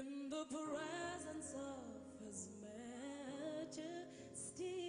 in the presence of His majesty.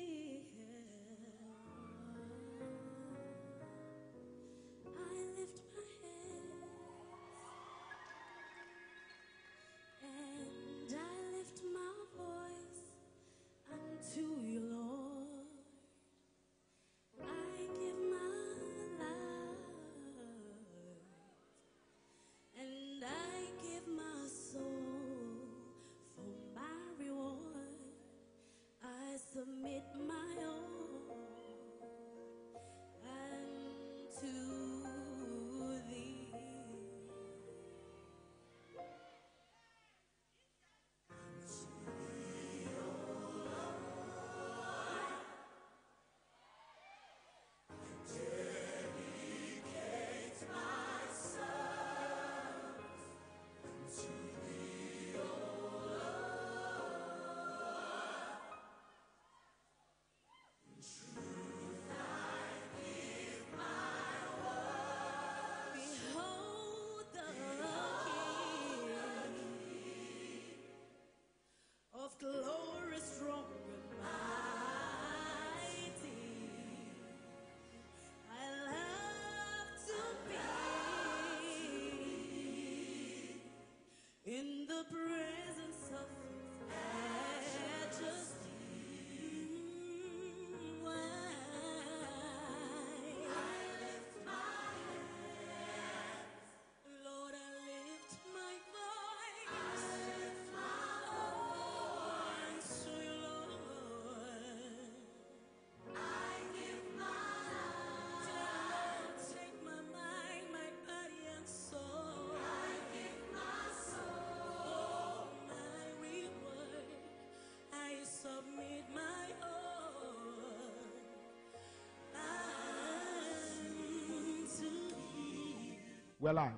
We're live.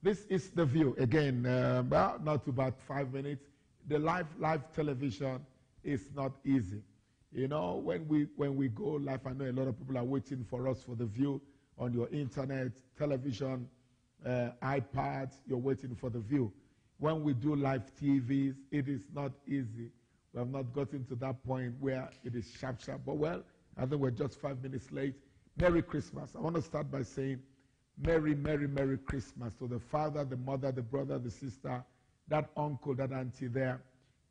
This is the view. Again, uh, well, not about five minutes. The live live television is not easy. You know, when we when we go live, I know a lot of people are waiting for us for the view on your internet, television, uh, iPads. You're waiting for the view. When we do live TVs, it is not easy. We have not gotten to that point where it is sharp, sharp. But well, I think we're just five minutes late. Merry Christmas. I want to start by saying Merry, Merry, Merry Christmas to the father, the mother, the brother, the sister, that uncle, that auntie there.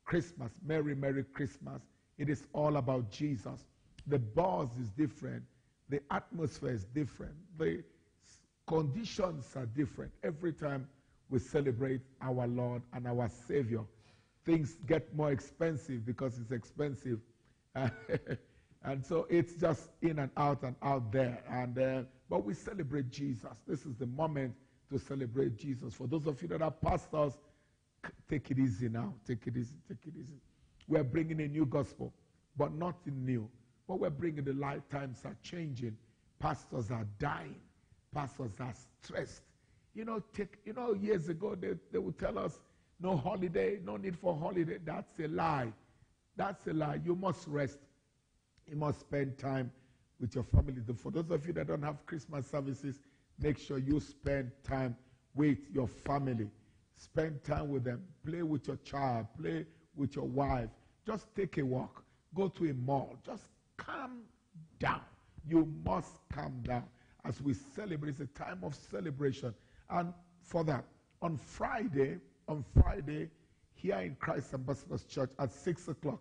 Christmas, Merry, Merry Christmas. It is all about Jesus. The buzz is different, the atmosphere is different, the conditions are different. Every time we celebrate our Lord and our Savior, things get more expensive because it's expensive. and so it's just in and out and out there. And uh, but we celebrate Jesus. This is the moment to celebrate Jesus. For those of you that are pastors, take it easy now. Take it easy. Take it easy. We're bringing a new gospel, but nothing new. What we're bringing, the lifetimes are changing. Pastors are dying. Pastors are stressed. You know, take, you know, years ago they, they would tell us no holiday, no need for holiday. That's a lie. That's a lie. You must rest. You must spend time with your family. For those of you that don't have Christmas services, make sure you spend time with your family. Spend time with them. Play with your child. Play with your wife. Just take a walk. Go to a mall. Just calm down. You must calm down as we celebrate. It's a time of celebration. And for that, on Friday, on Friday, here in Christ Ambassadors Church at 6 o'clock,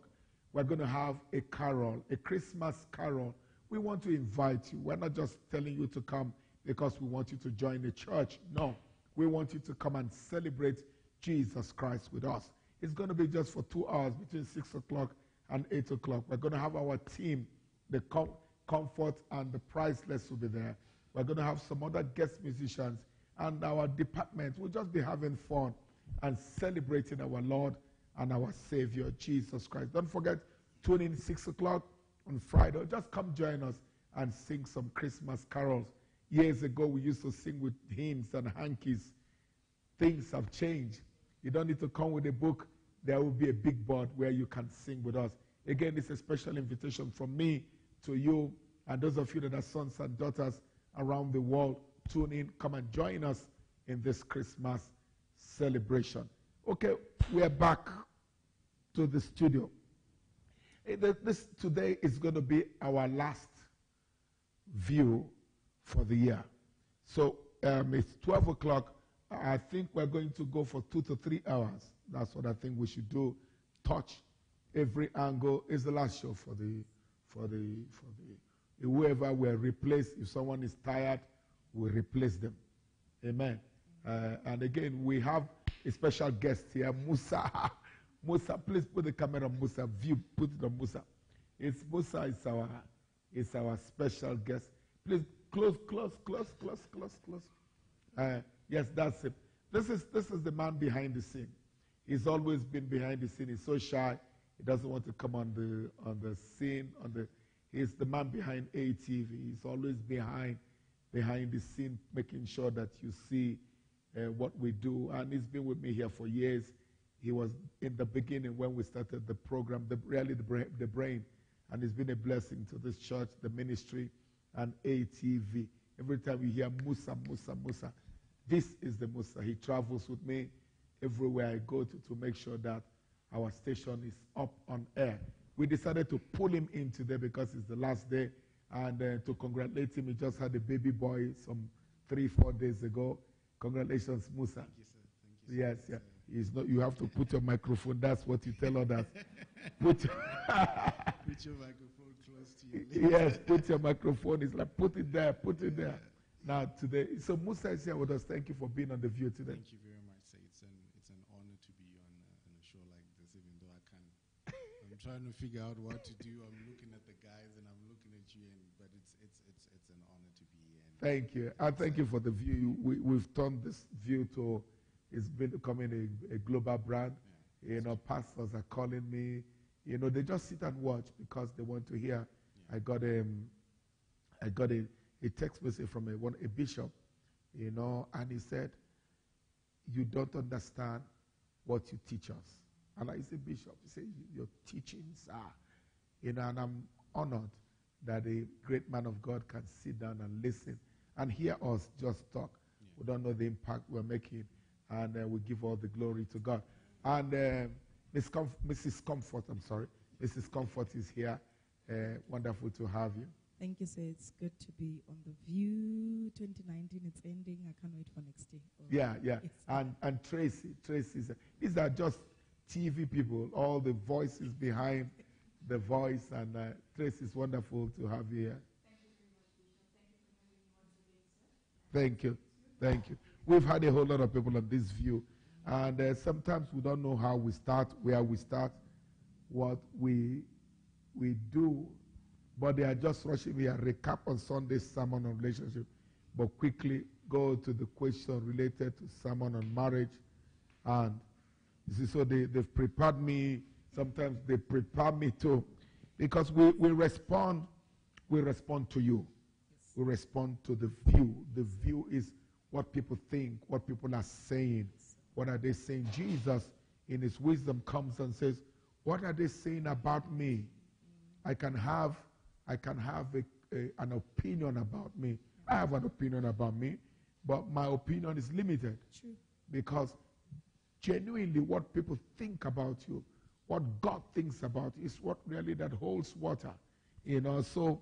we're going to have a carol, a Christmas carol. We want to invite you. We're not just telling you to come because we want you to join the church. No, we want you to come and celebrate Jesus Christ with us. It's going to be just for two hours between 6 o'clock and 8 o'clock. We're going to have our team, the com- Comfort and the Priceless will be there. We're going to have some other guest musicians, and our department We'll just be having fun and celebrating our Lord and our Savior, Jesus Christ. Don't forget, tune in 6 o'clock on Friday. Just come join us and sing some Christmas carols. Years ago, we used to sing with hymns and hankies. Things have changed. You don't need to come with a book. There will be a big board where you can sing with us. Again, it's a special invitation from me to you and those of you that are sons and daughters around the world. Tune in, come and join us in this Christmas celebration. Okay, we're back to the studio. Eh, this today is going to be our last view for the year. So um, it's 12 o'clock. I think we're going to go for two to three hours. That's what I think we should do. Touch every angle. It's the last show for the for the for the whoever will replace. If someone is tired, we replace them. Amen. Uh, and again, we have a special guest here, Musa. Musa, please put the camera on Musa. View, put it on Musa. It's Musa. It's our, it's our special guest. Please close, close, close, close, close, close. Uh, yes, that's it. This is this is the man behind the scene. He's always been behind the scene. He's so shy. He doesn't want to come on the on the scene. On the he's the man behind ATV. He's always behind behind the scene, making sure that you see uh, what we do. And he's been with me here for years. He was in the beginning when we started the program, the, really the brain, the brain. And it's been a blessing to this church, the ministry, and ATV. Every time we hear Musa, Musa, Musa, this is the Musa. He travels with me everywhere I go to, to make sure that our station is up on air. We decided to pull him in today because it's the last day and uh, to congratulate him. He just had a baby boy some three, four days ago. Congratulations, Musa. Thank you, sir. Thank you, yes, yeah. It's not, you have to put your microphone. That's what you tell others. put, your put your microphone close to you. Yes, put your microphone. It's like put it there, put it there. Now today, so Musa is here with us. Thank you for being on the view today. Thank you very much. Sir. It's an it's an honor to be on, uh, on a show like this, even though I can. I'm trying to figure out what to do. I'm looking at the guys and I'm looking at you, and but it's it's it's it's an honor to be here. Thank you. I thank you for the view. We, we've turned this view to it's becoming a, a global brand. Yeah, you know, pastors are calling me. You know, they just sit and watch because they want to hear. Yeah. I got a, I got a, a text message from a, one, a bishop, you know, and he said, "You don't understand what you teach us." And I said, "Bishop," he said, "Your teachings are," you know, and I'm honored that a great man of God can sit down and listen and hear us just talk. Yeah. We don't know the impact we're making and uh, we give all the glory to God. And uh, Ms. Comf- Mrs. Comfort, I'm sorry, Mrs. Comfort is here. Uh, wonderful to have you. Thank you, sir. It's good to be on the View 2019. It's ending. I can't wait for next year. Oh, yeah, yeah. And and Tracy, Tracy, these are just TV people. All the voices behind the voice, and uh, Tracy, it's wonderful to have you here. Thank you. Thank you. We've had a whole lot of people on this view. And uh, sometimes we don't know how we start, where we start, what we, we do. But they are just rushing me a recap on Sunday's sermon on relationship. But quickly go to the question related to sermon on marriage. And you see, so they, they've prepared me. Sometimes they prepare me too. Because we, we respond, we respond to you. Yes. We respond to the view. The view is what people think, what people are saying. What are they saying? Jesus, in his wisdom, comes and says, What are they saying about me? I can have, I can have a, a, an opinion about me. I have an opinion about me, but my opinion is limited. True. Because genuinely what people think about you, what God thinks about you, is what really that holds water. You know, so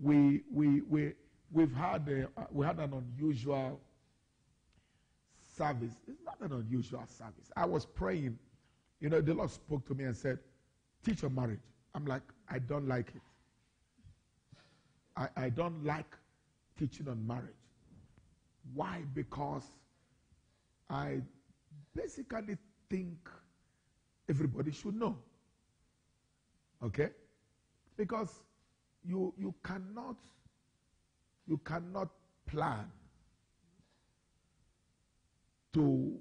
we we we we've had a, we had an unusual service. It's not an unusual service. I was praying. You know, the Lord spoke to me and said, Teach on marriage. I'm like, I don't like it. I, I don't like teaching on marriage. Why? Because I basically think everybody should know. Okay? Because you, you cannot you cannot plan to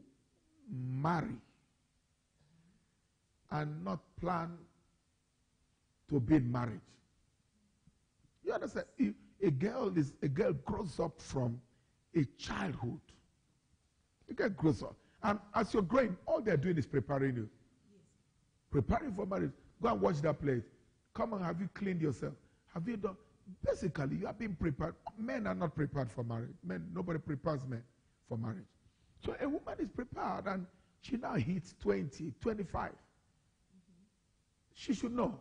marry and not plan to be in marriage. You understand? If a girl is a girl grows up from a childhood. A girl grows up. And as you're growing, all they're doing is preparing you. Yes. Preparing for marriage. Go and watch that place. Come on, have you cleaned yourself? Have you done? Basically, you are being prepared. Men are not prepared for marriage. Men, nobody prepares men for marriage. So a woman is prepared and She now hits 20, 25. She should know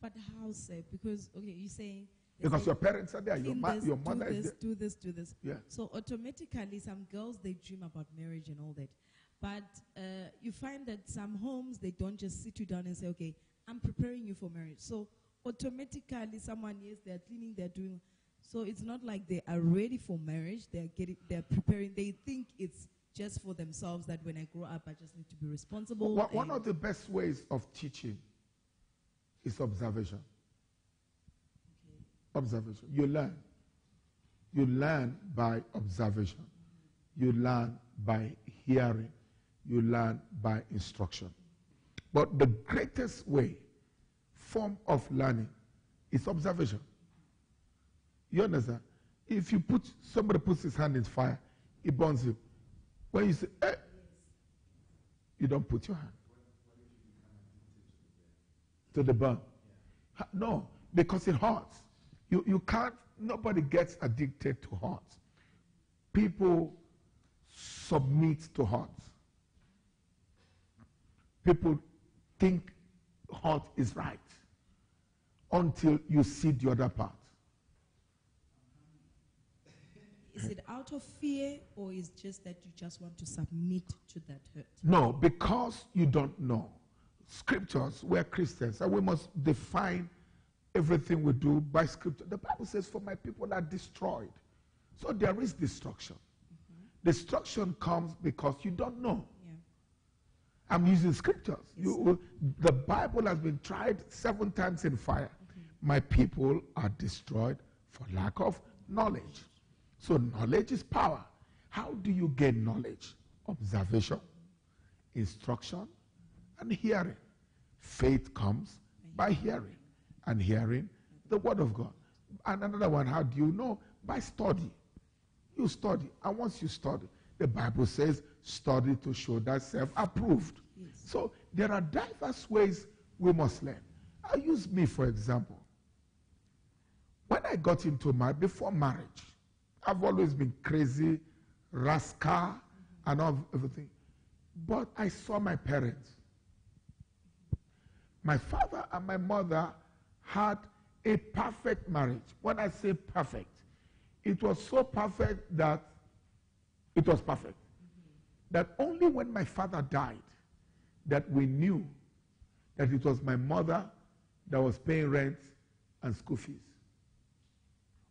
But how, sir? Because, okay, you're saying. because your parents are there, your, ma- this, your do mother is this, there. do this, do this. Yeah. So automatically, some girls they dream about marriage and all that, but uh, you find that some homes they don't just sit you down and say, "Okay, I'm preparing you for marriage." So automatically, someone yes, they're cleaning, they're doing. So it's not like they are ready for marriage. They're getting, they're preparing. They think it's just for themselves that when I grow up, I just need to be responsible. One, one of the best ways of teaching is observation. Observation. You learn. You learn by observation. You learn by hearing. You learn by instruction. But the greatest way, form of learning, is observation. You understand? If you put somebody puts his hand in fire, it burns him. When you say, eh, you don't put your hand to the burn. No, because it hurts. You, you can't, nobody gets addicted to hurt. People submit to hurt. People think hurt is right until you see the other part. Is it out of fear or is just that you just want to submit to that hurt? No, because you don't know. Scriptures, we're Christians, and we must define everything we do by scripture. The Bible says, For my people are destroyed. So there is destruction. Mm-hmm. Destruction comes because you don't know. Yeah. I'm using scriptures. You, the Bible has been tried seven times in fire. Mm-hmm. My people are destroyed for lack of knowledge. So, knowledge is power. How do you gain knowledge? Observation, instruction, and hearing. Faith comes by hearing, and hearing the word of God. And another one, how do you know? By study. You study. And once you study, the Bible says, study to show thyself approved. So there are diverse ways we must learn. I'll use me, for example. When I got into my before marriage, I've always been crazy, rascal, and all everything. But I saw my parents. My father and my mother had a perfect marriage. When I say perfect, it was so perfect that it was perfect. That only when my father died, that we knew that it was my mother that was paying rent and school fees.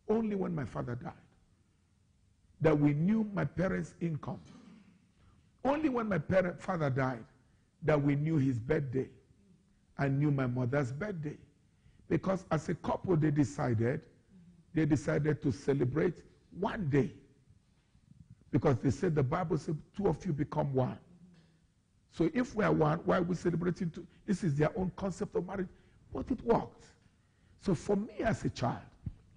Only when my father died, that we knew my parents' income. Only when my parent, father died, that we knew his birthday and knew my mother's birthday. Because as a couple, they decided, they decided to celebrate one day. Because they said the Bible said two of you become one. So if we are one, why are we celebrating two? This is their own concept of marriage. But it worked. So for me as a child,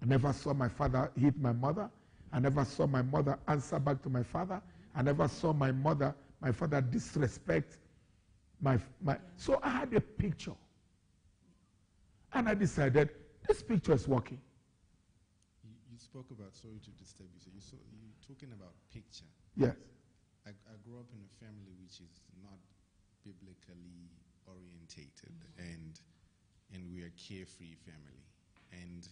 I never saw my father hit my mother. I never saw my mother answer back to my father. I never saw my mother, my father disrespect my, my so I had a picture. And I decided this picture is working. You, you spoke about, sorry to disturb you, so you saw, you're talking about picture. Yes. I, I grew up in a family which is not biblically orientated, and and we are a carefree family. And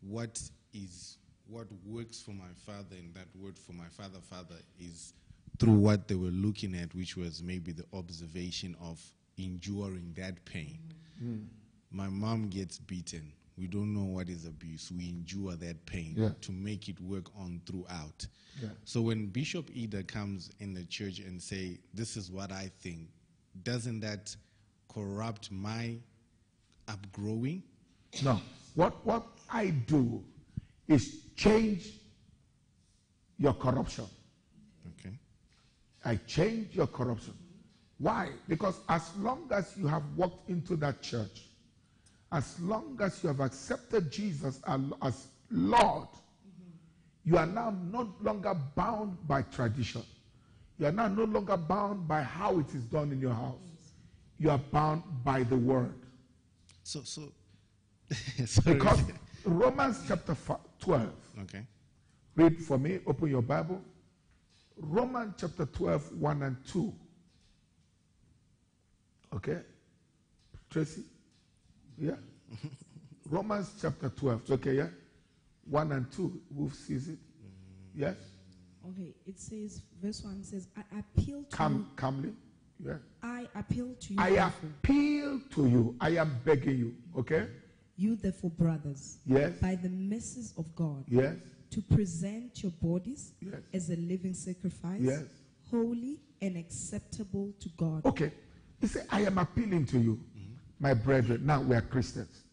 what is what works for my father, and that word for my father, father, is through what they were looking at, which was maybe the observation of enduring that pain. Mm. My mom gets beaten. We don't know what is abuse. We endure that pain Yeah. to make it work on throughout. Yeah. So when Bishop Idah comes in the church and say, "This is what I think," doesn't that corrupt my upgrowing? No. What, what I do is change your corruption. Okay. I change your corruption. Why? Because as long as you have walked into that church, as long as you have accepted Jesus as, Lord, you are now no longer bound by tradition. You are now no longer bound by how it is done in your house. You are bound by the word. So so. Because Romans chapter 12, okay. read for me, open your Bible. Romans chapter 12, 1 and 2. Okay? Tracy? Yeah? Romans chapter 12. Okay, yeah? 1 and 2. Who sees it? Mm. Yes? Okay, it says, verse 1 says, I appeal to Come, you. calmly. Yeah? I appeal to you, I appeal to you. I am begging you. Okay? You therefore, brothers, Yes? by the mercies of God, Yes? to present your bodies Yes? as a living sacrifice, Yes? holy and acceptable to God. Okay. He said, I am appealing to you, my brethren. Now we are Christians.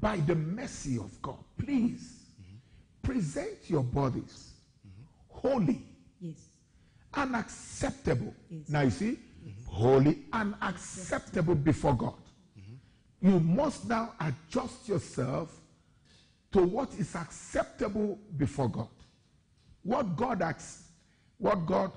By the mercy of God, please present your bodies holy Yes. and acceptable. Yes. Now you see, holy and acceptable before God. You must now adjust yourself to what is acceptable before God. What God acts, what God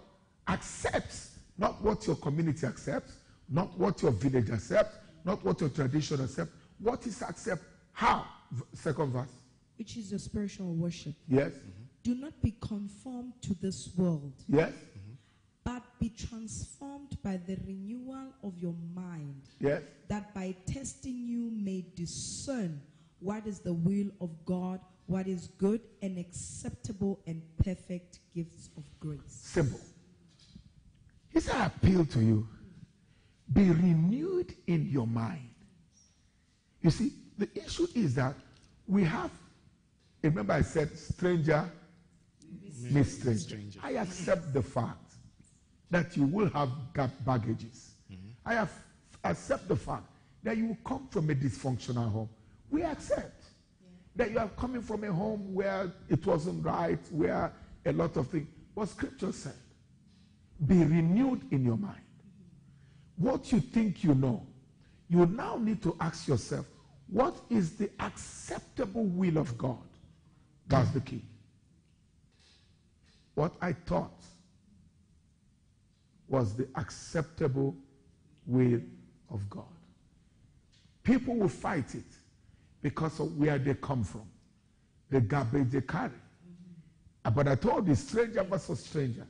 accepts, not what your community accepts, not what your village accepts, not what your tradition accepts. What is accept? How? V- Second verse. Which is your spiritual worship. Yes. Do not be conformed to this world, Yes. But be transformed by the renewal of your mind, Yes. that by testing you may discern what is the will of God, what is good and acceptable and perfect gifts of grace. Simple. He said, I appeal to you. Be renewed in your mind. You see, the issue is that we have, remember I said, stranger meets stranger. stranger. I accept the fact that you will have ga- baggages. I have accept the fact that you will come from a dysfunctional home. We accept that you are coming from a home where it wasn't right, where a lot of things. But scripture said, be renewed in your mind. Mm-hmm. What you think you know, you now need to ask yourself, what is the acceptable will of God? That's the key. What I thought was the acceptable will of God. People will fight it because of where they come from, the garbage they carry. Uh, But I told you, stranger versus stranger.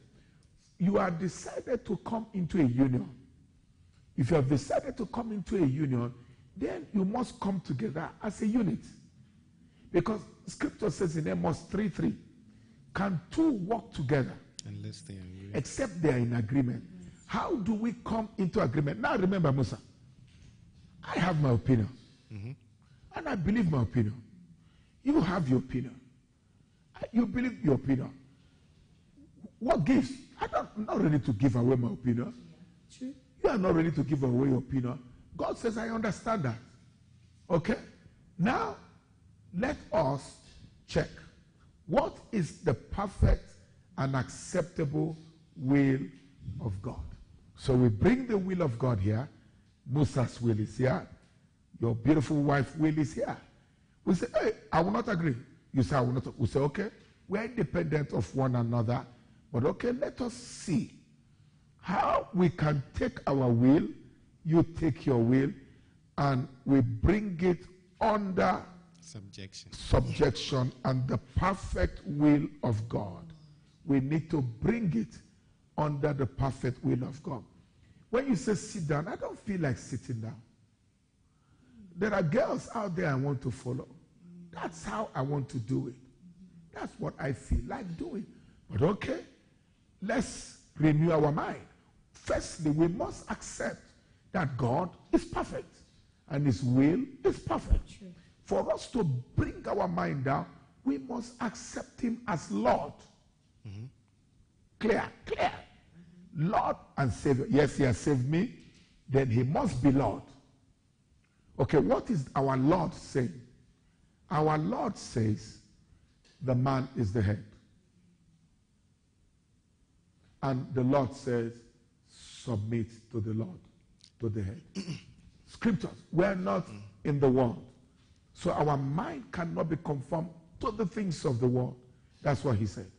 You are decided to come into a union. If you have decided to come into a union, then you must come together as a unit. Because scripture says in Amos 3 3, can two walk together Unless they except they are in agreement? How do we come into agreement? Now remember, Musa, I have my opinion. Mm-hmm. And I believe my opinion. You have your opinion. You believe your opinion. What gives? I don't, I'm not ready to give away my opinion. True. You are not ready to give away your opinion. God says, I understand that. Okay? Now, let us check. What is the perfect and acceptable will of God? So we bring the will of God here. Musa's will is here. Your beautiful wife will is here. We say, hey, I will not agree. You say, I will not. We say, okay, we are independent of one another. But okay, let us see how we can take our will, you take your will, and we bring it under Subjection. subjection and the perfect will of God. We need to bring it under the perfect will of God. When you say sit down, I don't feel like sitting down. There are girls out there I want to follow. That's how I want to do it. That's what I feel like doing. But okay, let's renew our mind. Firstly, we must accept that God is perfect and His will is perfect. For us to bring our mind down, we must accept Him as Lord. Mm-hmm. Clear, clear. Lord and Savior. Yes, He has saved me, then He must be Lord. Okay, what is our Lord saying? Our Lord says the man is the head. And the Lord says, submit to the Lord, to the head. Scriptures, we're not in the world. So our mind cannot be conformed to the things of the world. That's what he said.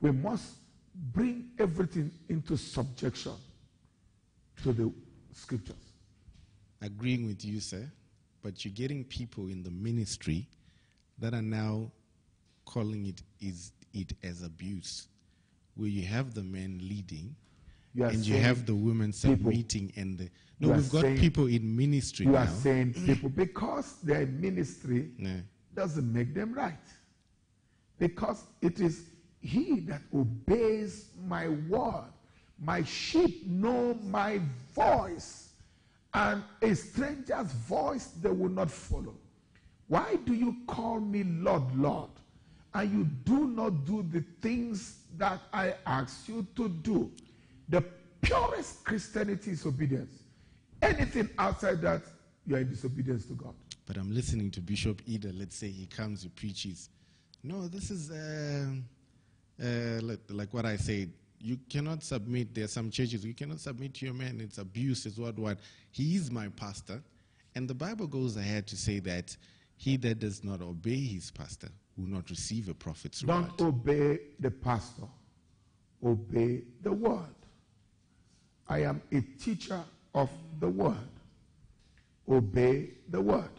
We must bring everything into subjection to the scriptures. Agreeing with you, sir, but you're getting people in the ministry that are now calling it is it as abuse, where you have the men leading You and you have the women people. submitting and the no we've got saying- people in ministry You now are saying people because their ministry Yeah. doesn't make them right. Because it is he that obeys my word. My sheep know my voice, and a stranger's voice they will not follow. Why do you call me Lord, Lord, and you do not do the things that I ask you to do? The purest Christianity is obedience. Anything outside that, you are in disobedience to God. But I'm listening to Bishop Idah. Let's say he comes, he preaches. No, this is uh, uh, like, like what I said. You cannot submit. There are some churches you cannot submit to your man. It's abuse. it's what what. He is my pastor, and the Bible goes ahead to say that he that does not obey his pastor will not receive a prophet's reward. Don't obey the pastor, obey the word. I am a teacher of the word. Obey the word.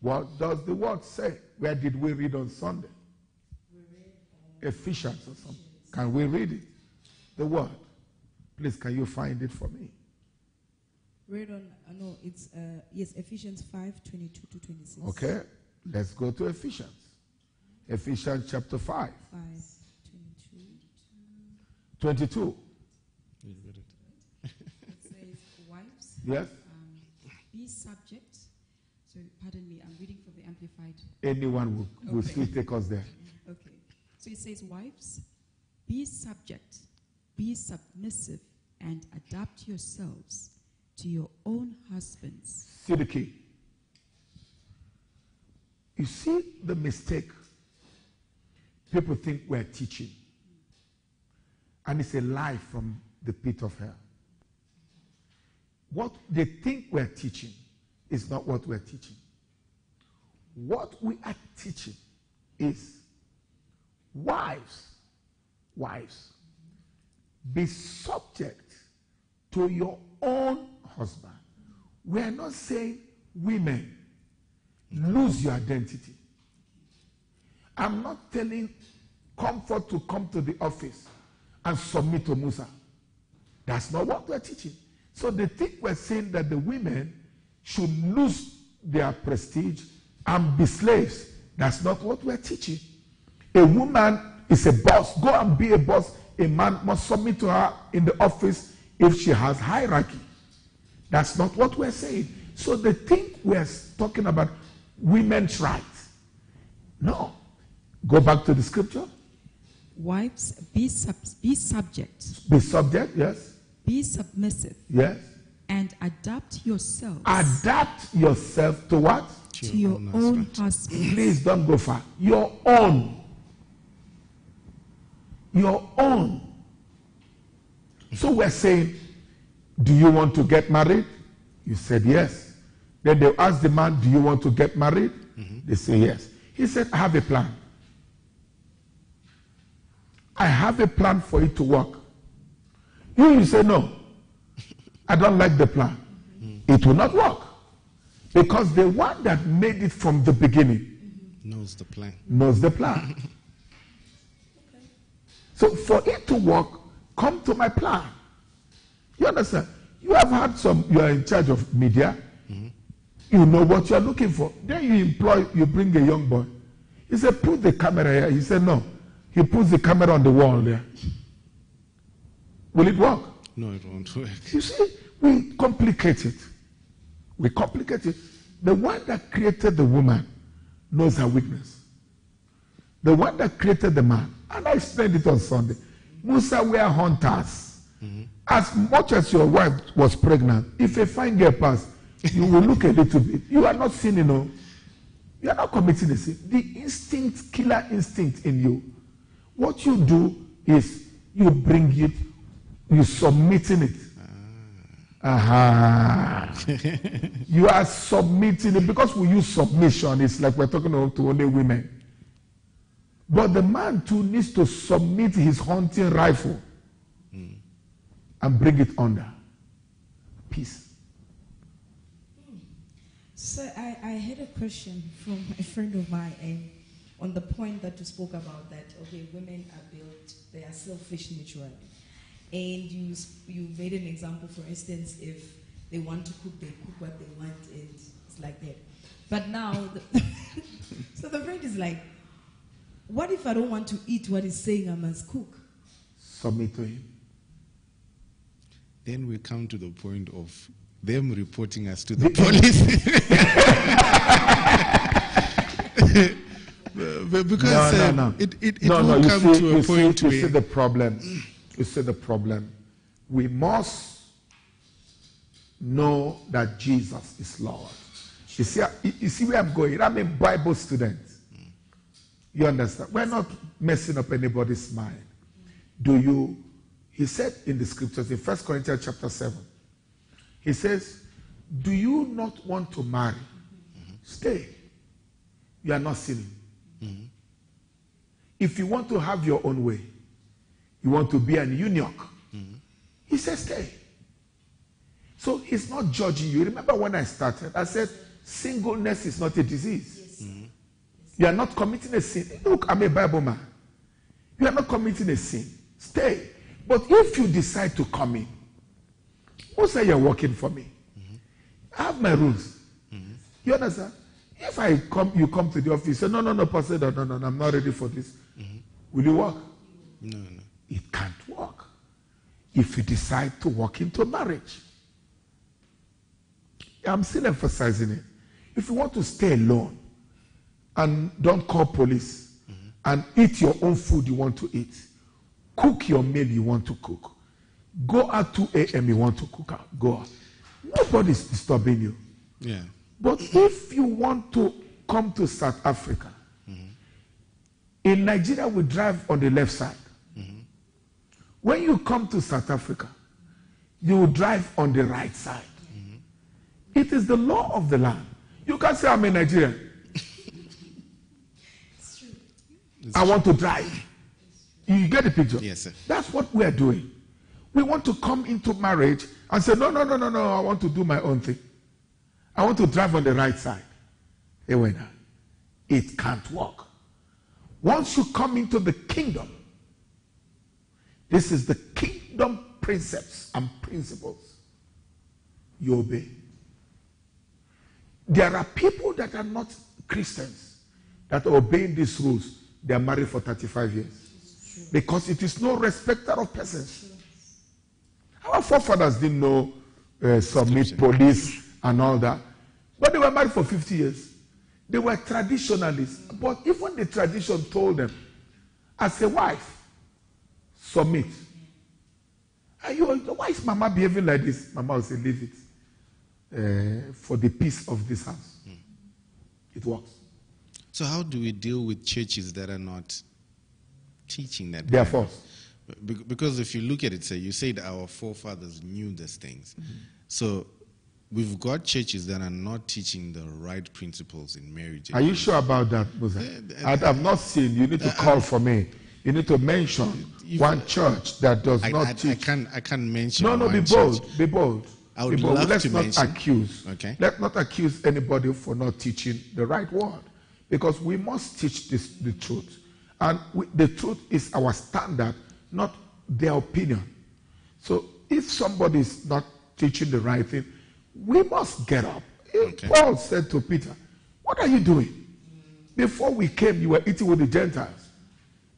What does the word say? Where did we read on Sunday? Ephesians or something. Can we read it? The word. Please, can you find it for me? Read on, uh, no, it's, uh, yes, Ephesians 5 22 to 26. Okay, let's go to Ephesians. Ephesians chapter 5, 5 22. 22. You got it. It says, Wives, Yes? um, be subject. So, pardon me, I'm reading from the Amplified. Anyone will, will Okay. still take us there. So it says, Wives, be subject, be submissive, and adapt yourselves to your own husbands. See the key. You see the mistake people think we're teaching. And it's a lie from the pit of hell. What they think we're teaching is not what we're teaching. What we are teaching is wives, wives, be subject to your own husband. We are not saying women lose your identity. I'm not telling comfort to come to the office and submit to Musa. That's not what we're teaching. So they think we're saying that the women should lose their prestige and be slaves. That's not what we're teaching. A woman is a boss. Go and be a boss. A man must submit to her in the office if she has hierarchy. That's not what we're saying. So they think we're talking about women's rights. No. Go back to the scripture. Wives, be, sub- be subject, Be subject, yes, be submissive, yes. and adapt yourself. Adapt yourself to what? to your own husband. Please don't go far. Your own. Your own. So we're saying, do you want to get married? You said yes. Then they ask the man, do you want to get married? Mm-hmm. They say yes. He said, I have a plan. I have a plan for it to work. You, you say, no. I don't like the plan. Mm-hmm. It will not work. Because the one that made it from the beginning Knows the plan. knows the plan. So for it to work, come to my plan. You understand? You have had some, you are in charge of media. You know what you are looking for. Then you employ, you bring a young boy. He said, put the camera here. He said, no. He puts the camera on the wall there. Will it work? No, it won't work. You see, we complicate it. We complicate it. The one that created the woman knows her weakness. The one that created the man, and I explained it on Sunday. Musa were hunters. As much as your wife was pregnant, if a fine girl pass, you will look a little bit. You are not sinning, no. You are not committing a sin. The instinct, killer instinct in you, what you do is you bring it, you submitting it. Aha. you are submitting it because we use submission. It's like we're talking to only women. But the man too needs to submit his hunting rifle and bring it under. Peace. So I, I had a question from a friend of mine, and on the point that you spoke about that okay, women are built, they are selfish naturally, and you you made an example, for instance, if they want to cook, they cook what they want, and it's like that. But now, the so the friend is like, what if I don't want to eat what he's saying I must cook? Submit to him. Then we come to the point of them reporting us to the police. Because No, no, uh, no. it, it, it no, will no, you come see, to a point see, you see the problem. You see the problem. We must know that Jesus is Lord. You see, you- you see where I'm going? I'm a Bible student. You understand? We're not messing up anybody's mind. Do you? He said in the scriptures in 1 Corinthians chapter 7, he says, Do you not want to marry? Stay. You are not sinning. Mm-hmm. If you want to have your own way, you want to be an eunuch, mm-hmm. he says stay. So he's not judging you. Remember when I started, I said singleness is not a disease. You are not committing a sin. Look, I'm a Bible man. You are not committing a sin. Stay. But if you decide to come in, who say you're working for me? I have my rules. Mm-hmm. You understand? If I come, you come to the office, say, no, no, no, Pastor, no, no, no, I'm not ready for this. Mm-hmm. Will you work? no, no. It can't work if you decide to walk into marriage. I'm still emphasizing it. If you want to stay alone and don't call police and eat your own food you want to eat, cook your meal you want to cook, go out 2 a.m. you want to cook out, go out. Nobody's disturbing you. Yeah. But if you want to come to South Africa, in Nigeria we drive on the left side. When you come to South Africa, you will drive on the right side. It is the law of the land. You can't say I'm a Nigerian. I want to drive. You get the picture? Yes, sir. That's what we are doing. We want to come into marriage and say, no, no, no, no, no, I want to do my own thing. I want to drive on the right side. Now. It can't work. Once you come into the kingdom, this is the kingdom precepts and principles. You obey. There are people that are not Christians that are obeying these rules. They are married for 35 years. Because it is no respecter of persons. Our forefathers didn't know uh, submit police and all that. But they were married for 50 years. They were traditionalists. But even the tradition told them, as a wife, submit. Are you, why is mama behaving like this? Mama will say, leave it uh, for the peace of this house. It works. So how do we deal with churches that are not teaching that? They are false. Because if you look at it, say you said our forefathers knew these things. Mm-hmm. So we've got churches that are not teaching the right principles in marriage. Are you sure about that, Musa? I have not seen. You need to call for me. You need to mention one church that does I, not I, I can't I can't mention. No, no, be bold. church. Be bold. I would Be bold. love Let's to not mention. accuse. Okay. Let's not accuse anybody for not teaching the right word, because we must teach this the truth, and we, the truth is our standard, not their opinion. So if somebody is not teaching the right thing, we must get up. Eh, okay. Paul said to Peter, "What are you doing? Before we came, you were eating with the Gentiles."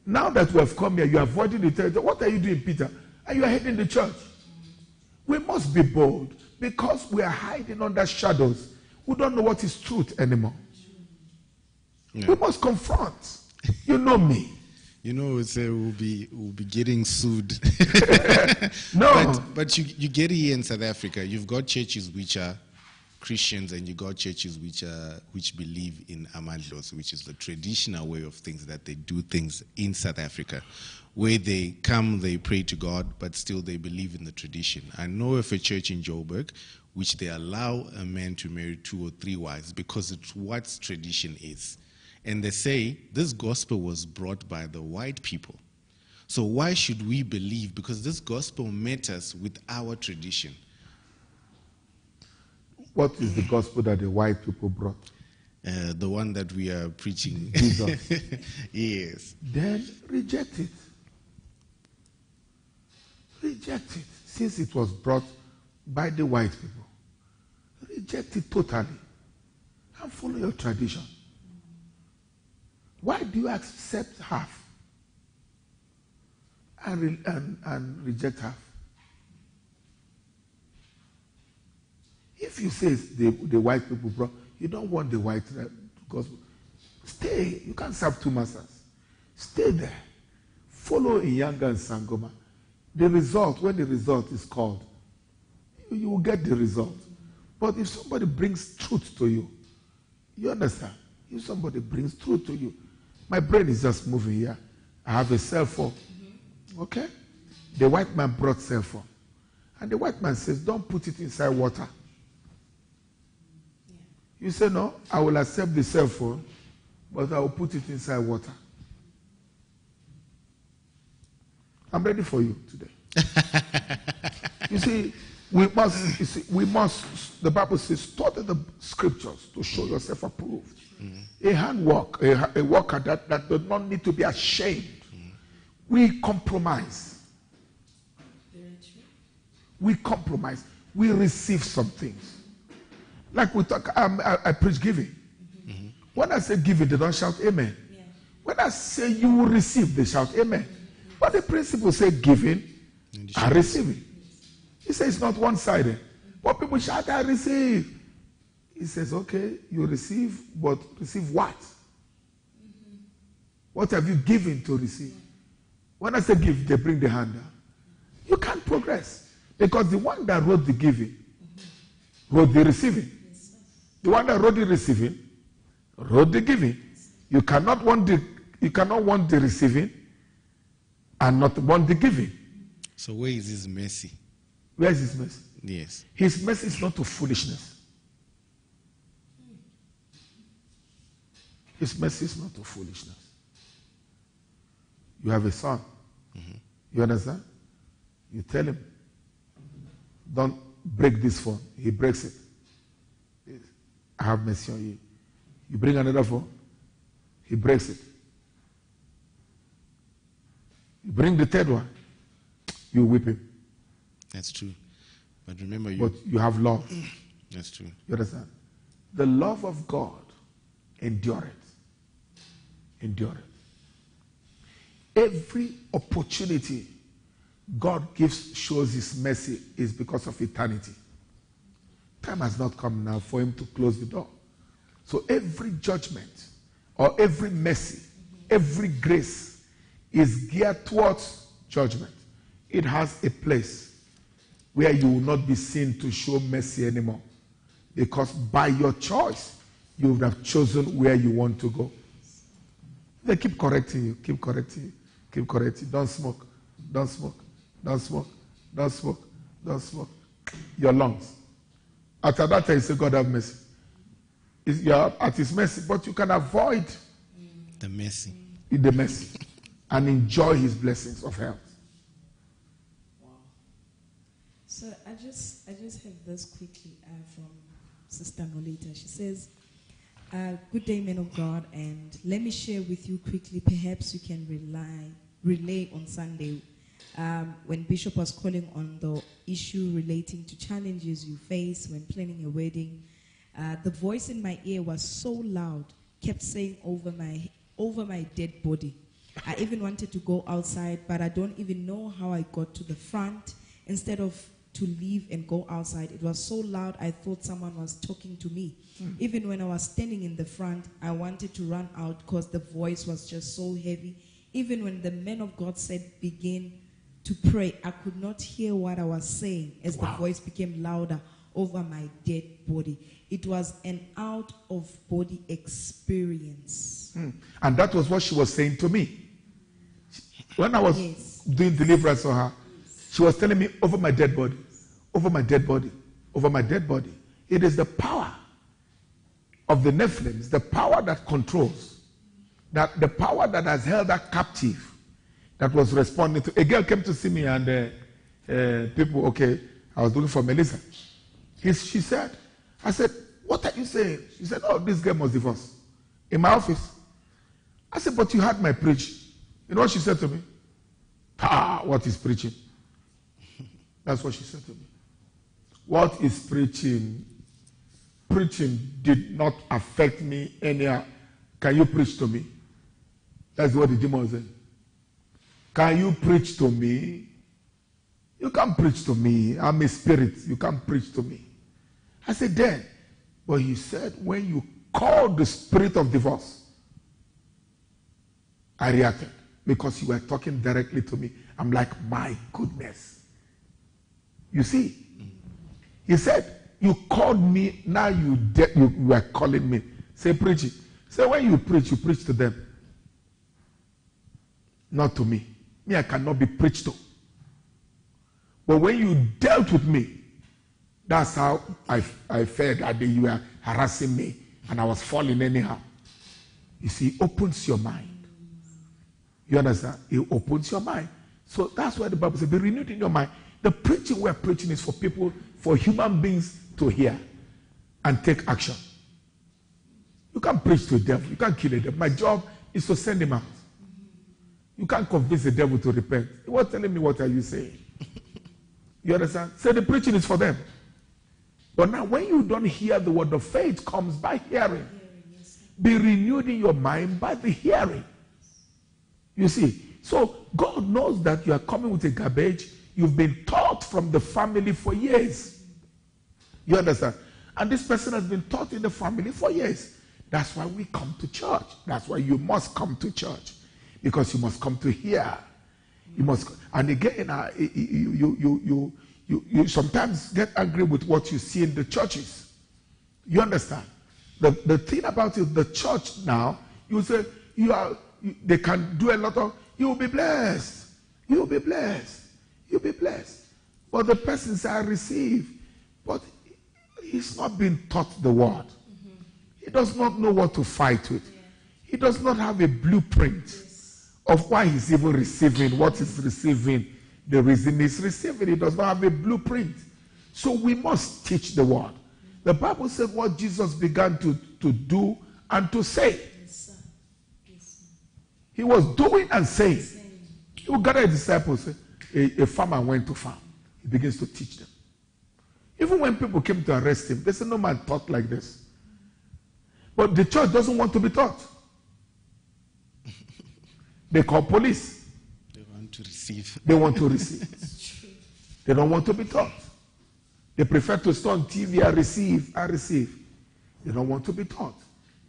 Now that we have come here, you are avoiding the church. What are you doing, Peter? And you are heading the church. We must be bold because we are hiding under shadows. We don't know what is truth anymore. Yeah. We must confront. You know me. You know, it's, uh, we'll be we'll be getting sued. No. But, but you, you get here in South Africa, you've got churches which are Christians and you got churches which are which believe in Amadlozi, which is the traditional way of things that they do things in South Africa, where they come, they pray to God, but still they believe in the tradition. I know of a church in Joburg which they allow a man to marry two or three wives because it's what tradition is. And they say this gospel was brought by the white people. So why should we believe? Because this gospel met us with our tradition. What is the gospel that the white people brought? uh, the one that we are preaching. Jesus. yes. then reject it. Reject it since it was brought by the white people. Reject it totally and follow your tradition. Why do you accept half and, re- and, and reject half? If you say the, the white people brought, you don't want the white uh, gospel. Stay. You can't serve two masters. Stay there. Follow Inyanga and Sangoma. The result, when the result is called, you will get the result. But if somebody brings truth to you, you understand? If somebody brings truth to you, my brain is just moving here. I have a cell phone. Mm-hmm. Okay? The white man brought cell phone. And the white man says, don't put it inside water. You say, no, I will accept the cell phone, but I will put it inside water. I'm ready for you today. you see, we must, you see, we must, the Bible says, study the scriptures to show yourself approved. A handwork, a, a worker that, that does not need to be ashamed. We compromise. We compromise. We receive some things. Like we talk, um, I, I preach giving. When I say giving, they don't shout amen. When I say you will receive, they shout amen. But the principle say giving and receiving. He says it's not one sided. What people shout, I receive. He says, okay, you receive, but receive what? Mm-hmm. What have you given to receive? When I say give, they bring the hand down. You can't progress. Because the one that wrote the giving wrote the receiving. The one that wrote the receiving wrote the giving. You cannot want the you cannot want the receiving and not want the giving. So where is his mercy? Where is his mercy? Yes. His mercy is not to foolishness. His mercy is not to foolishness. You have a son. You understand? You tell him, don't break this phone. He breaks it. I have mercy on you. You bring another phone. He breaks it. You bring the third one. You whip him. That's true. But remember, you. But you have love. that's true. You understand? The love of God endureth. Endureth. Every opportunity God gives, shows his mercy is because of eternity. Time has not come now for him to close the door. So every judgment or every mercy, every grace is geared towards judgment. It has a place where you will not be seen to show mercy anymore. Because by your choice, you would have chosen where you want to go. They keep correcting you, keep correcting you, keep correcting. Don't smoke, don't smoke, don't smoke, don't smoke, don't smoke. Your lungs. After that, you say, God have mercy. It's, you're at His mercy, but you can avoid The mercy. In the mercy and enjoy His blessings of health. So I just I just have this quickly uh, from Sister Nolita. She says, uh, "Good day, men of God, and let me share with you quickly. Perhaps you can rely relay on Sunday um, when Bishop was calling on the issue relating to challenges you face when planning a wedding. Uh, the voice in my ear was so loud, kept saying over my over my dead body. I even wanted to go outside, but I don't even know how I got to the front. Instead of to leave and go outside, it was so loud I thought someone was talking to me. Even when I was standing in the front, I wanted to run out because the voice was just so heavy. Even when the man of God said, Begin to pray, I could not hear what I was saying as Wow. the voice became louder over my dead body. It was an out of body experience. Mm. And that was what she was saying to me. When I was Yes. doing deliverance on her, she was telling me over my dead body, over my dead body, over my dead body. It is the power of the Nephilims, the power that controls, that the power that has held her captive, that was responding to. A girl came to see me and uh, uh, people, okay, I was looking for Melissa. He, she said, I said, What are you saying? She said, Oh, this girl must divorce. In my office. I said, But you had my preach. You know what she said to me? Ah, what is preaching? That's what she said to me. What is preaching? Preaching did not affect me anyhow. Can you preach to me? That's what the demon said. Can you preach to me? You can't preach to me. I'm a spirit. You can't preach to me. I said, then. But he said, when you call the spirit of divorce, I reacted because you were talking directly to me. I'm like, my goodness. You see, he said, You called me, now you, de- you, you are calling me. Say, preach it. Say, when you preach, you preach to them. Not to me. Me, I cannot be preached to. But when you dealt with me, that's how I, I felt that day you were harassing me and I was falling anyhow. You see, it opens your mind. You understand? It opens your mind. So that's why the Bible says, be renewed in your mind. The preaching we're preaching is for people, for human beings to hear and take action. You can't preach to a devil. You can't kill a devil. My job is to send him out. You can't convince the devil to repent. He was telling me, what are you saying? You understand? So the preaching is for them. But now, when you don't hear the word of faith, comes by hearing. Be renewed in your mind by the hearing. You see, so God knows that you are coming with a garbage. You've been taught from the family for years. You understand? And this person has been taught in the family for years. That's why we come to church. That's why you must come to church. Because you must come to hear. You must, and again, uh, you, you, you, you, you, you sometimes get angry with what you see in the churches. You understand? The, the thing about it, the church now, you say, you are, they can do a lot of, you will be blessed. You will be blessed. You'll be blessed. But the person I receive. But he's not been taught the word. He does not know what to fight with. He does not have a blueprint of why he's even receiving, what he's receiving, the reason he's receiving. He does not have a blueprint. So we must teach the word. The Bible said what Jesus began to, to do and to say. He was doing and saying. He would gather disciples. Eh? A, a farmer went to farm. He begins to teach them. Even when people came to arrest him, they said, No man taught like this. But the church doesn't want to be taught. They call police. They want to receive. They want to receive. they don't want to be taught. They prefer to stay on TV and receive and receive. They don't want to be taught.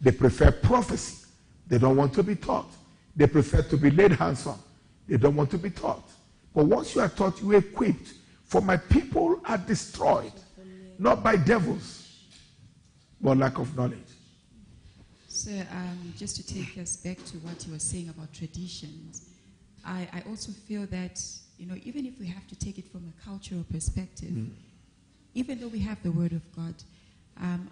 They prefer prophecy. They don't want to be taught. They prefer to be laid hands on. They don't want to be taught. But once you are taught, you are equipped. For my people are destroyed, not by devils, but lack of knowledge. So, um, just to take us back to what you were saying about traditions, I, I also feel that, you know, even if we have to take it from a cultural perspective, even though we have the Word of God, um,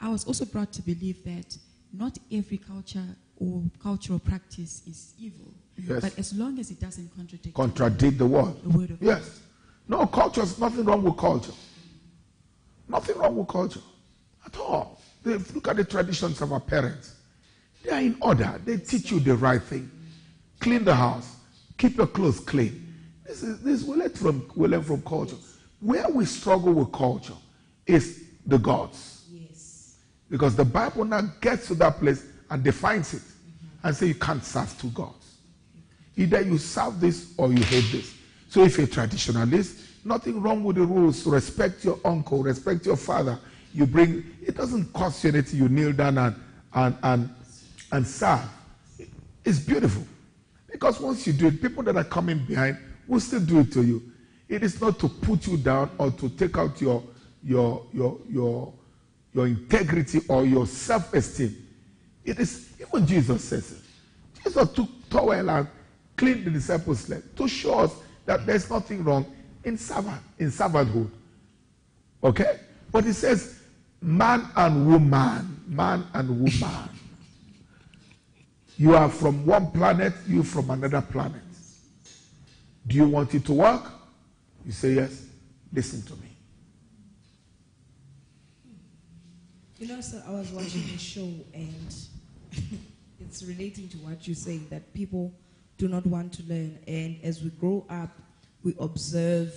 I was also brought to believe that not every culture or cultural practice is evil. Yes. But as long as it doesn't contradict Contradict the word. the Word of Yes. No, culture is nothing wrong with culture. Nothing wrong with culture at all. They, look at the traditions of our parents. They are in order. They teach you the right thing. Clean the house. Keep your clothes clean. This is this we learn from we learn from culture. Where we struggle with culture is the gods. Because the Bible now gets to that place and defines it and say you can't serve two gods. Either you serve this or you hate this. So if you're a traditionalist, nothing wrong with the rules. Respect your uncle, respect your father. You bring it doesn't cost you anything. You kneel down and and and, and serve. It's beautiful. Because once you do it, people that are coming behind will still do it to you. It is not to put you down or to take out your your your your your integrity or your self-esteem. It is even Jesus says it. Jesus took towel and cleaned the disciples' leg to show us that there's nothing wrong in servant, in servanthood. Okay? But he says, man and woman, man and woman. You are from one planet, you from another planet. Do you want it to work? You say yes. Listen to me. You know, so I was watching a show and it's relating to what you're saying that people do not want to learn. And as we grow up, we observe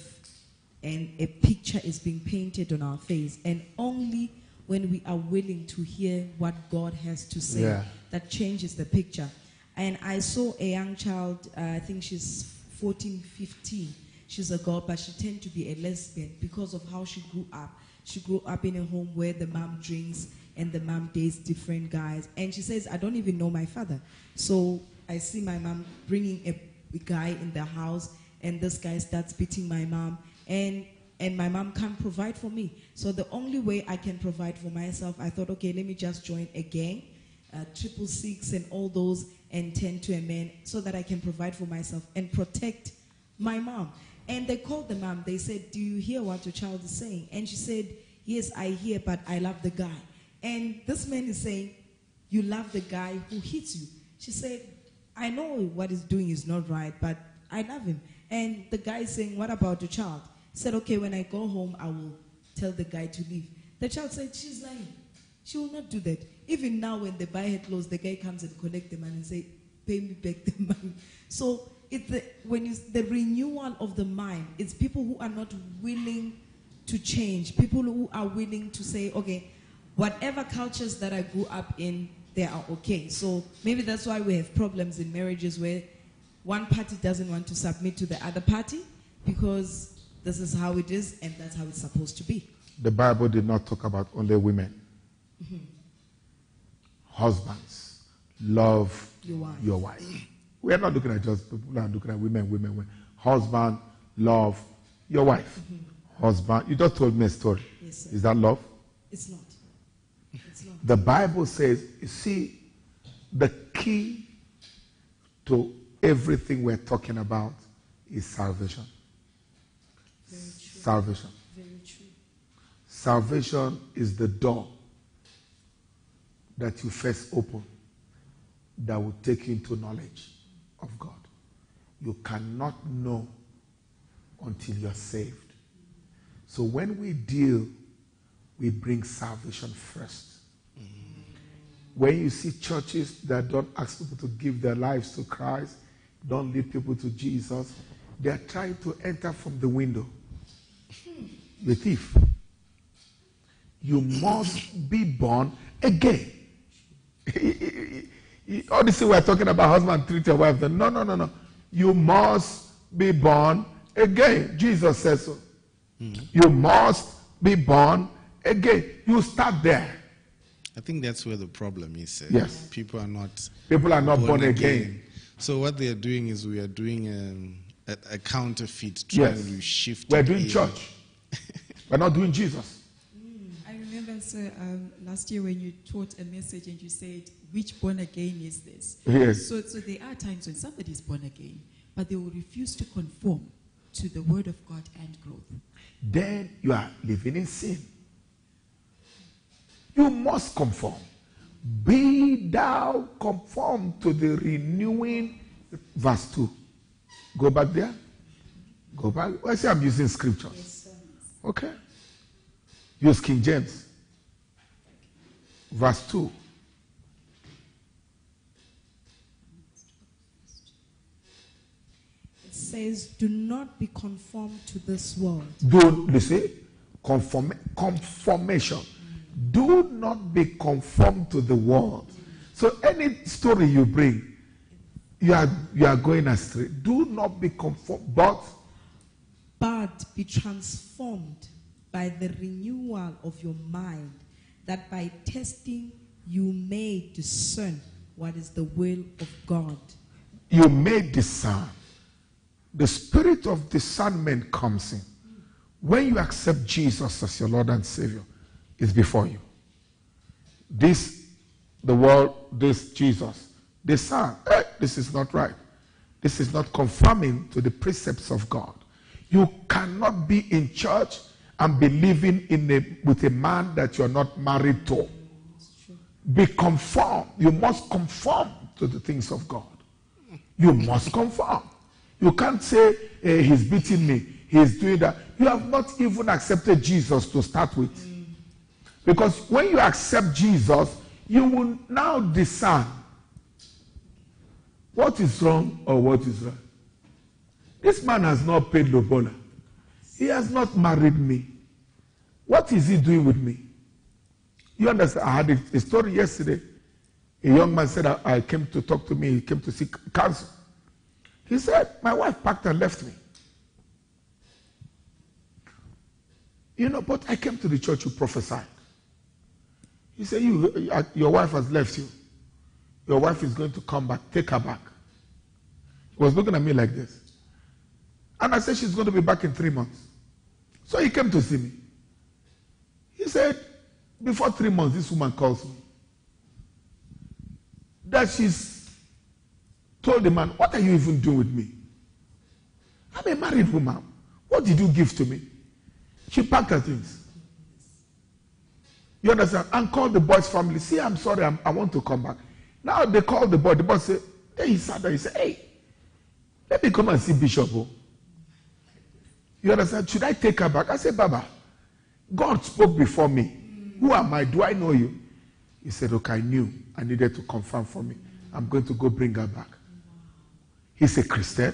and a picture is being painted on our face. And only when we are willing to hear what God has to say, Yeah. that changes the picture. And I saw a young child, uh, I think she's 14, 15. She's a girl, but she tended to be a lesbian because of how she grew up. She grew up in a home where the mom drinks and the mom dates different guys. And she says, I don't even know my father. So I see my mom bringing a, a guy in the house, and this guy starts beating my mom. And and my mom can't provide for me. So the only way I can provide for myself, I thought, okay, let me just join a gang, uh, triple six and all those, and tend to a man so that I can provide for myself and protect my mom. And they called the mom. They said, do you hear what your child is saying? And she said, yes, I hear, but I love the guy. And this man is saying, you love the guy who hits you. She said, I know what he's doing is not right, but I love him. And the guy saying, What about the child? Said, Okay, when I go home, I will tell the guy to leave. The child said, She's lying. She will not do that. Even now, when the buy had closed, the guy comes and collect the money and say, Pay me back the money. So it's the, when you, the renewal of the mind, it's people who are not willing to change, people who are willing to say, Okay, whatever cultures that I grew up in, they are okay. So maybe that's why we have problems in marriages where one party doesn't want to submit to the other party because this is how it is and that's how it's supposed to be. The Bible did not talk about only women. Mm-hmm. Husbands, love Your wife. your wife. We are not looking at just people are looking at women, women, women. Husband, love your wife. Mm-hmm. Husband, you just told me a story. Yes, sir. Is that love? It's not. The Bible says, you see, the key to everything we're talking about is salvation. Salvation. Salvation is the door that you first open that will take you into knowledge of God. You cannot know until you're saved. So when we deal, we bring salvation first. When you see churches that don't ask people to give their lives to Christ, don't lead people to Jesus, they are trying to enter from the window. The thief. You must be born again. All this we're talking about, husband treat your wife. No, no, no, no. You must be born again. Jesus says so. Hmm. You must be born again. You start there. I think that's where the problem is. sir. Yes. People are not People are not born, again. So what they are doing is we are doing um, a, a counterfeit, trying Yes. to shift. We're doing in. church. We're not doing Jesus. I remember, sir, um, last year when you taught a message and you said, which born again is this? Yes. So, so there are times when somebody is born again, but they will refuse to conform to the word of God and growth. Then you are living in sin. You must conform. Be thou conformed to the renewing. Verse 2. Go back there. Go back. I say I'm using scriptures. Okay. Use King James. Verse 2. It says, Do not be conformed to this world. Do you see? Conform, conformation. Do not be conformed to the world. So any story you bring, you are you are going astray. Do not be conformed, but but be transformed by the renewal of your mind, that by testing you may discern what is the will of God. you may discern. The spirit of discernment comes in. When you accept Jesus as your Lord and Savior, is before you. This, the world, this Jesus, discern. Eh, this is not right. This is not conforming to the precepts of God. You cannot be in church and be living in a, with a man that you're not married to. Be conformed. You must conform to the things of God. You must conform. You can't say, eh, He's beating me, He's doing that. You have not even accepted Jesus to start with. Because when you accept Jesus, you will now discern what is wrong or what is right. This man has not paid Lobola. He has not married me. What is he doing with me? You understand? I had a, story yesterday. A young man said, I, I came to talk to me. He came to seek counsel. He said, My wife packed and left me. You know, but I came to the church, you prophesied. He said, you, uh, Your wife has left you. Your wife is going to come back. Take her back. He was looking at me like this. And I said, She's going to be back in three months. So he came to see me. He said, Before three months, this woman calls me. That she's told the man, What are you even doing with me? I'm a married woman. What did you give to me? She packed her things. You understand? And call the boy's family. See, I'm sorry, I'm, i want to come back. Now they call the boy. The boy said, Then he sat there. He said, Hey, let me come and see Bishop. Oh. You understand? Should I take her back? I said, Baba, God spoke before me. Who am I? Do I know you? He said, Okay, I knew. I needed to confirm for me. I'm going to go bring her back. He's a Christian.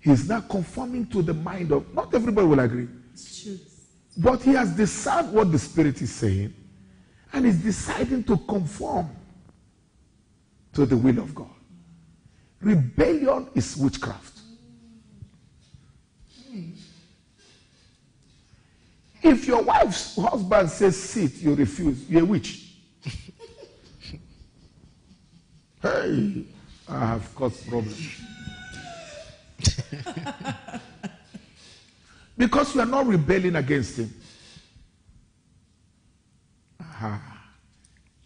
He's not conforming to the mind of, not everybody will agree. It's true. But he has discerned what the Spirit is saying and is deciding to conform to the will of God. Rebellion is witchcraft. If your wife's husband says sit, you refuse, you're a witch. hey, I have caused problems. because you are not rebelling against him. Aha.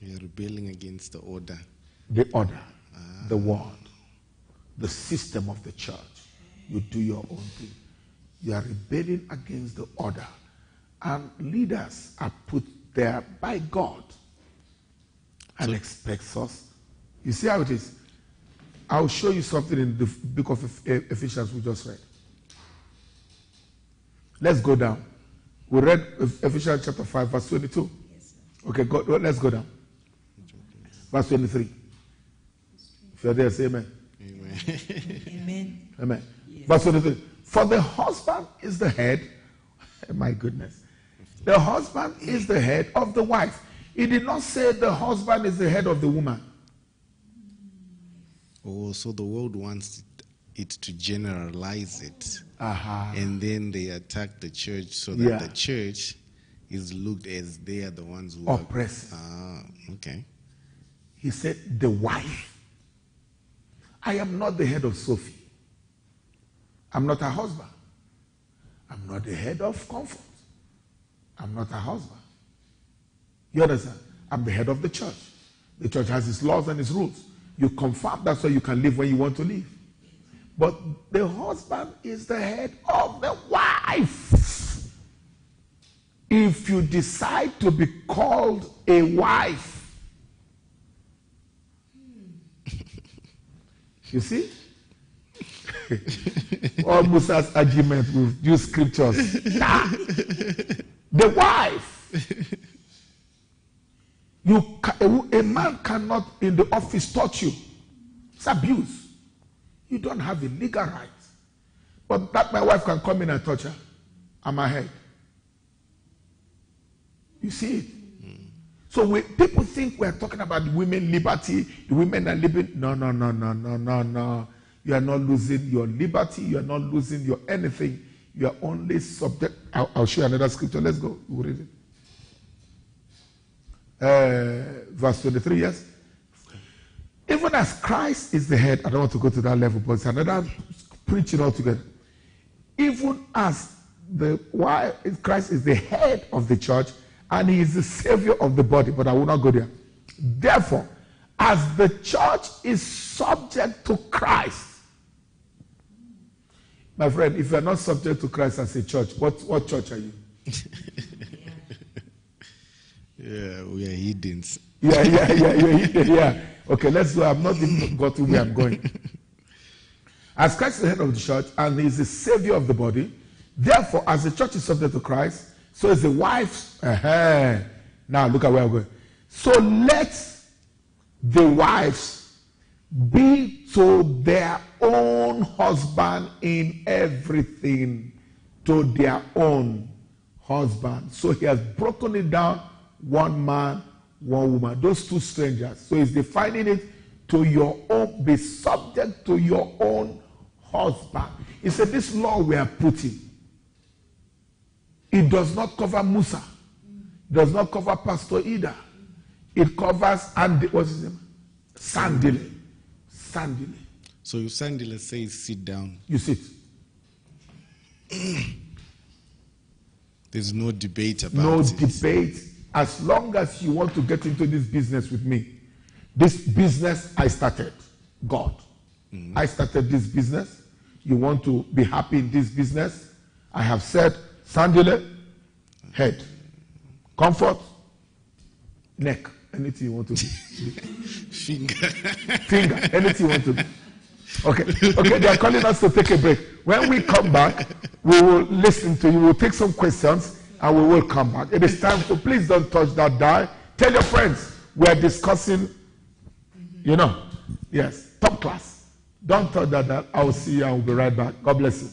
You're rebelling against the order. The order, the word, the system of the church. You do your own thing. You are rebelling against the order. And leaders are put there by God and expects us. You see how it is? I'll show you something in the book of Ephesians we just read. Let's go down. We read Ephesians chapter 5, verse 22. Okay, go, let's go down. Verse 23. If you're there, say amen. Amen. Amen. Amen. Verse 23. For the husband is the head. My goodness. The husband is the head of the wife. He did not say the husband is the head of the woman. oh, so the world wants it, it to generalize it. Aha. And then they attack the church so that Yeah. the church is looked as they are the ones who are. Oppressive. Ah, okay. He said, the wife. I am not the head of Sophie. I'm not her husband. I'm not the head of comfort. I'm not her husband. You understand? I'm the head of the church. The church has its laws and its rules. You confirm that's why you can live when you want to live. But the husband is the head of the wife. If you decide to be called a wife, You see? All Musa's argument with use scriptures. Ah. the wife. You ca- a, wo- a man cannot in the office touch you. It's abuse. You don't have a legal right. But that my wife can come in and touch her. I'm ahead. You see it? So we, people think we're talking about women liberty, the women are living. No, no, no, no, no, no, no. You are not losing your liberty. You are not losing your anything. You are only subject. I'll, I'll show you another scripture. Let's go. We'll read it. Uh, verse 23, yes. Even as Christ is the head, I don't want to go to that level, but it's another preaching altogether. Even as the why Christ is the head of the church and he is the savior of the body, but I will not go there. Therefore, as the church is subject to Christ, my friend, if you are not subject to Christ as a church, what, what church are you? Yeah, we are heathens. Yeah, yeah, yeah, yeah, yeah. Okay, let's go. I've not even got to where I'm going. As Christ is the head of the church and he is the savior of the body, therefore, as the church is subject to Christ, so is the wife uh Now look at where I'm going. So let the wives be to their own husband in everything, to their own husband. So he has broken it down one man, one woman, those two strangers. So he's defining it to your own, be subject to your own husband. He said, This law we are putting, it does not cover Musa, does not cover Pastor Idah. It covers and what's his name? Sandile. Sandile. So if Sandile says sit down, You sit. there's no debate about no it. debate. As long as you want to get into this business with me, this business I started, God. Mm-hmm. I started this business. You want to be happy in this business? I have said, Sandile, head, comfort, neck, anything you want to do. Finger. finger, anything you want to do. Okay, okay, they are calling us to take a break. When we come back, we will listen to you. We'll take some questions and we will come back. It is time to please don't touch that die. Tell your friends we are discussing, you know, yes, top class. Don't touch that dial. I will see you and we'll be right back. God bless you.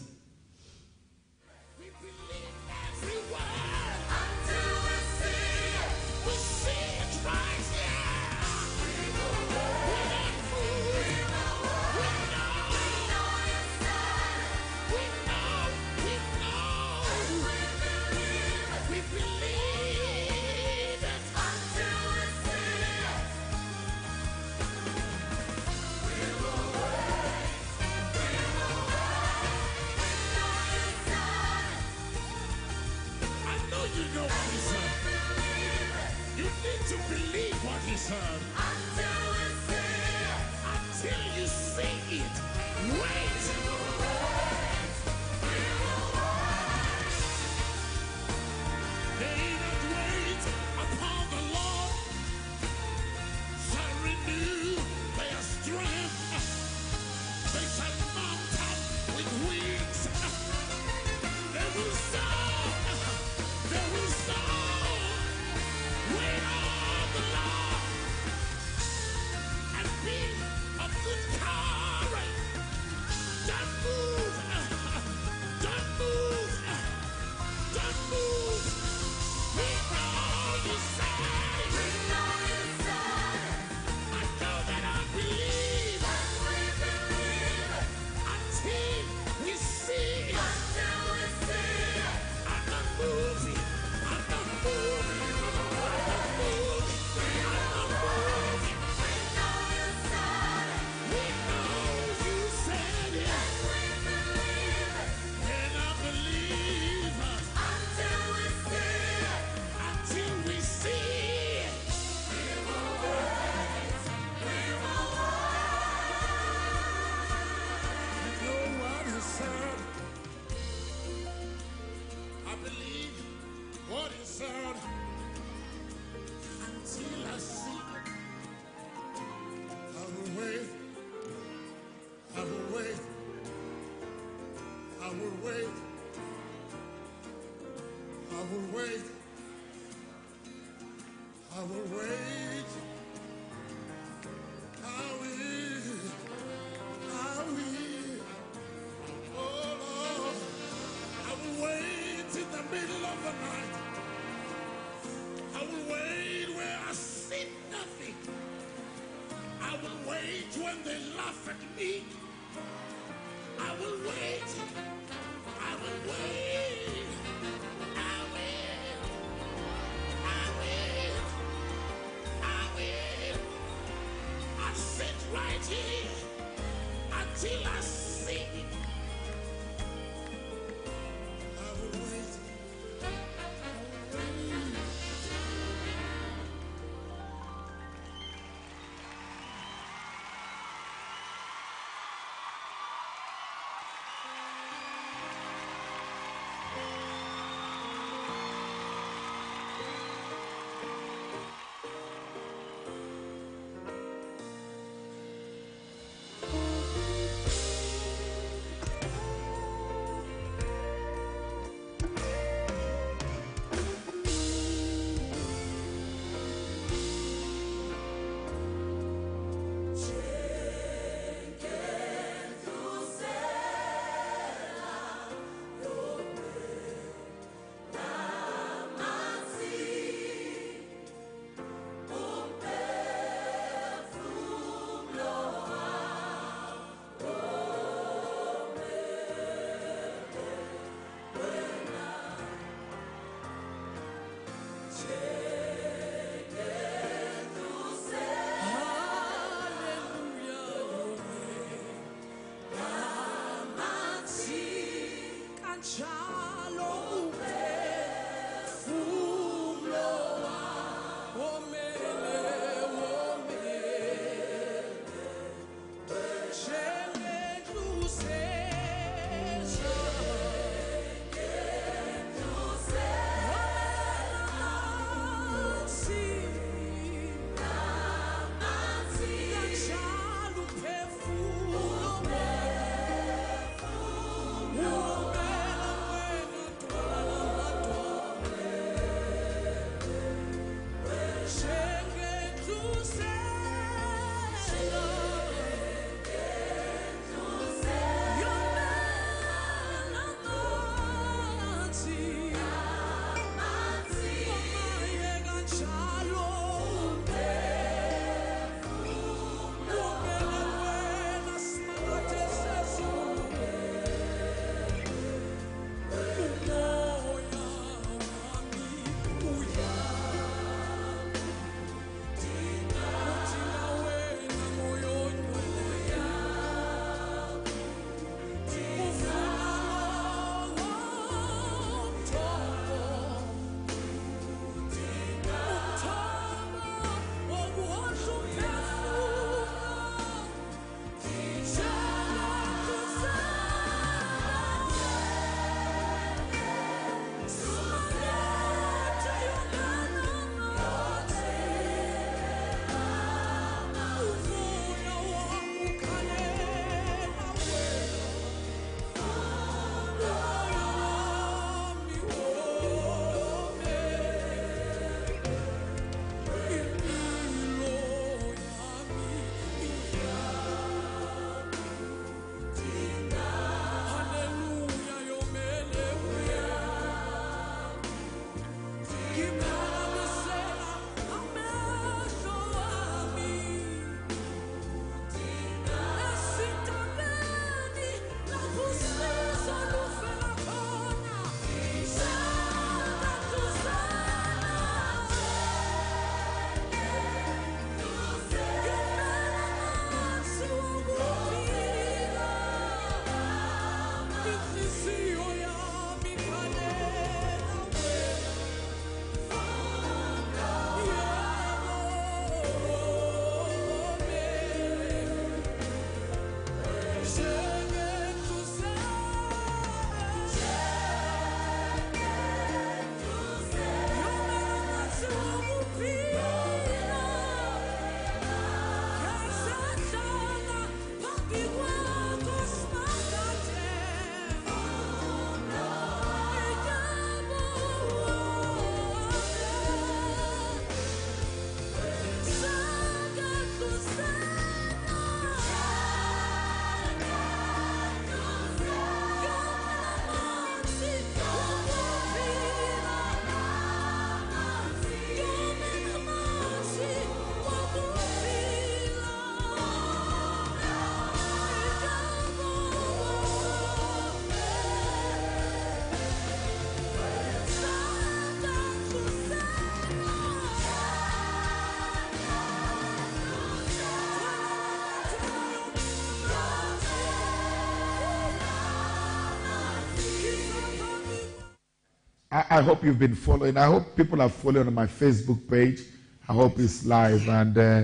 I, I hope you've been following. I hope people are following on my Facebook page. I hope it's live. And uh,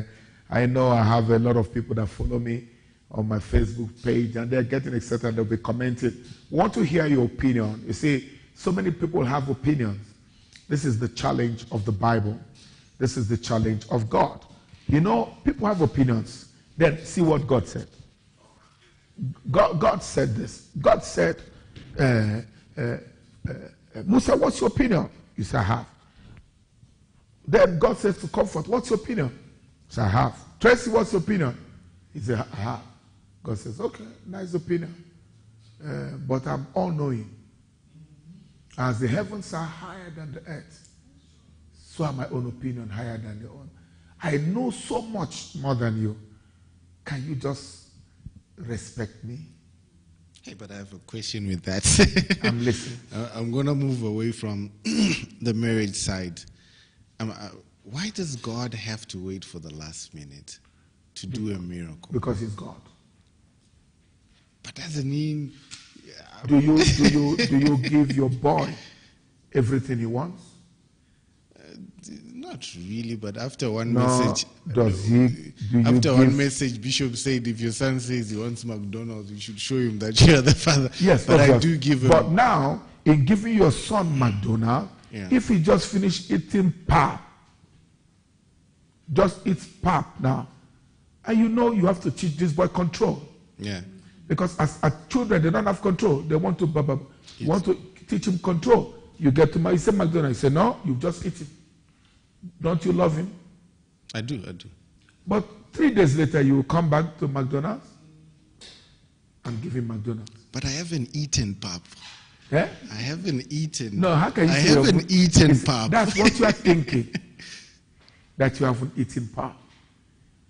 I know I have a lot of people that follow me on my Facebook page and they're getting excited. And they'll be commenting. Want to hear your opinion. You see, so many people have opinions. This is the challenge of the Bible. This is the challenge of God. You know, people have opinions. Then see what God said. God, God said this. God said, uh, uh, uh, Musa, what's your opinion? You say, I have. Then God says to comfort, what's your opinion? You say, I have. Tracy, what's your opinion? He said, I have. God says, okay, nice opinion. Uh, but I'm all knowing. As the heavens are higher than the earth, so are my own opinion higher than your own. I know so much more than you. Can you just respect me? Hey, but I have a question with that. I'm listening. I- I'm going to move away from the marriage side. Um, uh, why does God have to wait for the last minute to do a miracle? Because he's God. But doesn't he? Do you, do you, do you give your boy everything he wants? Not really, but after one No. message. Does he, do After one message, Bishop said, if your son says he wants McDonald's, you should show him that you are the father. yes, but I do give him. But now, in giving your son McDonald, Yeah. if he just finished eating pap, just eats pap now, and you know you have to teach this boy control. yeah. Because as, as children, they don't have control. They want to, bu- bu- you want to teach him control. You get to my, you say McDonald's, you say, no, you just eat it. Don't you love him? I do, I do. But three days later, you will come back to McDonald's and give him McDonald's. But I haven't eaten pap. Eh? I haven't eaten. No, how can you I haven't good- eaten It's- pap. That's what you are thinking. that you haven't eaten pap.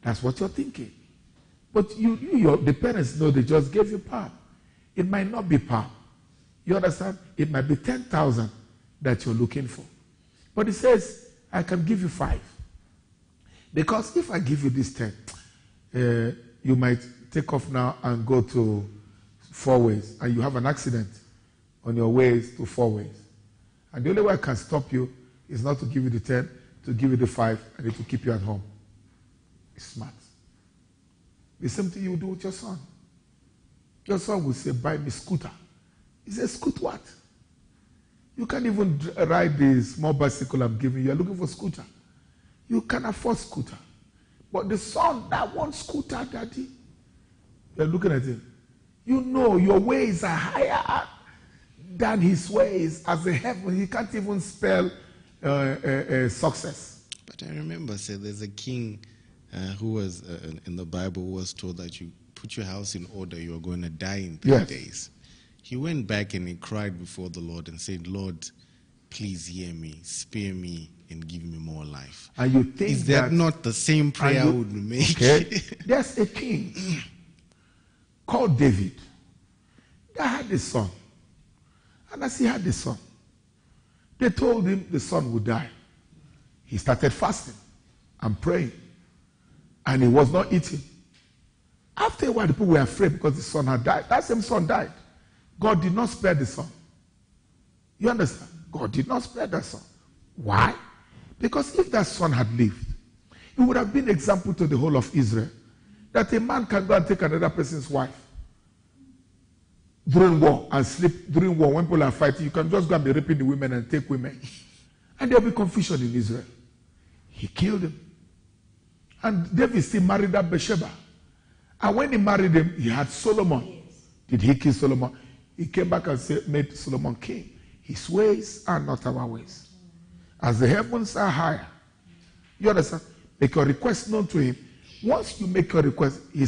That's what you're thinking. But you, you your, the parents know they just gave you pap. It might not be pap. You understand? It might be 10,000 that you're looking for. But it says, I can give you five. Because if I give you this 10, uh, you might take off now and go to Fourways, and you have an accident on your ways to Fourways. And the only way I can stop you is not to give you the 10, to give you the 5, and it will keep you at home. It's smart. The same thing you do with your son. Your son will say, Buy me scooter. He says, Scoot what? You can't even ride the small bicycle I'm giving you. You're looking for scooter. You can afford scooter. But the son that wants scooter, daddy, you're looking at him. You know your ways are higher than his ways as a heaven. He can't even spell uh, uh, uh, success. But I remember, said there's a king uh, who was uh, in- in the Bible who was told that you put your house in order, you are going to die in three Yes. days. He went back and he cried before the Lord and said, Lord, please hear me, spare me, and give me more life. And you think Is that, not the same prayer I would make? Okay. There's a king called David that had a son. And as he had the son, they told him the son would die. He started fasting and praying. And he was not eating. After a while, the people were afraid because the son had died. That same son died. God did not spare the son. You understand? God did not spare that son. Why? Because if that son had lived, it would have been an example to the whole of Israel that a man can go and take another person's wife during war and sleep during war when people are fighting. You can just go and be raping the women and take women, and there'll be confusion in Israel. He killed him, and David still married that Bathsheba. And when he married him, he had Solomon. Did he kill Solomon? He came back and said, made Solomon king. His ways are not our ways. As the heavens are higher, you understand? Make your request known to him. Once you make your request, he,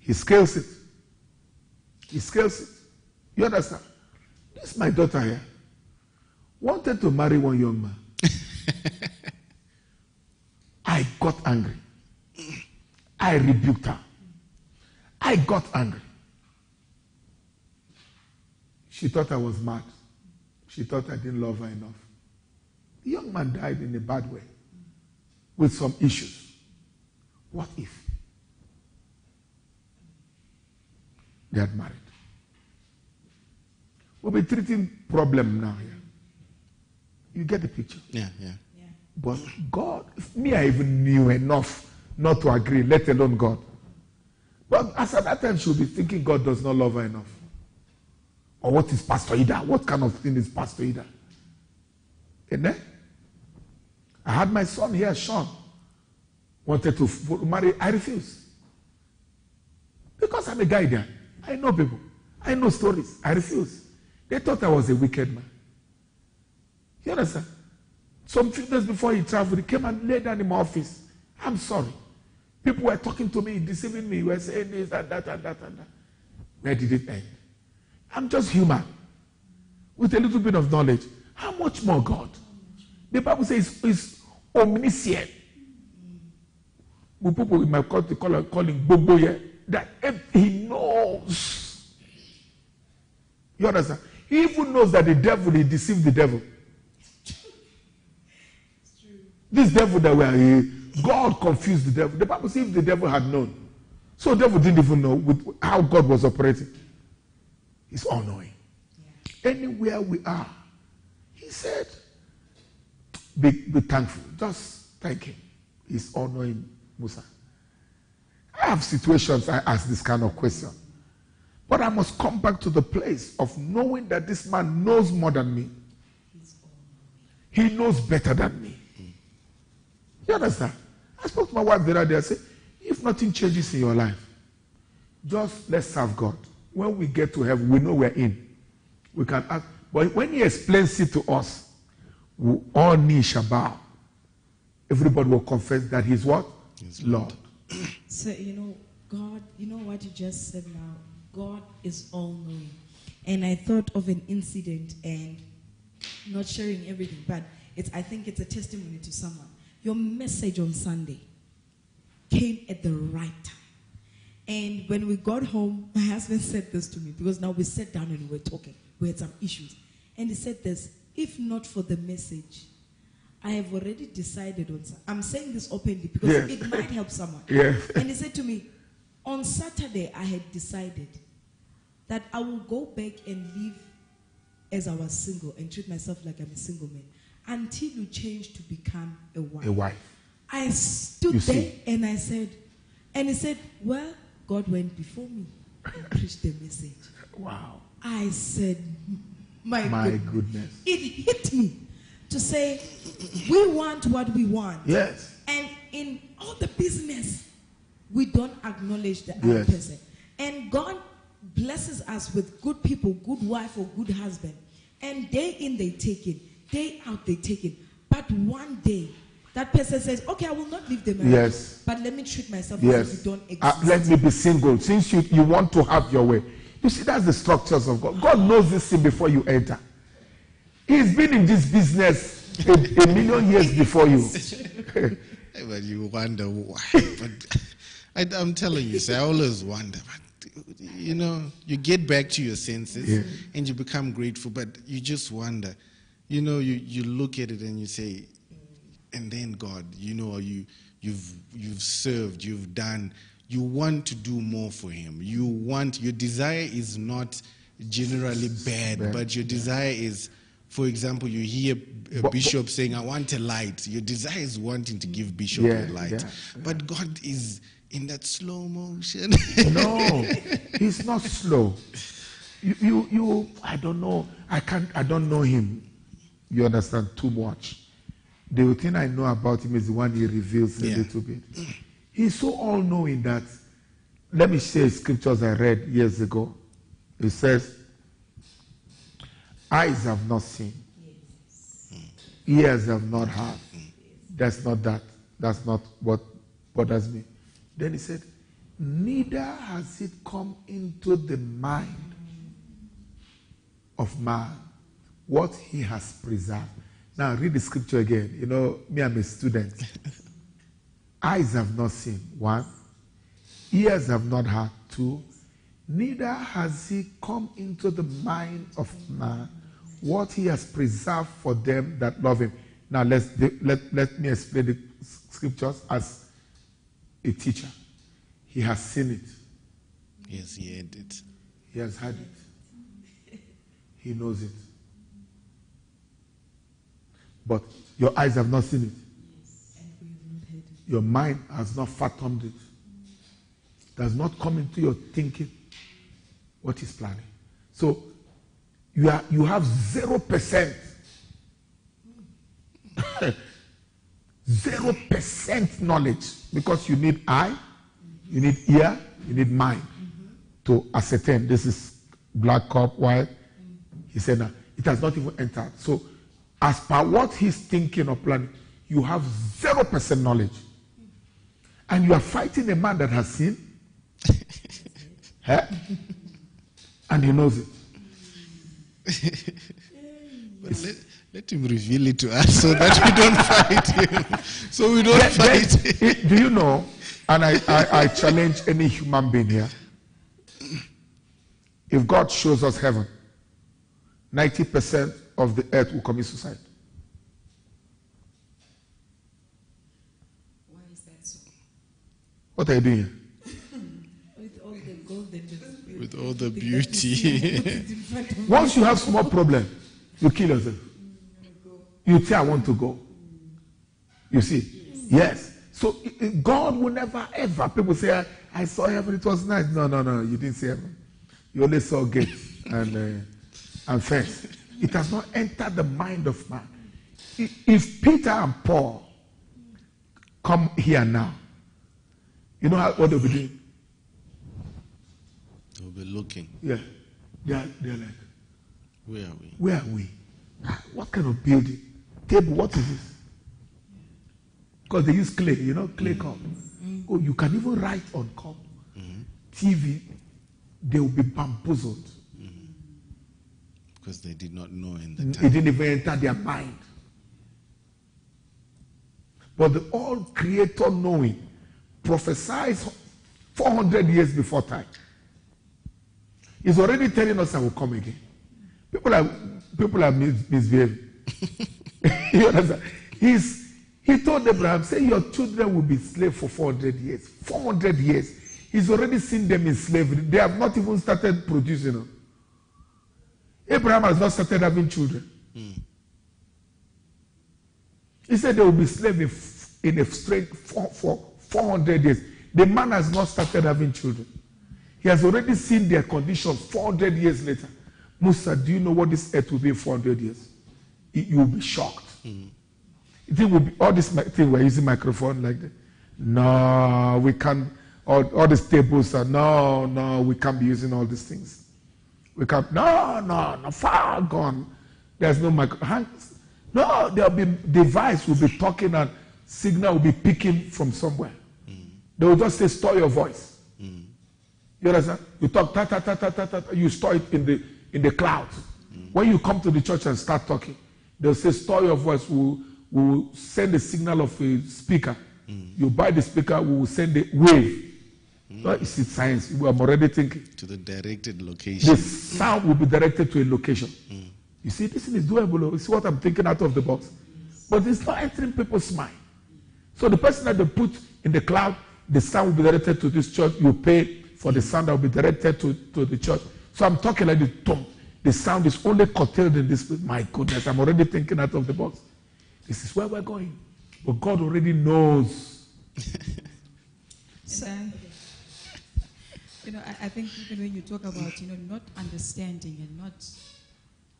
he scales it. He scales it. You understand? This is my daughter here. Wanted to marry one young man. I got angry. I rebuked her. I got angry. She thought I was mad. She thought I didn't love her enough. The young man died in a bad way with some issues. What if they had married? We'll be treating problem now here. You get the picture. Yeah, yeah. Yeah. But God, me, I even knew enough not to agree, let alone God. But as at that time, she'll be thinking God does not love her enough. Or what is Pastor Idah? What kind of thing is Pastor Idah? Then I had my son here, Sean, wanted to marry. I refused. Because I'm a guy there. I know people. I know stories. I refuse. They thought I was a wicked man. You understand? Some few days before he traveled, he came and laid down in my office. I'm sorry. People were talking to me, deceiving me, were saying this and that and that and that. Where did it end? I'm just human with a little bit of knowledge. How much more God? The Bible says he's omniscient. But people in my country call, call him Bobo, yeah, that if he knows. You understand? He even knows that the devil, he deceived the devil. This devil that we are here, God confused the devil. The Bible says the devil had known. So the devil didn't even know with how God was operating. He's all knowing. Anywhere we are, he said, be, be thankful. Just thank him. He's all knowing, Musa. I have situations I ask this kind of question. But I must come back to the place of knowing that this man knows more than me. He knows better than me. You understand? I spoke to my wife the other day. I said, if nothing changes in your life, just let's serve God. When we get to heaven, we know we're in. We can ask. But when He explains it to us, we all knee shall bow. Everybody will confess that He's what? He's Lord. So, you know, God, you know what you just said now? God is all knowing. And I thought of an incident and not sharing everything, but it's, I think it's a testimony to someone. Your message on Sunday came at the right time. And when we got home, my husband said this to me because now we sat down and we were talking. We had some issues. And he said this if not for the message, I have already decided on. I'm saying this openly because Yes. it might help someone. Yes. And he said to me, on Saturday, I had decided that I will go back and live as I was single and treat myself like I'm a single man until you change to become a wife. A wife. I stood You there see. and I said, and he said, well, God went before me and preached the message. Wow. I said, my, My goodness. goodness. It hit me to say, we want what we want. Yes. And in all the business, we don't acknowledge the other Yes. person. And God blesses us with good people, good wife or good husband. And day in they take it, day out they take it. But one day, that person says, "Okay, I will not leave the marriage, Yes. but let me treat myself as Yes. if you don't exist." Uh, let me be single. Since you, you want to have your way. You see, that's the structures of God. God knows this thing before you enter. He's been in this business a, a million years before you. Hey, But you wonder why. But I, I'm telling you, sir, I always wonder. But you know, you get back to your senses Yeah. and you become grateful, but you just wonder. You know, you, you look at it and you say, and then God, you know, you you've you've served, you've done. You want to do more for Him. You want your desire is not generally bad, Bad, but your desire is. For example, you hear a But- bishop saying, I want a light. Your desire is wanting to give bishop Yeah, a light. yeah, But God is in that slow motion. No, he's not slow. You, you, you, I don't know. I can't, I don't know him. You understand too much. The thing I know about him is the one he reveals a Yeah. little bit. He's so all knowing that, let me share scriptures I read years ago. It says, Eyes have not seen, ears have not heard. That's not that. That's not what bothers me. Then he said, Neither has it come into the mind of man what he has preserved. Now read the scripture again. You know, me, I'm a student. Eyes have not seen, one. Ears have not heard, two. Neither has he come into the mind of man what he has preserved for them that love him. Now let's let, let me explain the scriptures as a teacher. He has seen it. yes, he had it. He has had it. He knows it. But your eyes have not seen it. And we have not heard it. Your mind has not fathomed it. Does not come into your thinking what he's planning. So you are you have zero percent. Zero percent knowledge because you need eye, you need ear, you need mind to ascertain this is black cup, white. He said that it has not even entered. So, as per what he's thinking or planning, you have zero percent knowledge. And you are fighting a man that has seen. Eh? And he knows it. But let, let him reveal it to us so that we don't fight him. So we don't fight him. do you know? And I, I, I challenge any human being here. If God shows us heaven, 90% of the earth will commit suicide. Why is that so? What are you doing here? With all the gold and the With all the thing that you see, beauty. put it in front of Once you have small problem, you kill yourself. You say, I want to go. You see? Yes. So i- i- God will never ever. People say, I, I saw heaven, it was nice. No, no, no, you didn't see heaven. You only saw gates and, uh, and fence. It has not entered the mind of man. If Peter and Paul come here now, you know how, what they'll be doing? They'll be looking. Yeah. They're, they're like, Where are we? Where are we? Ah, What kind of building? Table, what is this? Because they use clay, you know, clay cup. Oh, you can even write on cup. TV, they will be bamboozled. Because they did not know in the time. It didn't even enter their mind. But the all creator knowing prophesies 400 years before time. He's already telling us I will come again. People are people are mis- misbehaving. you understand? He's he told Abraham, say your children will be slaves for 400 years. 400 years. He's already seen them in slavery. They have not even started producing them. Abraham has not started having children. He said they will be slaves in, a straight for, for 400 years. The man has not started having children. He has already seen their condition 400 years later. Musa, do you know what this earth will be in 400 years? You will be shocked. You think we'll be, all this thing we're using microphone like that? No, we can't. All, all these tables are no, no, we can't be using all these things. We can't. No, no, no, far gone. There's no micro. No, there'll be device will be talking and signal will be picking from somewhere. Mm. They will just say, store your voice. Mm. You understand? You talk ta ta ta ta ta ta. You store it in the in the clouds. Mm. When you come to the church and start talking, they'll say, store your voice. We'll, we'll send a signal of a speaker. You buy the speaker, we will send a wave. No, it's it's science. We are already thinking. To the directed location. The location. sound will be directed to a location. Mm. You see, this is doable. oh. It's what I'm thinking out of the box. But it's not entering people's mind. So the person that they put in the cloud, the sound will be directed to this church. You pay for the sound that will be directed to, to the church. So I'm talking like the tomb. The sound is only curtailed in this place. My goodness, I'm already thinking out of the box. This is where we're going. But God already knows. And I, you know, I, I think even when you talk about, you know, not understanding and not,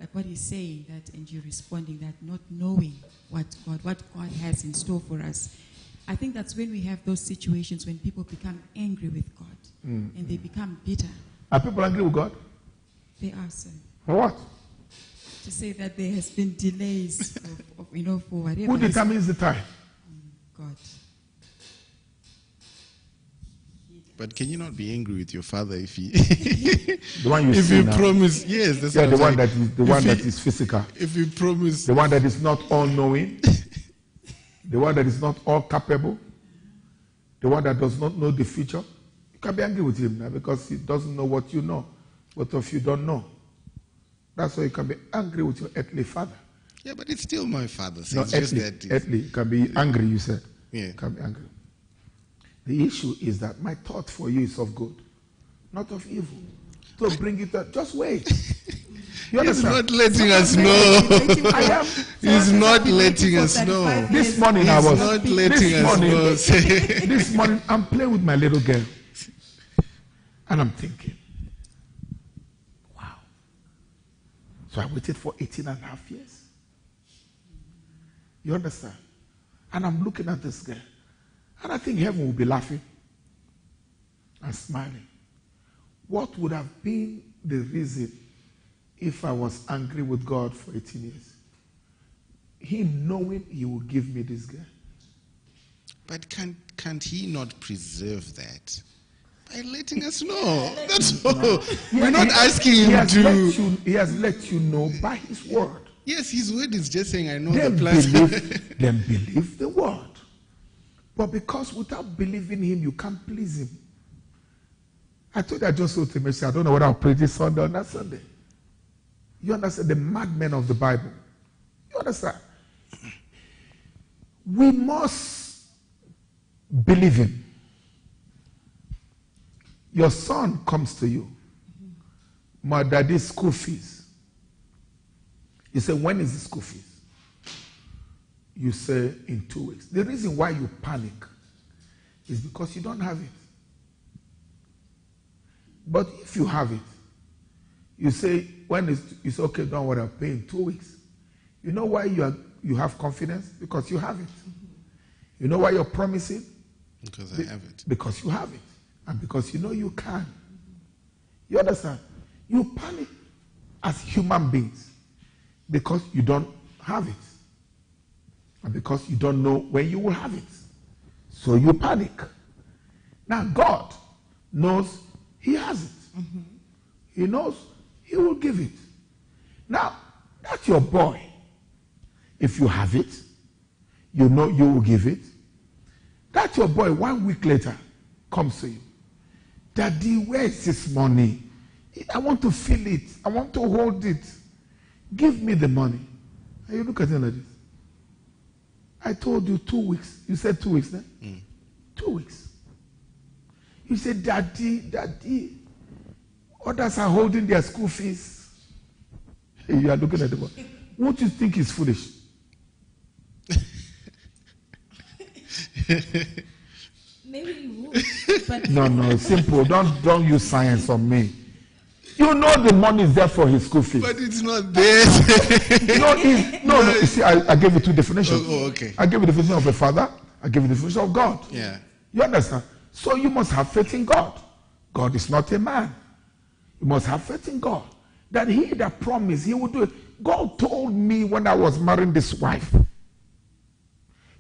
like what he's saying, that, and you're responding, that not knowing what God, what God has in store for us. I think that's when we have those situations when people become angry with God mm. and they become bitter. Are people angry with God? They are, sir. For what? To say that there has been delays, of, of, you know, for whatever. Who determines the time? Mm, God. But can you not be angry with your father if he The one you if you now. promise yes, that's Yeah, the one saying. that is the If one he- that is physical. if you promise the one that is not all knowing, the one that is not all capable, the one that does not know the future. You can be angry with him now because he doesn't know what you know. Both of you don't know. That's why you can be angry with your earthly father. Yeah, but it's still my father. So No, it's just earthly, that earthly. You can be angry, you said. Yeah. You can be angry. The issue is that my thought for you is of good, not of evil. So bring it up. Just wait. You He's understand? not letting us know. He's not letting us know. This years. morning I was. not this letting us morning, know. this morning I'm playing with my little girl, and I'm thinking, wow. So I waited for 18 and a half years. You understand? And I'm looking at this girl, and I think heaven will be laughing and smiling. What would have been the reason if I was angry with God for 18 years? Him knowing He will give me this girl. But can, can't he not preserve that? By letting us know. That's all. We're not asking him to. you, he has let you know by His word. Yes, his word is just saying, I know Then the plans. believe, then believe the word. But because without believing Him, you can't please Him. I told you I just told him, I said, I don't know whether I'll preach this Sunday or not Sunday. You understand the madmen of the Bible. You understand? We must believe Him. Your son comes to you. My daddy's school fees. You say, when is the school fees? You say, in two weeks. The reason why you panic is because you don't have it. But if you have it, you say, when it's, it's okay, don't worry, I'll pay in two weeks. You know why you, are, you have confidence? Because you have it. You know why you're promising? Because I have it. Because you have it. And because you know you can. You understand? You panic as human beings because you don't have it. And because you don't know when you will have it. So you panic. Now, God knows He has it. Mm-hmm. He knows He will give it. Now, that's your boy. If you have it, you know you will give it. That your boy, one week later, comes to you. Daddy, where is this money? I want to feel it. I want to hold it. Give me the money. And you look at him like this. I told you two weeks. You said two weeks, then? Mm. Two weeks. You said, Daddy, Daddy. Others are holding their school fees. You are looking at the boy. Won't you think is foolish? Maybe you would, but No, no, simple. Don't don't use science on me. You know the money is there for his school fees. But it's not there. no, it's, no, no. You see, I, I gave you two definitions. Oh, oh, okay. I gave you the definition of a father. I gave you the definition of God. yeah. You understand? So you must have faith in God. God is not a man. You must have faith in God. That he that promised, he will do it. God told me when I was marrying this wife,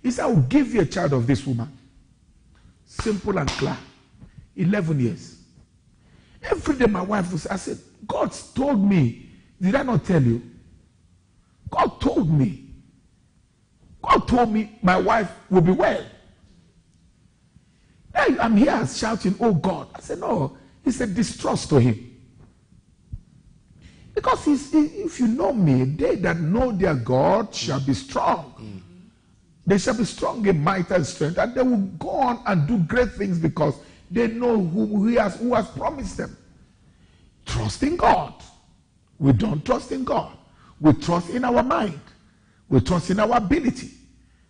he said, I will give you a child of this woman. Simple and clear. 11 years. Every day my wife was, I said, God told me. Did I not tell you? God told me. God told me my wife will be well. Now I'm here shouting, Oh God. I said, No. He said, Distrust to him. Because if you know me, they that know their God shall be strong. Mm. They shall be strong in might and strength, and they will go on and do great things because they know who he has, who has promised them. Trust in God. We don't trust in God. We trust in our mind. We trust in our ability.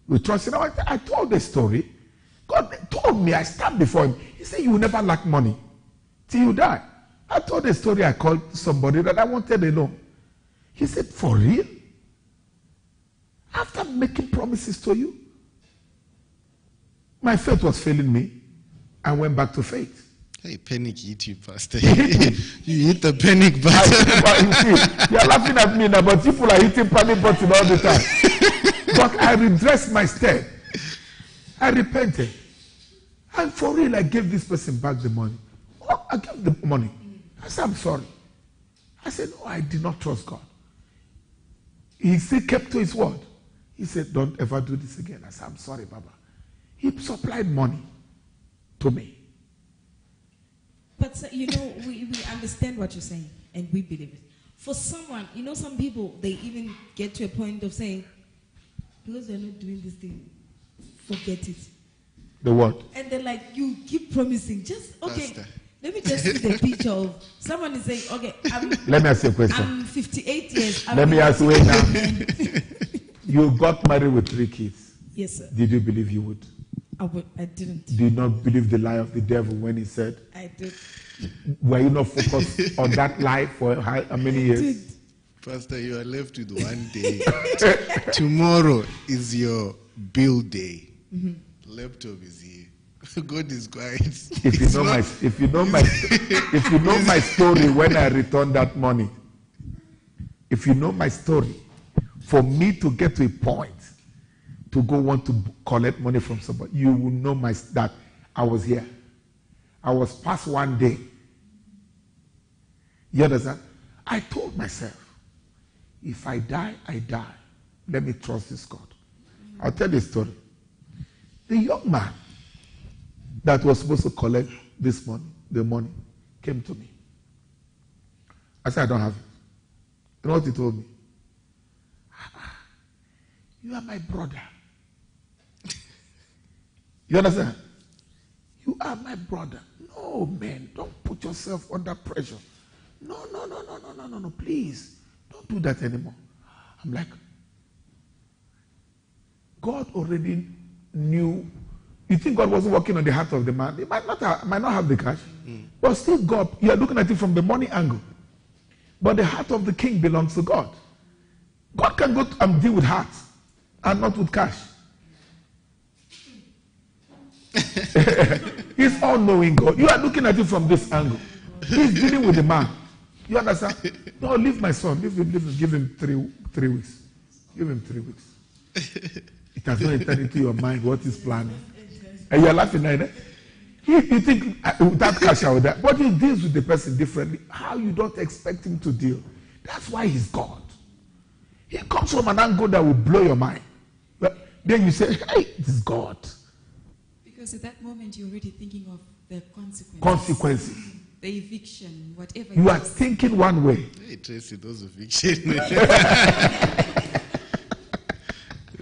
We trust in our. I told the story. God told me, I stand before him. He said, You will never lack money till you die. I told the story. I called somebody that I wanted a loan. He said, For real? After making promises to you, my faith was failing me. I went back to faith. Hey, panic hit you, Pastor. you hit the panic button. you see, you're laughing at me now, but people are hitting panic button all the time. but I redressed my step. I repented. And for real, I gave this person back the money. Oh, I gave the money. I said, I'm sorry. I said, No, I did not trust God. He still kept to his word. He said, Don't ever do this again. I said, I'm sorry, Baba. He supplied money to me. But you know, we, we understand what you're saying and we believe it. For someone, you know, some people they even get to a point of saying, because they're not doing this thing, forget it. The word. And then like you keep promising, just okay, Pastor. Let me just see the picture of someone is saying, okay, I'm, Let me ask you a question. I'm 58 years. I've Let me ask you dating now. You got married with three kids. Yes, sir. Did you believe you would? I, would, I didn't. Do you not believe the lie of the devil when he said, I did. were you not focused on that lie for how, how many years? Did. Pastor, you are left with one day. Tomorrow is your bill day. Mm-hmm. Laptop is here. God is quiet. If you It's know my, if you know my, if you know my story when I return that money, if you know my story, for me to get to a point to go want to collect money from somebody, you will know my that I was here. I was past one day. You understand? I told myself, if I die, I die. Let me trust this God. I'll tell a story. The young man that was supposed to collect this money, the money, came to me. I said, I don't have it. You know what he told me? "Ah, You are my brother. You understand? You are my brother. No, man, don't put yourself under pressure. No, no, no, no, no, no, no, no, please. Don't do that anymore. I'm like, God already knew. You think God wasn't working on the heart of the man? He might not have, might not have the cash, hmm. but still, God. You are looking at it from the money angle. But the heart of the king belongs to God. God can go and deal with hearts and not with cash. He's all knowing God. You are looking at it from this angle. He's dealing with the man. You understand? No, leave my son. Leave him, leave him. Give him three, three weeks. Give him three weeks. It has not entered into your mind what he's planning. And you're laughing like that. You, you think uh, that cash out there, but he deals with the person differently. How you don't expect him to deal. That's why he's God. He comes from an angle that will blow your mind. But then you say, hey, this is God. Because at that moment, you're already thinking of the consequences. Consequences. The eviction, whatever. You are is. thinking one way. Hey, Tracy, those are fiction.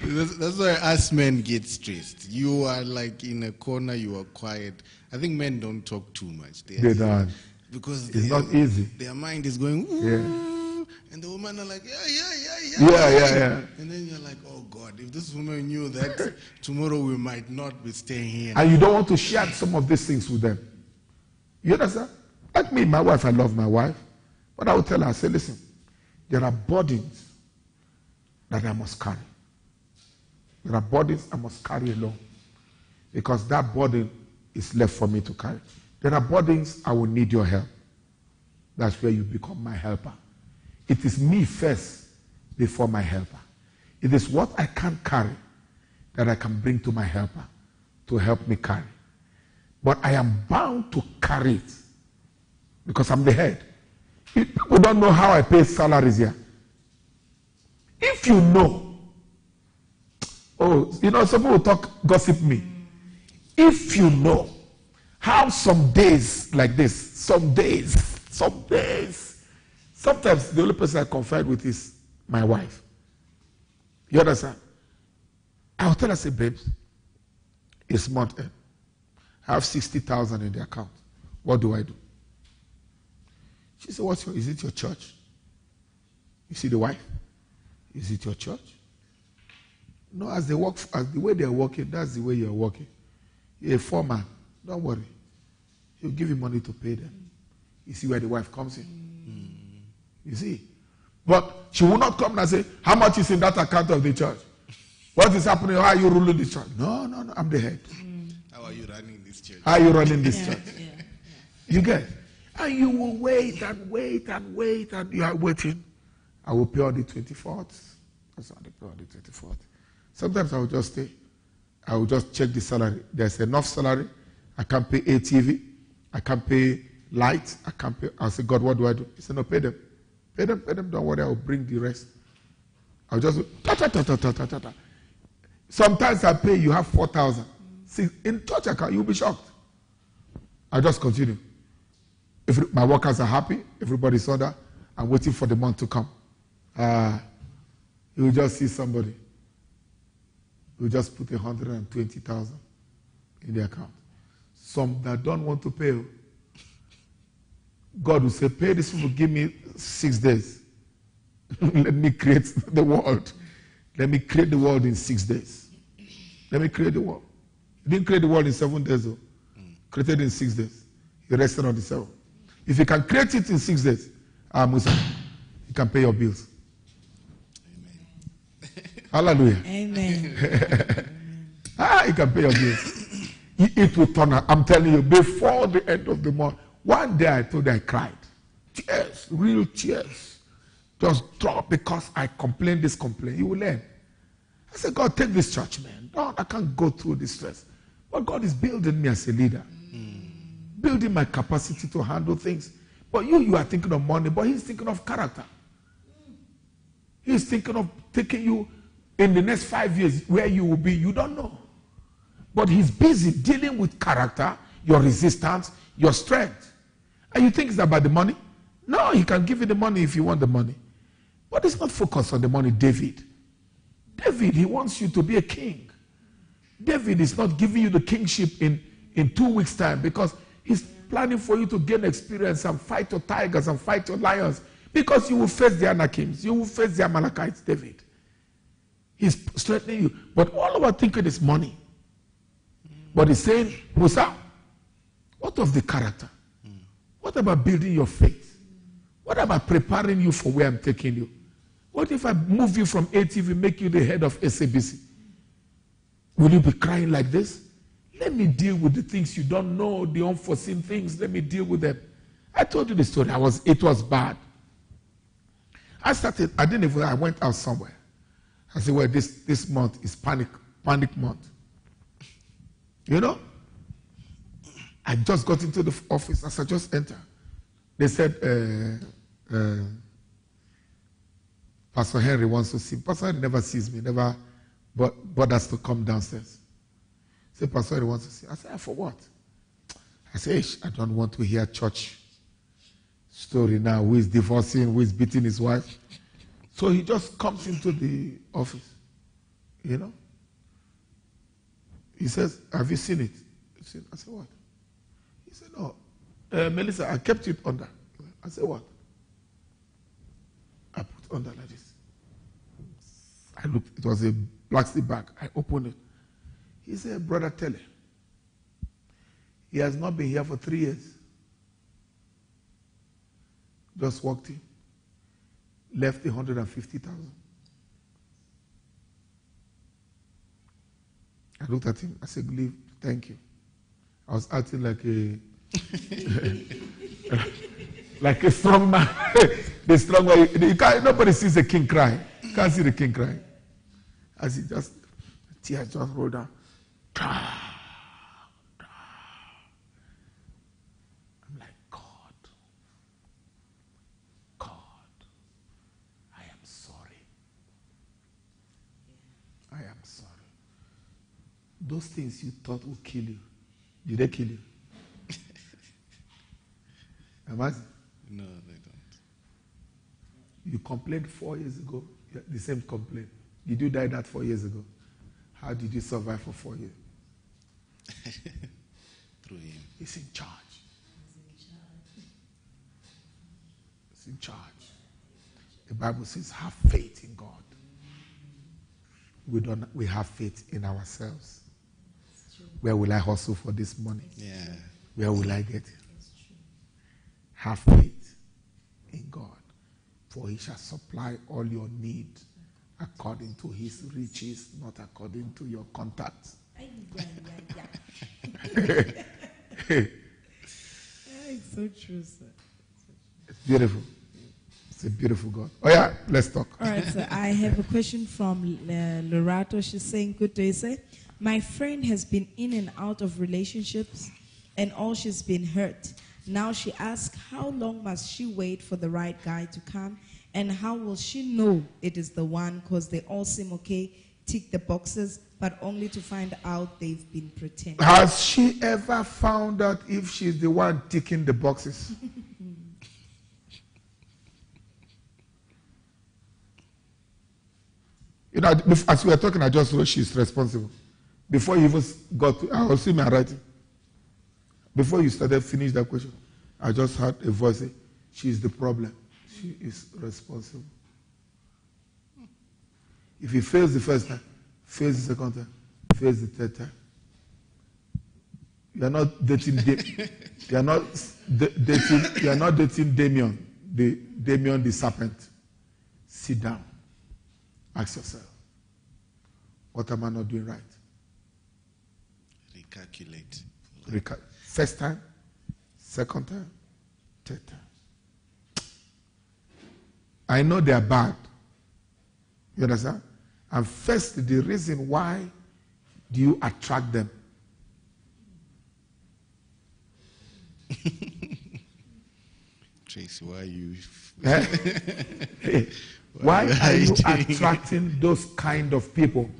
that's, that's why us men get stressed. You are like in a corner, you are quiet. I think men don't talk too much. They, They don't. Because It's not easy. Their mind is going, Yeah. And the woman are like, yeah, yeah, yeah, yeah. Yeah, yeah, yeah. And then you're like, oh God, if this woman knew that tomorrow we might not be staying here. And you don't want to share some of these things with them. You understand? Like me, my wife, I love my wife. But I will tell her, I say, listen, there are burdens that I must carry. There are burdens I must carry alone. Because that burden is left for me to carry. There are burdens I will need your help. That's where you become my helper. It is me first before my helper. It is what I can't carry that I can bring to my helper to help me carry. But I am bound to carry it because I'm the head. If people don't know how I pay salaries here. If you know, oh, you know, some people talk, gossip me. If you know how some days like this, some days, some days, sometimes the only person I confide with is my wife. You understand? I'll tell her, say, babes, it's month end. I have 60,000 in the account. What do I do? She said, What's your, is it your church? You see the wife? Is it your church? No, as they work, as the way they're working, that's the way you're working. You're a foreman. Don't worry. He'll give you money to pay them. You see where the wife comes in? You see? But she will not come and say, How much is in that account of the church? What is happening? How are you ruling this church? No, no, no. I'm the head. How are you running this church? How are you running this church? Yeah. You get? And you will wait and wait and wait and you are waiting. I will pay on the 24th. That's how they pay on the 24th. Sometimes I will just stay. I will just check the salary. There's enough salary. I can pay ATV. I can pay light. I can pay. I'll say, God, what do I do? He said, no, pay them. Pay them. Don't worry. I'll bring the rest. I'll just, ta ta ta ta ta ta ta. ta. Sometimes I pay, you have 4,000. See, in church account, you'll be shocked. I just continue. If my workers are happy, everybody's order, I'm waiting for the month to come. Uh, you will just see somebody. You just put 120,000 in the account. Some that don't want to pay, God will say, Pay this people, give me six days. Let me create the world. Let me create the world in six days. Let me create the world. He didn't create the world in seven days, though. Created in six days. He rested on the seventh. If you can create it in six days, ah, Musa, you can pay your bills. Amen. Hallelujah. Amen. Ah, you can pay your bills. It, it will turn out. I'm telling you, before the end of the month, one day I told you I cried. Tears, real tears. Just drop because I complained this complaint. You will learn. I said, God, take this church, man. No, I can't go through this stress. But God is building me as a leader, building my capacity to handle things. But you, you are thinking of money, but He's thinking of character. He's thinking of taking you in the next five years where you will be. You don't know. But He's busy dealing with character, your resistance, your strength. And you think it's about the money? No, He can give you the money if you want the money. But it's not focused on the money, David. David, he wants you to be a king. David is not giving you the kingship in, in two weeks' time because he's planning for you to gain experience and fight your tigers and fight your lions because you will face the Anakims, you will face the Amalekites, David. He's strengthening you. But all about thinking is money. But he's saying, Musa, what of the character? What about building your faith? What about preparing you for where I'm taking you? What if I move you from ATV, make you the head of SABC? Will you be crying like this? Let me deal with the things you don't know, the unforeseen things. Let me deal with them. I told you the story. I was, it was bad. I started, I didn't even, I went out somewhere. I said, well, this, this month is panic, panic month. You know? I just got into the office as I just entered. They said, uh, uh, Pastor Henry wants to see. Pastor Henry never sees me, never but bothers to come downstairs. Say, Pastor Henry wants to see. I said, for what? I said, I don't want to hear church story now. Who is divorcing? Who is beating his wife? So he just comes into the office. You know? He says, Have you seen it? I said What? Said, No. Uh, Melissa, I kept it under. I said, What? I put under like this. I looked, it was a plastic bag. I opened it. He said, Brother Telly, he has not been here for three years. Just walked in, left the 150,000. I looked at him. I said, Leave, thank you. I was acting like a like a strong man. the strong man. You can't, nobody sees a king cry. You can't see the king cry. As he just tears just roll down. I'm like, God, God, I am sorry. I am sorry. Those things you thought would kill you, did they kill you? Imagine. No, they don't. You complained four years ago, the same complaint. Did you die that four years ago? How did you survive for four years? Through him. He's in charge. He's in charge. The Bible says, have faith in God. We don't we have faith in ourselves. Where will I hustle for this money? Yeah. Where will I get it? Have faith in God, for he shall supply all your need according to his riches, not according to your contacts. Ay, yeah, yeah, yeah. It's so true, sir. It's beautiful. It's a beautiful God. Oh yeah, let's talk. All right, so I have a question from uh, Lorato. She's saying, Good day, sir. My friend has been in and out of relationships and all she's been hurt. Now she asks, How long must she wait for the right guy to come? And how will she know it is the one? Because they all seem okay, tick the boxes, but only to find out they've been pretending. Has she ever found out if she's the one ticking the boxes? you know, as we were talking, I just wrote she's responsible. Before you even got to, I was seeing my writing. Before you started, finish that question. I just heard a voice say, She's the problem. She is responsible. If he fails the first time, fails the second time, fails the third time. You are not dating. Da- you are not da- dating. You are not dating Damien, the Damien the serpent. Sit down. Ask yourself, what am I not doing right? Recalculate. Reca- First time, second time, third time. I know they are bad. You understand? And first, the reason why do you attract them? Tracy, why are you? Eh? Hey, why Why are you- attracting those kind of people?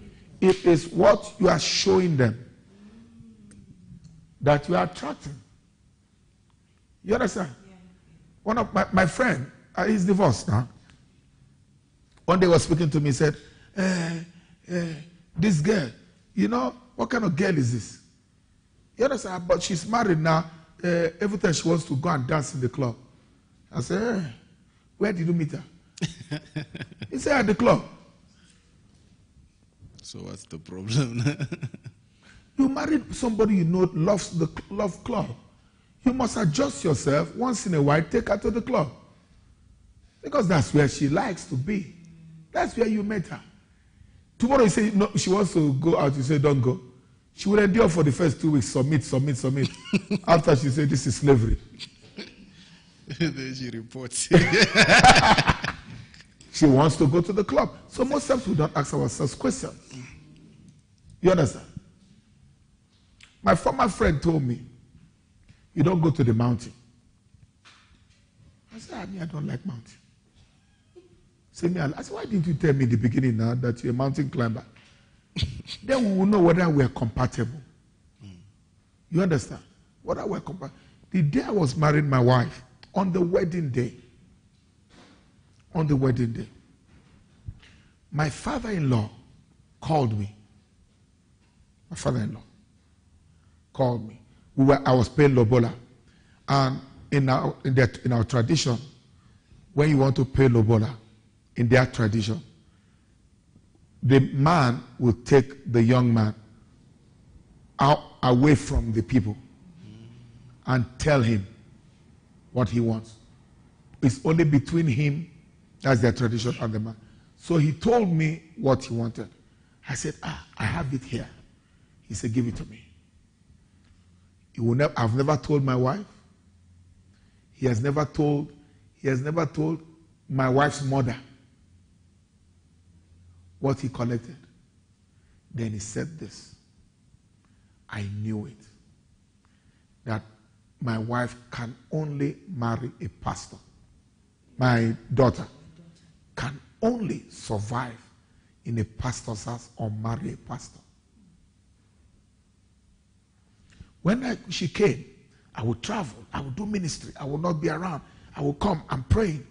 It is what you are showing them that you are attracting. You understand? One of my, my friend, uh, he's divorced now. One day he was speaking to me, he said, eh, eh, This girl, you know, what kind of girl is this? You understand? But she's married now. Uh, every time she wants to go and dance in the club. I said, eh, Where did you meet her? he said, At the club. So what's the problem? You married somebody you know loves the love club. You must adjust yourself once in a while, take her to the club. Because that's where she likes to be. That's where you met her. Tomorrow you say no, she wants to go out, you say don't go. She will endure for the first two weeks, submit, submit, submit. After she said this is slavery. then she reports. She wants to go to the club. So most times we don't ask ourselves questions. You understand? My former friend told me, you don't go to the mountain. I said, I mean, I don't like mountain. Say me, I said, why didn't you tell me in the beginning now that you're a mountain climber? then we will know whether we are compatible. You understand? Whether we're compatible. The day I was marrying my wife, on the wedding day, on the wedding day, my father in law called me. My father in law called me. We were, I was playing Lobola. And in our, in, their, in our tradition, when you want to pay Lobola, in their tradition, the man will take the young man out away from the people and tell him what he wants. It's only between him, that's their tradition, and the man. So he told me what he wanted. I said, Ah, I have it here. He said, Give it to me. Never, I've never told my wife. He has never told, he has never told my wife's mother what he collected. Then he said this. I knew it. That my wife can only marry a pastor. My daughter can only survive in a pastor's house or marry a pastor. When I, she came, I would travel, I would do ministry, I would not be around, I would come, I'm praying.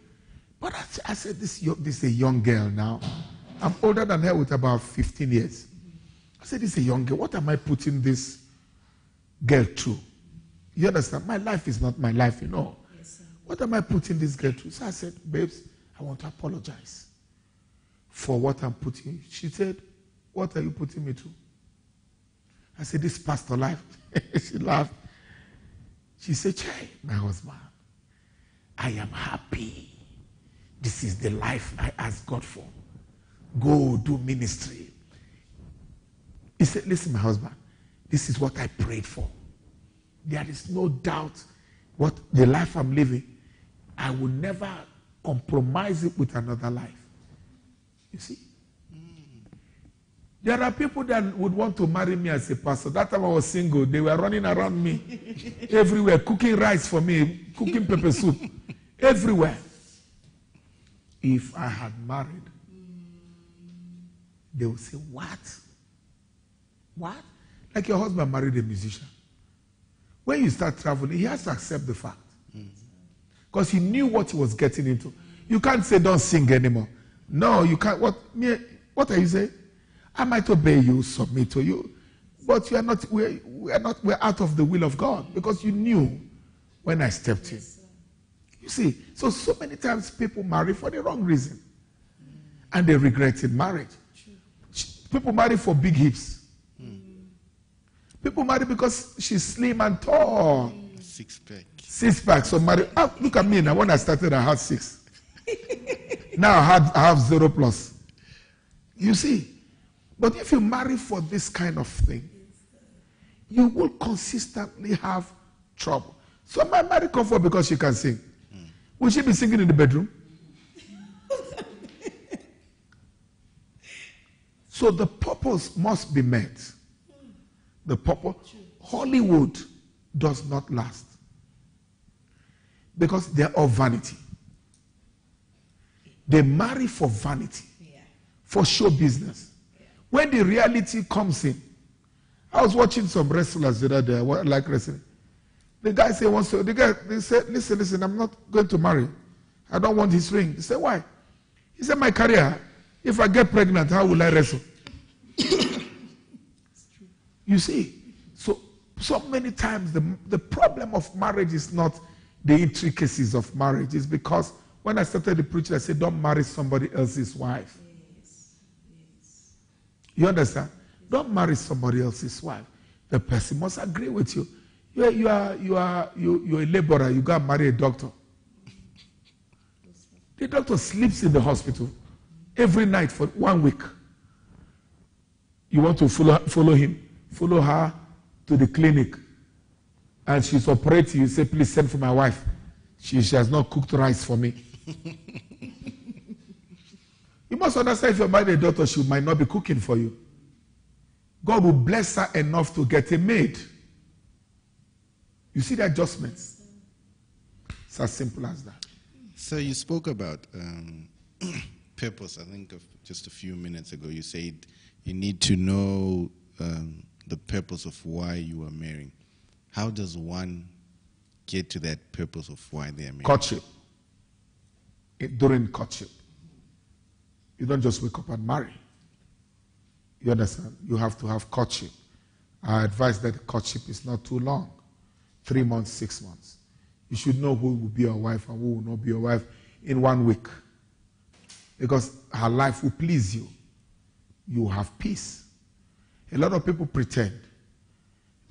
But I, I said, this, this is a young girl now. I'm older than her with about 15 years. I said, this is a young girl. What am I putting this girl through? You understand? My life is not my life, you know. What am I putting this girl through? So I said, babes, I want to apologize for what I'm putting. She said, what are you putting me through? I said, this pastor life. she laughed. She said, Chai, my husband, I am happy. This is the life I asked God for. Go do ministry. He said, Listen, my husband, this is what I prayed for. There is no doubt what the life I'm living, I will never compromise it with another life. You see? There are people that would want to marry me as a pastor. That time I was single, they were running around me everywhere, cooking rice for me, cooking pepper soup, everywhere. If I had married, they would say, What? What? Like your husband married a musician. When you start traveling, he has to accept the fact. Because he knew what he was getting into. You can't say, Don't sing anymore. No, you can't. What, me, what are you saying? I might obey you, submit to you, but you are not, we're, we're not, we're out of the will of God because you knew when I stepped in. You see, so so many times people marry for the wrong reason, and they regretted marriage. People marry for big hips. People marry because she's slim and tall. Six pack. Six pack. So marry. Ah, look at me now. When I started, I had six. now I, had, I have zero plus. You see, but if you marry for this kind of thing, you will consistently have trouble. So my marry come for because she can sing. Will she be singing in the bedroom? so the purpose must be met. The purpose. Hollywood does not last because they're of vanity. They marry for vanity, for show business. When the reality comes in, I was watching some wrestlers the other day, I like wrestling. The guy said once, the guy they said, listen, listen, I'm not going to marry. I don't want his ring. He said, why? He said, my career, if I get pregnant, how will I wrestle? you see, so so many times the, the problem of marriage is not the intricacies of marriage. It's because when I started the preaching, I said, don't marry somebody else's wife. You understand? Don't marry somebody else's wife. The person must agree with you. You are, you are, you are, you, you're a laborer. You got marry a doctor. The doctor sleeps in the hospital every night for one week. You want to follow, follow him, follow her to the clinic. And she's operating. You say, please send for my wife. She, she has not cooked rice for me. you must understand if you're married a daughter, she might not be cooking for you. God will bless her enough to get a maid. You see the adjustments? It's as simple as that. So you spoke about um, purpose. I think of just a few minutes ago, you said you need to know um, the purpose of why you are marrying. How does one get to that purpose of why they are married? Courtship. It- during courtship. You don't just wake up and marry. You understand? You have to have courtship. I advise that courtship is not too long three months, six months. You should know who will be your wife and who will not be your wife in one week. Because her life will please you. You have peace. A lot of people pretend.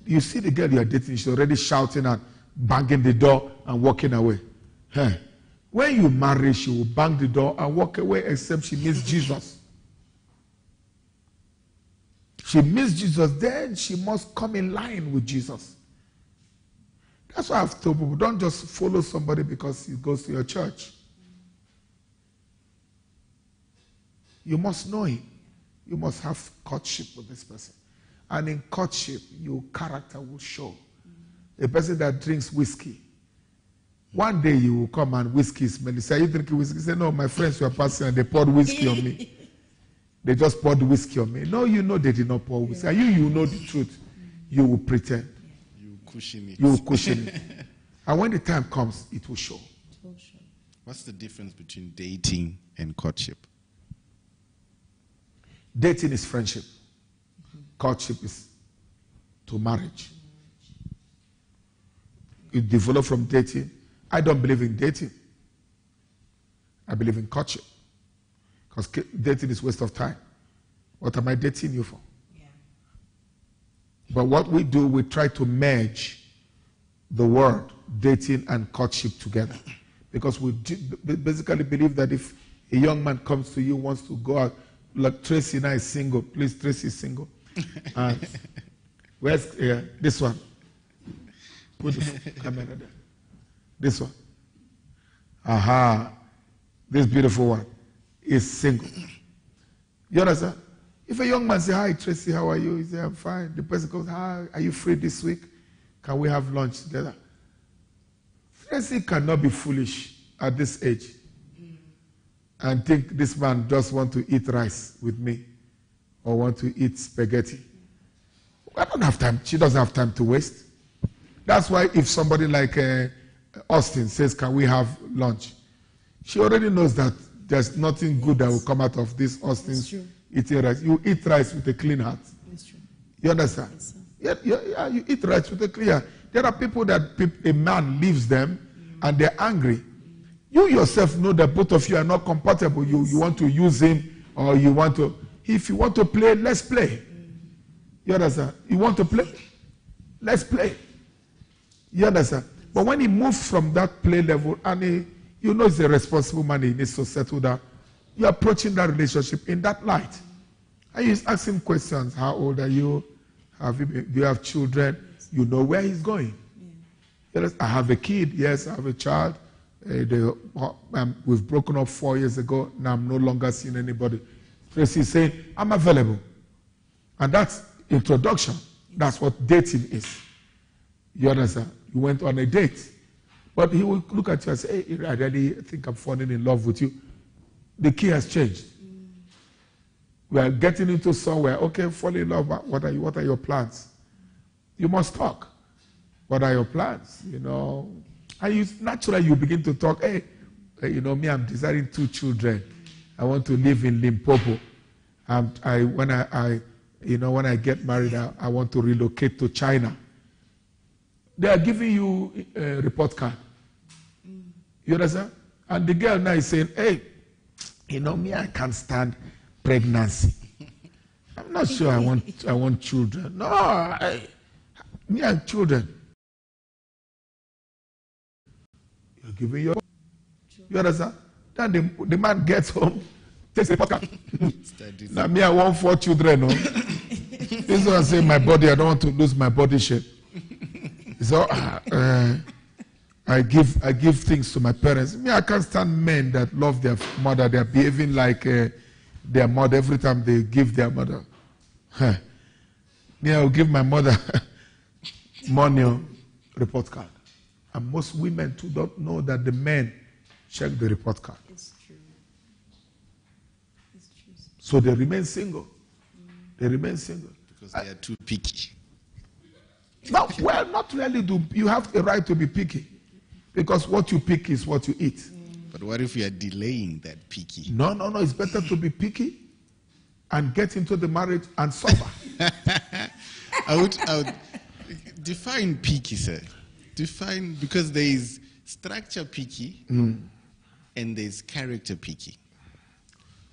You see the girl you are dating, she's already shouting and banging the door and walking away. When you marry, she will bang the door and walk away except she meets Jesus. She meets Jesus, then she must come in line with Jesus. That's why I've told people don't just follow somebody because he goes to your church. You must know him. You must have courtship with this person. And in courtship, your character will show. A person that drinks whiskey. One day you will come and whiskey smell. You say, Are you drinking whiskey? You say, No, my friends were passing and they poured whiskey on me. They just poured whiskey on me. No, you know they did not pour whiskey. And you, you know the truth. You will pretend. You cushion it. You will cushion it. And when the time comes, it will show. What's the difference between dating and courtship? Dating is friendship. Courtship is to marriage. You develop from dating. I don't believe in dating. I believe in courtship. Because dating is waste of time. What am I dating you for? But what we do, we try to merge the word dating and courtship together. Because we basically believe that if a young man comes to you, wants to go out, like Tracy and I is single, please, Tracy is single. And where's uh, this one? Put the camera there. This one. Aha. This beautiful one is single. You understand? If a young man say, Hi, Tracy, how are you? He say, I'm fine. The person goes, Hi, are you free this week? Can we have lunch together? Tracy cannot be foolish at this age and think this man just want to eat rice with me or want to eat spaghetti. I don't have time. She doesn't have time to waste. That's why if somebody like uh, Austin says, Can we have lunch? She already knows that there's nothing good that will come out of this Austin's true. eating rice. You eat rice with a clean heart. That's true. You understand? Yes. Yeah, yeah, yeah, you eat rice with a clean heart. There are people that peop- a man leaves them mm. and they're angry. You yourself know that both of you are not compatible. You, you want to use him or you want to. If you want to play, let's play. Mm. You understand? You want to play? Let's play. You understand? But when he moves from that play level and he, you know he's a responsible man, he needs to settle down, you're approaching that relationship in that light. And you ask him questions. How old are you? Have you been, do you have children? You know where he's going. Yes, I have a kid. Yes, I have a child. Uh, they, um, we've broken up four years ago. Now I'm no longer seeing anybody. Tracy is saying, I'm available. And that's introduction. That's what dating is. You understand? You went on a date. But he will look at you and say, hey, I really think I'm falling in love with you. The key has changed. We are getting into somewhere. Okay, fall in love. What are, you, what are your plans? You must talk. What are your plans? You know, and you naturally you begin to talk. Hey, you know me, I'm desiring two children. I want to live in Limpopo. Um, I when I, I, you know, when I get married, I, I want to relocate to China. They are giving you a report card. Mm. You understand? And the girl now is saying, "Hey, you know me, I can't stand pregnancy. I'm not sure I want I want children. No, I, me and children. You're giving your. You understand? Then the, the man gets home, takes a podcast. Study now me, I want four children. No? Oh. this one say my body. I don't want to lose my body shape. So ah, uh, I give I give things to my parents. Me, I can't stand men that love their mother. They are behaving like uh, their mother every time they give their mother. Huh. Me, I will give my mother money on report card. And most women too don't know that the men check the report card. It's true. It's true. So they remain single. They remain single. because they are too picky. No, well, not really do. You have a right to be picky. Because what you pick is what you eat. But what if you are delaying that picky? No, no, no. It's better to be picky and get into the marriage and suffer. I would, I would define picky, sir. Define because there is structure picky hmm. and there's character picky.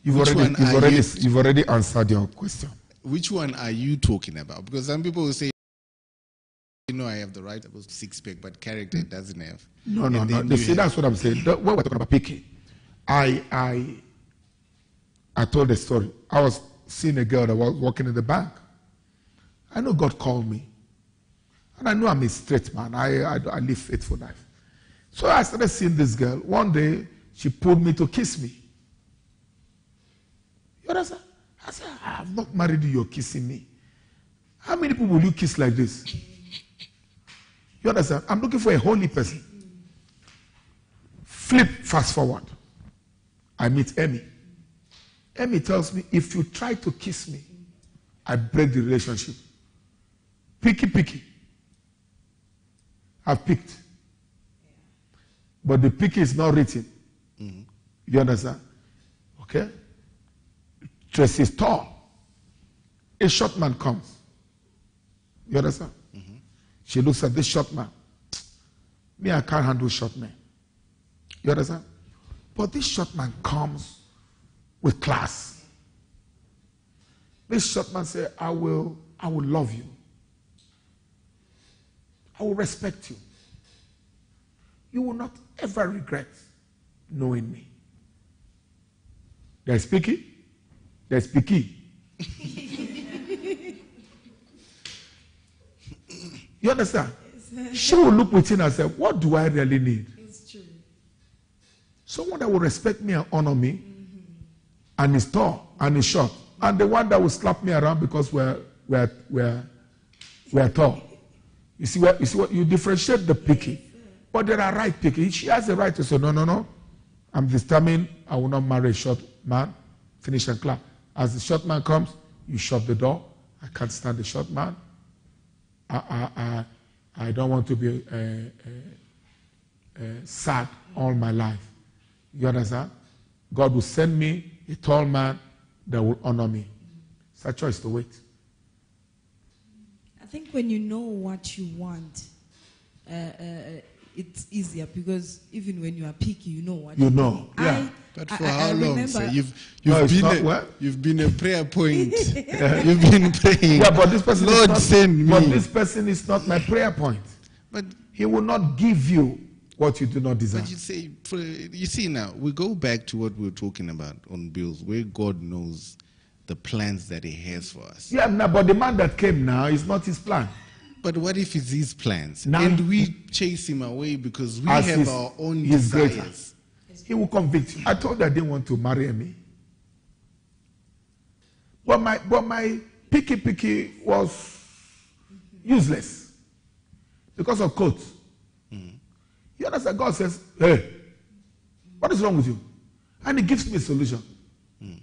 You've Which already, you've already, you? you've already answered your question. Which one are you talking about? Because some people will say, you know, I have the right of six pack, but character doesn't have. No, no, no. See, that's what I'm saying. The- When we're talking about picky, I, I, I told a story. I was seeing a girl that was working in the bank. I know God called me, and I know I'm a straight man. I, I, I live faithful life. So I started seeing this girl. One day, she pulled me to kiss me. You understand? I said, I have not married you. You're kissing me. How many people will you kiss like this? You understand? I'm looking for a holy person. Flip fast forward. I meet Emmy. Emmy tells me, if you try to kiss me, I break the relationship. Picky, picky. I've picked. But the picky is not written. Mm-hmm. You understand? Okay? Tracy is tall. A short man comes. You understand? She looks at this short man. Me, I can't handle short men. You understand? But this short man comes with class. This short man say, I will, I will love you. I will respect you. You will not ever regret knowing me. They're speaking. They're picky. you understand? She will look within herself, what do I really need? It's true. Someone that will respect me and honor me, and is tall and is short, and the one that will slap me around because we're we're we're we're tall. You see what you see what you differentiate the picky, but there are right picky. She has the right to say no, no, no. I'm determined. I will not marry a short man. Finish and clap. As the short man comes, you shut the door. I can't stand the short man. I I I, don't want to be. Uh, uh, uh, sad all my life. You understand? God will send me a tall man that will honor me. It's a choice to wait. I think when you know what you want, uh, uh, it's easier because even when you are picky, you know what You know, doing. yeah. I, But for I- how I long, remember- sir? You've you've it's been not a, what? you've been a prayer point. you've been praying. Yeah, but this person Lord is not, send But this person is not my prayer point. But He will not give you what you do not desire. but you say for, you see now we go back to what we were talking about on bills, where God knows the plans that He has for us. Yeah, now, but the man that came now is not his plan. But what if it's His plans Now- and we chase Him away because we have his- our own his greater. desires? He will convict you. I told you I didn't want to marry me. But my but my picky picky was useless because of coats. Hmm. You understand? God says, Hey, what is wrong with you? And he gives me a solution. Hmm.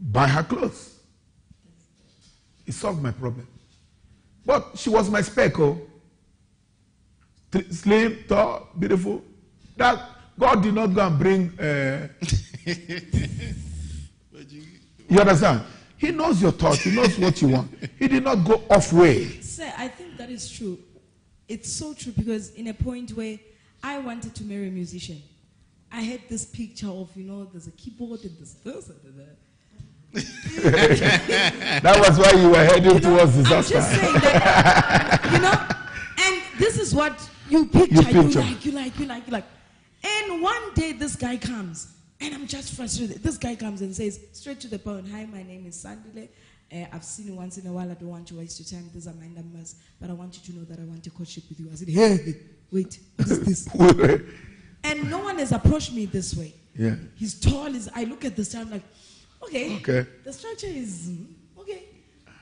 Buy her clothes. It solved my problem. But she was my spec, oh. Slim, tall, beautiful. That God did not go and bring. Uh, you understand? He knows your thoughts. He knows what you want. He did not go off way. Sir, I think that is true. It's so true because in a point where I wanted to marry a musician, I had this picture of, you know, there's a keyboard and there's this and that. That was why you were heading You know, towards I'm disaster. just saying that, you know, and this is what you picture, you, picture. like, you like, you like, you like. And one day this guy comes, and I'm just frustrated. This guy comes and says, straight to the point, Hi, my name is Sandile. Uh, I've seen you once in a while. I don't want to waste your time. These are my numbers. But I want you to know that I want to courtship with you. I said, Hey, wait, what is this? and no one has approached me this way. yeah. He's tall. Is I look at this, I'm like, okay, Okay. The structure is okay.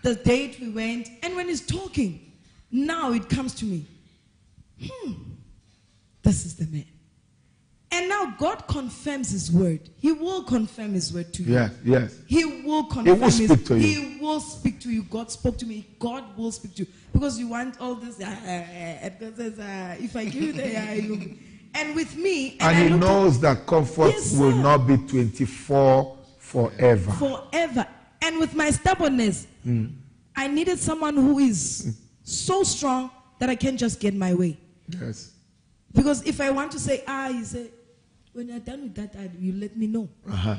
The date we went, and when he's talking, now it comes to me. Hmm, this is the man. And now God confirms His word. He will confirm His word to you. Yes, yes. He will confirm He will his, speak to you. He will speak to you. God spoke to me. God will speak to you. Because you want all this. Uh, uh, uh, and says, uh, if I give you the. Uh, you, and with me. And I he look at- knows that comfort Yes, will not be 24 forever. forever. And with my stubbornness, I needed someone who is so strong that I can just get my way. Yes. Because if I want to say ah, you say, when you're done with that, ah, you let me know. Uh-huh.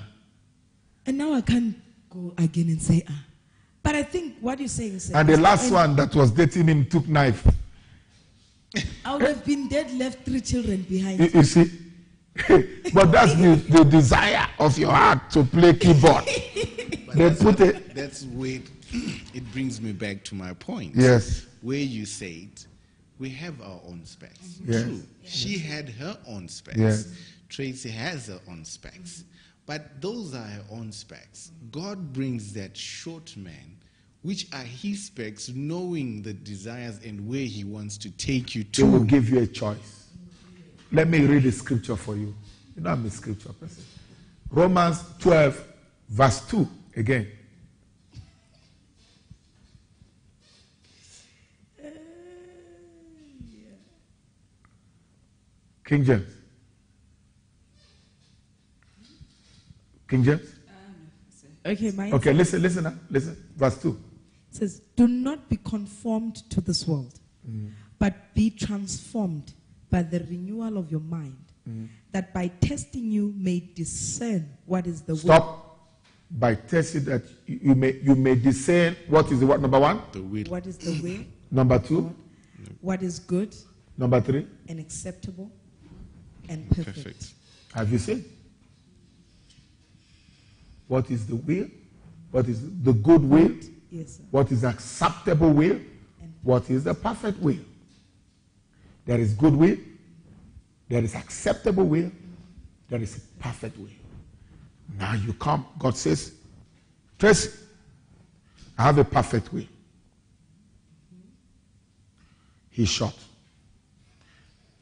And now I can't go again and say ah. But I think what you're saying, sir, And the last and one that was dating him took knife. I would have been dead, left three children behind. You, you see? but that's the, the desire of your heart to play keyboard. they put it. That's where it, it brings me back to my point. Yes. Where you said we have our own specs. Yes. True. She had her own specs. Yes. Tracy has her own specs. But those are her own specs. God brings that short man, which are his specs, knowing the desires and where he wants to take you to. He will give you a choice. Let me read the scripture for you. You know I'm a scripture person. Romans 12, verse 2 again. King James. King James? Okay, mine Okay, listen, listen, now, listen. Verse 2. says, Do not be conformed to this world, mm. but be transformed by the renewal of your mind, mm-hmm. that by testing you may discern what is the will. Stop by testing that you, you may you may discern what is the what number one, The will. What is the will? number two, what is good number three. and acceptable and perfect. Perfect. Have you seen? What is the will? What is the good will? Yes, sir. What is the acceptable will? What is the perfect will? There is good will, there is acceptable will, there is perfect will. Now you come, God says, Tracy, I have a perfect will. He's short.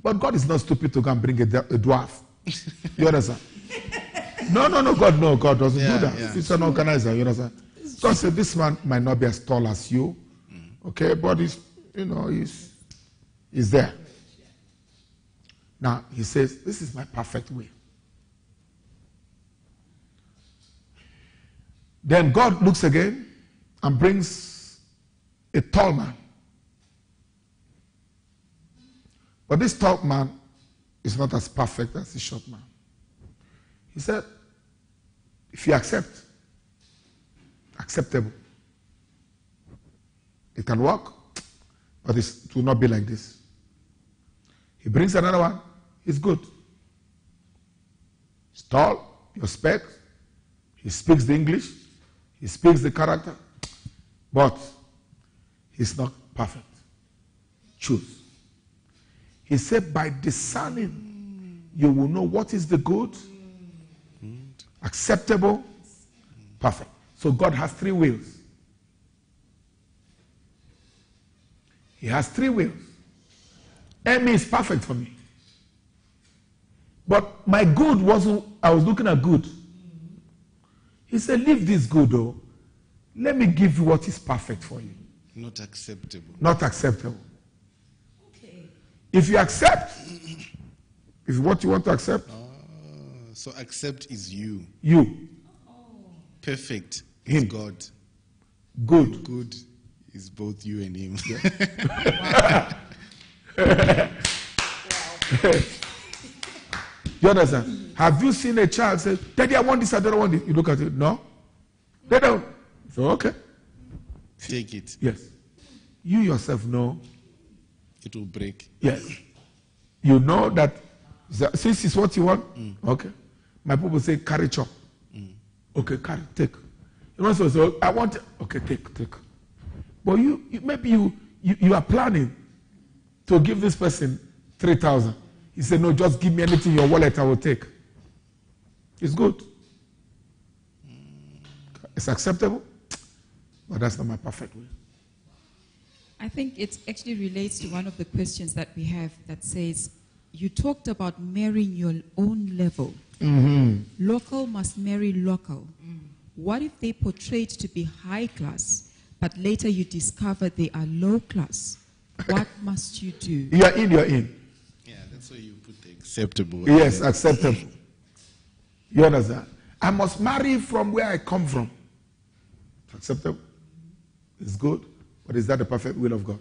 But God is not stupid to go and bring a, a dwarf. You understand? No, no, no, God, no, God doesn't Yeah, do that. yeah. He's an organizer, you understand? God said, this man might not be as tall as you, mm. okay, but he's, you know, he's, he's there. Now, he says, this is my perfect way. Then God looks again and brings a tall man. But this tall man is not as perfect as the short man. He said, if you accept, acceptable, it can work, but it will not be like this. He brings another one, he's good. He's tall, your spec, he speaks the English, he speaks the character, but he's not perfect. Choose. He said, by discerning, you will know what is the good, acceptable, perfect. So God has three wills. He has three wills. Emmy is perfect for me. But my good wasn't, I was looking at good. He said, Leave this good, though. Let me give you what is perfect for you, Not acceptable. not acceptable. Okay. If you accept, if what you want to accept, Ah, so accept is you. you, Perfect Him. is God. good. Good is both you and him. You understand? Have you seen a child say, Daddy, I want this, I don't want this? You look at it, no? They don't. So, okay. Take it. Yes. You yourself know, It will break. yes. You know that since it's what you want, mm. okay. My people say, carry chop. Mm. Okay, carry, take. You know, so, so I want, okay, take, take. But you, you maybe you, you, you are planning to give this person 3,000. He said, no, just give me anything in your wallet, I will take. It's good. Hmm. It's acceptable, but that's not my perfect will. I think it actually relates to one of the questions that we have that says, you talked about marrying your own level. Mm-hmm. Local must marry local. Mm. What if they portrayed to be high class, but later you discover they are low class? What must you do? You are in, you're in. Yeah, that's why you put the acceptable. Yes, acceptable. You understand? I must marry from where I come from. Acceptable. It's good, but is that the perfect will of God?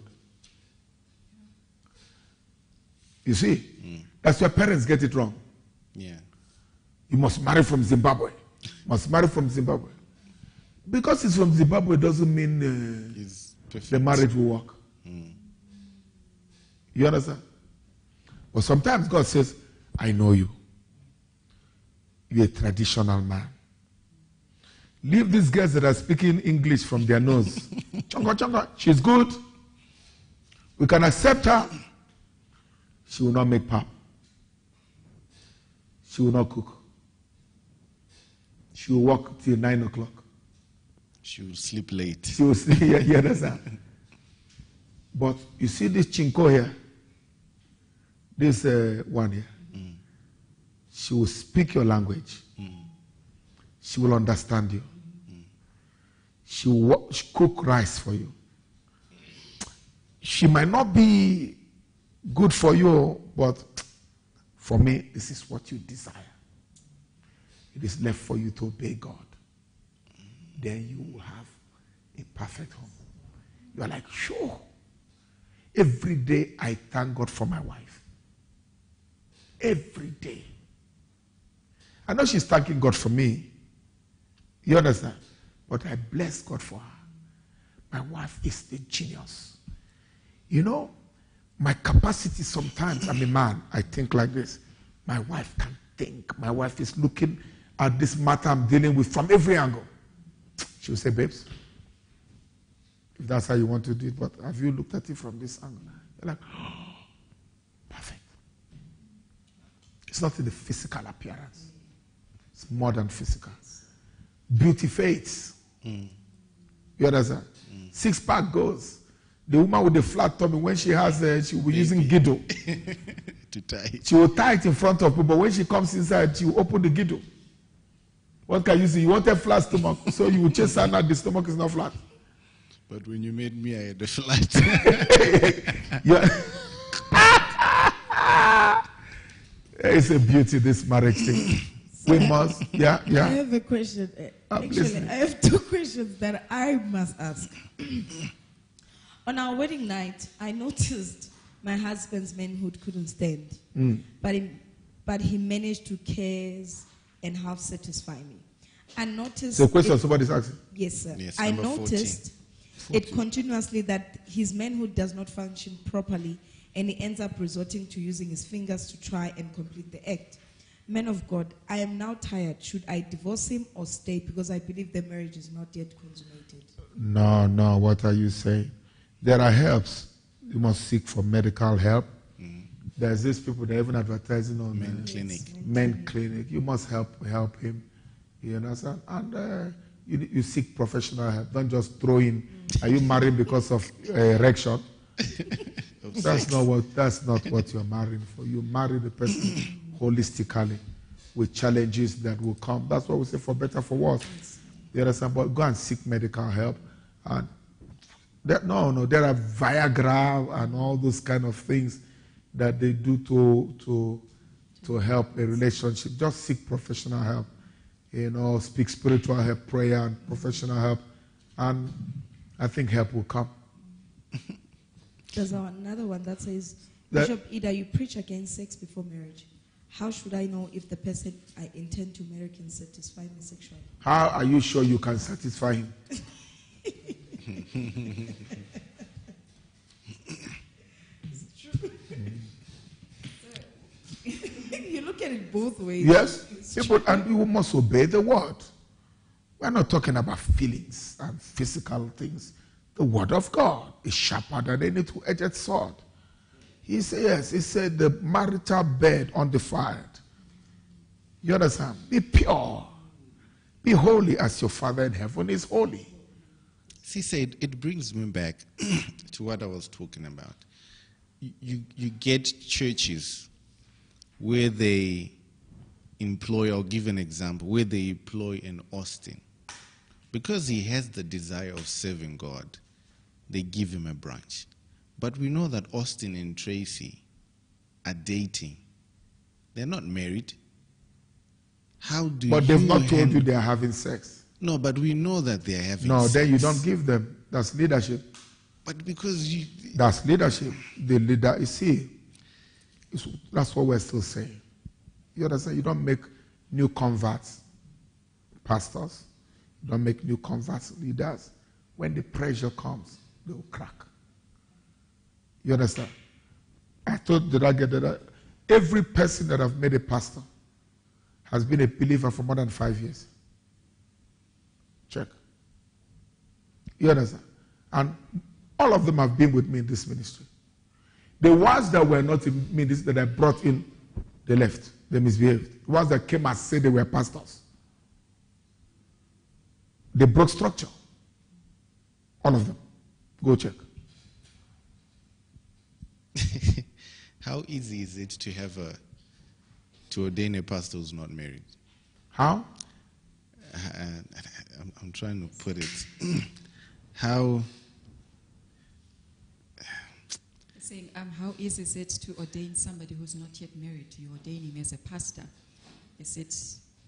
You see, that's where parents get it wrong. Yeah. You must marry from Zimbabwe. Must marry from Zimbabwe. Because it's from Zimbabwe doesn't mean uh, Is the marriage will work. You understand? But sometimes God says, I know you. You're a traditional man. Leave these girls that are speaking English from their nose. chonga, chonga. She's good. We can accept her. She will not make pap. She will not cook. She will work till nine o'clock. She will sleep late. She will see, yeah, you understand? But you see this chinko here, this uh, one here, mm. she will speak your language. Mm. She will understand you. Mm. She will wa- she cook rice for you. She might not be good for you, but for me, this is what you desire. It is left for you to obey God then you will have a perfect home. You are like, sure. Every day I thank God for my wife. Every day. I know she's thanking God for me. You understand? But I bless God for her. My wife is the genius. You know, my capacity sometimes, I'm a man, I think like this. My wife can think. My wife is looking at this matter I'm dealing with from every angle. She will say, Babes, if that's how you want to do it, but have you looked at it from this angle? You're like, oh, perfect. It's not in the physical appearance, it's more than physical. Beauty fades. You understand? Six pack goes. The woman with the flat tummy, when she has, uh, she will be using Gido. Too tight. She will tie it in front of people, but when she comes inside, she will open the Gido. What can you see? You want a flat stomach, so you will chase her now, the stomach is not flat. But when you made me, I had a flat. Yeah. It's a beauty, this marriage thing. We must, yeah, yeah. I have a question. Uh, I'm Actually, listening. I have two questions that I must ask. On our wedding night, I noticed my husband's manhood couldn't stand. Mm. But, he, but he managed to care and half satisfy me. I noticed. So, question it- somebody's asking. Yes, sir. Yes, I number 14. noticed it continuously that his manhood does not function properly and he ends up resorting to using his fingers to try and complete the act. Man of God, I am now tired. Should I divorce him or stay because I believe the marriage is not yet consummated? No, no. What are you saying? There are helps. You must seek for medical help. There's these people that even advertising on Men clinic. men clinic. You must help help him. You understand? And uh, you, you seek professional help. Don't just throw in. Are you married because of uh, erection? That's not what. That's not what you're marrying for. You marry the person holistically, with challenges that will come. That's what we say for better for worse. You understand? But go and seek medical help. And there, no, no, there are Viagra and all those kind of things that they do to to to help a relationship. Just seek professional help. You know, speak spiritual help, prayer, and professional help, and I think help will come. There's another one that says, That- Bishop Idah, you preach against sex before marriage. How should I know if the person I intend to marry can satisfy me sexually? How are you sure you can satisfy him? It's true. you look at it both ways. Yes, people, and you must obey the word. We're not talking about feelings and physical things. The word of God is sharper than any two-edged sword. He said, yes, he said the marital bed undefiled. You understand? Be pure. Be holy as your Father in heaven is holy. See, said it brings me back to what I was talking about. You, you, get churches where they employ, I'll give an example, where they employ an Austin. Because he has the desire of serving God, they give him a branch. But we know that Austin and Tracy are dating. They're not married. How do But you they've not told you they're having sex. No, but we know that they're having sex. No, sex. then you don't give them. That's leadership. But because you, That's leadership. The leader is see. it's- That's what we're still saying. You understand? You don't make new converts pastors. You don't make new converts leaders. When the pressure comes, they'll crack. You understand? I thought did I get that? Uh, every person that I've made a pastor has been a believer for more than five years. Check. You understand? And all of them have been with me in this ministry. The ones that were not in ministry that I brought in, they left. They misbehaved. The ones that came and said they were pastors. They broke structure. All of them. Go check. how easy is it to have a to ordain a pastor who's not married? How? Uh, I'm, I'm trying to put it. how Saying, um, how easy is it to ordain somebody who's not yet married? You ordain him as a pastor. Is it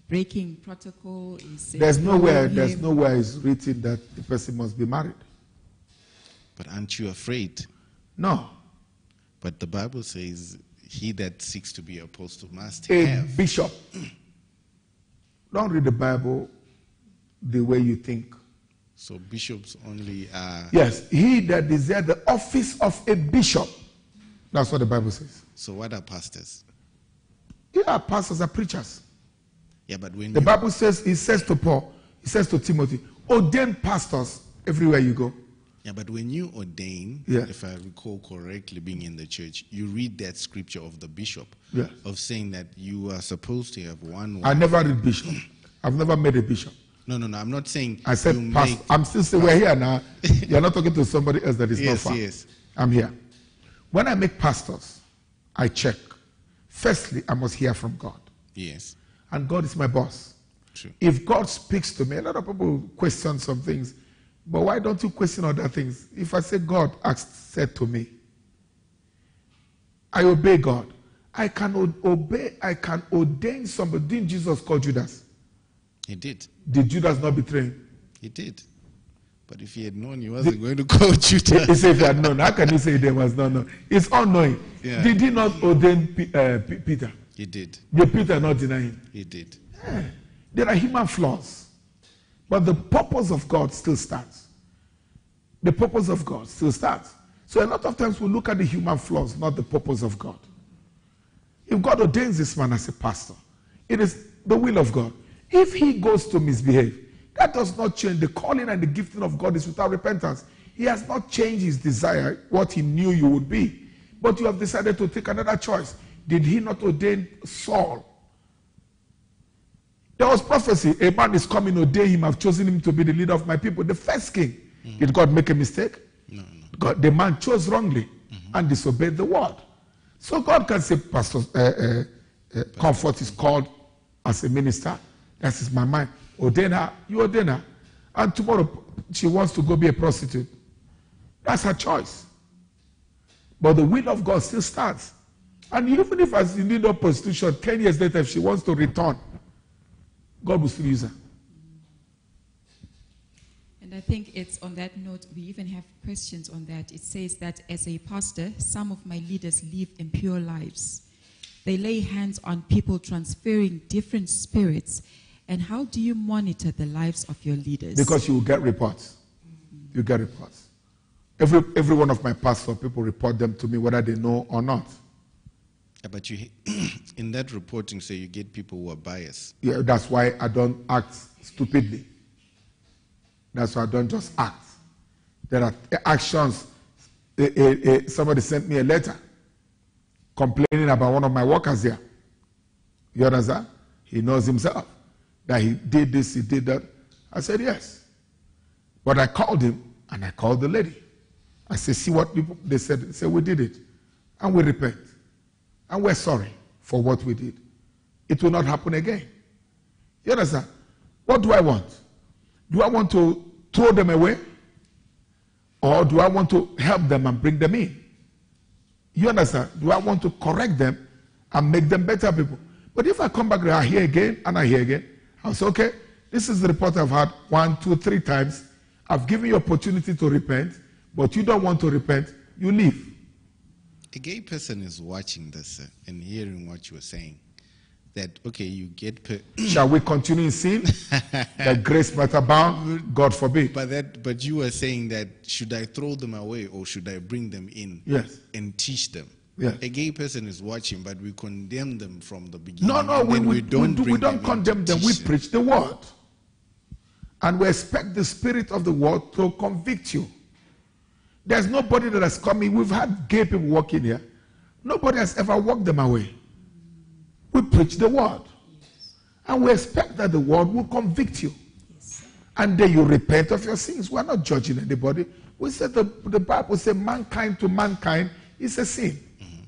breaking protocol? Is it There's nowhere, there's nowhere it's written that the person must be married. But aren't you afraid? No. But the Bible says, "He that seeks to be apostle must A have." bishop. Don't read the Bible the way you think. So bishops only are. Yes, he that desires the office of a bishop. That's what the Bible says. So what are pastors? Yeah, pastors are preachers. Yeah, but when The you, Bible says, he says to Paul, he says to Timothy, ordain pastors everywhere you go. Yeah, but when you ordain, Yeah. if I recall correctly, being in the church, you read that scripture of the bishop Yes. of saying that you are supposed to have one. I wife. never read bishop. I've never made a bishop. No, no, no. I'm not saying. I said pastor. I'm still saying we're here now. You're not talking to somebody else that is not Yes, far. yes. I'm here. When I make pastors, I check. Firstly, I must hear from God. Yes, And God is my boss. true. If God speaks to me, a lot of people question some things, but why don't you question other things? If I say God asked, said to me, I obey God. I can obey, I can ordain somebody. Didn't Jesus call Judas? He did. Did Judas not betray him? He did. But if he had known, he wasn't going to call Judas. He said, if you had known, how can you say there was not known? It's all knowing. Yeah. Did he not ordain P- uh, P- Peter? He did. Did Peter not deny him? He did. There are human flaws. But the purpose of God still stands. The purpose of God still stands. So a lot of times we look at the human flaws, not the purpose of God. If God ordains this man as a pastor, it is the will of God. If he goes to misbehave, that does not change. The calling and the gifting of God is without repentance. He has not changed his desire, what he knew you would be. But you have decided to take another choice. Did he not ordain Saul there was prophecy. A man is coming, ordain him. I've chosen him to be the leader of my people. The first king. Did God make a mistake? No, no. God, the man chose wrongly and disobeyed the word. So God can say, Pastor, uh, uh, uh, Comfort is called as a minister. That is my mind. Ordain her. You ordain her. And tomorrow she wants to go be a prostitute. That's her choice. But the will of God still stands. And even if as in need prostitution, 10 years later, if she wants to return, God will still use her. And I think it's on that note, we even have questions on that. It says that as a pastor, some of my leaders live impure lives. They lay hands on people transferring different spirits. And how do you monitor the lives of your leaders? Because you will get reports. You get reports. Every, every one of my pastor people report them to me whether they know or not. But you, in that reporting, say you get people who are biased. Yeah, that's why I don't act stupidly. That's why I don't just act. There are actions. Somebody sent me a letter complaining about one of my workers here. You understand? He knows himself that he did this, he did that. I said, yes. But I called him and I called the lady. I said, see what people, they said. They said, we did it. And we repent. And we're sorry for what we did. It will not happen again. You understand? What do I want? Do I want to throw them away? Or do I want to help them and bring them in? You understand? Do I want to correct them and make them better people? But if I come back I hear again and I hear again, I'll say, okay, this is the report I've had one, two, three times. I've given you opportunity to repent, but you don't want to repent, you leave. A gay person is watching this uh, and hearing what you are saying. That okay, you get, per- Shall we continue in sin? that grace might abound? God forbid. but that, but you are saying that should I throw them away or should I bring them in? Yes. And teach them. Yes. A gay person is watching, but we condemn them from the beginning. No, no, we, we, we don't do, we don't to condemn them. We preach the word. And we expect the spirit of the word to convict you. There's nobody that has come in. We've had gay people walking here. Nobody has ever walked them away. We preach the word. And we expect that the word will convict you. And then you repent of your sins. We're not judging anybody. We said the, the Bible says mankind to mankind is a sin. Mm-hmm.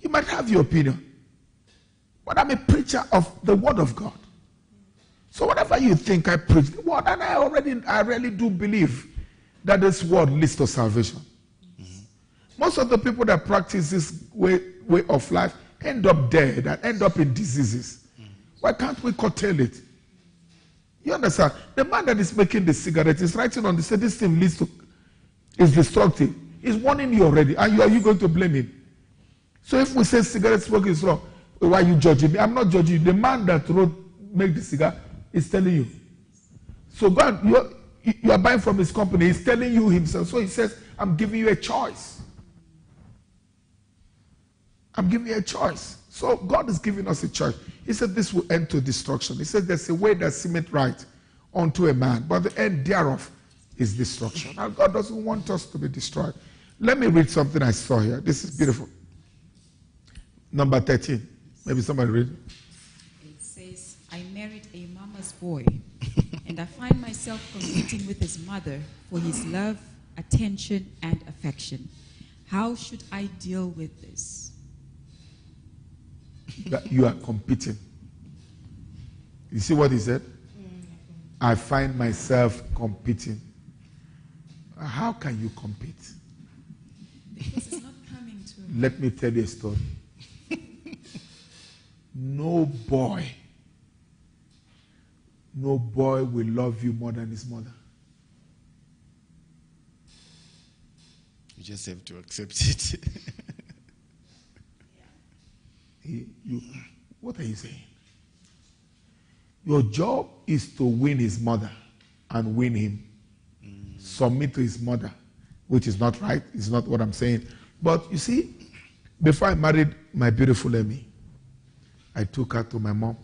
You might have your opinion. But I'm a preacher of the word of God. So whatever you think, I preach the word, and I already, I really do believe that this word leads to salvation. Mm-hmm. Most of the people that practice this way, way of life end up dead and end up in diseases. Mm-hmm. Why can't we curtail it? You understand? The man that is making the cigarette is writing on the say this thing leads to is destructive. He's warning you already, and you are you going to blame him? So if we say cigarette smoking is wrong, why are you judging me? I'm not judging you. The man that wrote make the cigar is telling you. So God, you you are buying from his company. He's telling you himself. So he says, I'm giving you a choice. I'm giving you a choice. So God is giving us a choice. He said this will end to destruction. He said there's a way that seemeth right unto a man, but the end thereof is destruction. Now God doesn't want us to be destroyed. Let me read something I saw here. This is beautiful. Number 13. Maybe somebody read. It says, I married a mama's boy, and I find myself competing with his mother for his love, attention, and affection. How should I deal with this? that you are competing. You see what he said? I find myself competing. How can you compete? Because it's not coming to Let me tell you a story. no boy, no boy will love you more than his mother. You just have to accept it. you, what are you saying? Your job is to win his mother and win him. Mm. Submit to his mother, which is not right. It's not what I'm saying. But you see, before I married my beautiful Emmy, I took her to my mom.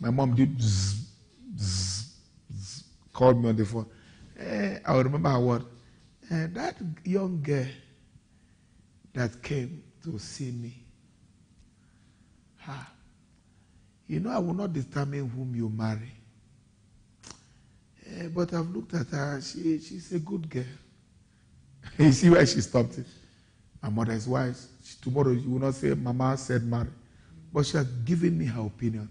My mom did zzz, zzz, zzz, called me on the phone. Eh, I remember her word. Eh, that young girl that came to see me. Ah, you know, I will not determine whom you marry. Eh, but I've looked at her. She, she's a good girl. you see where she stopped it? My mother is wise. She, tomorrow you will not say, Mama said marry. But she has given me her opinion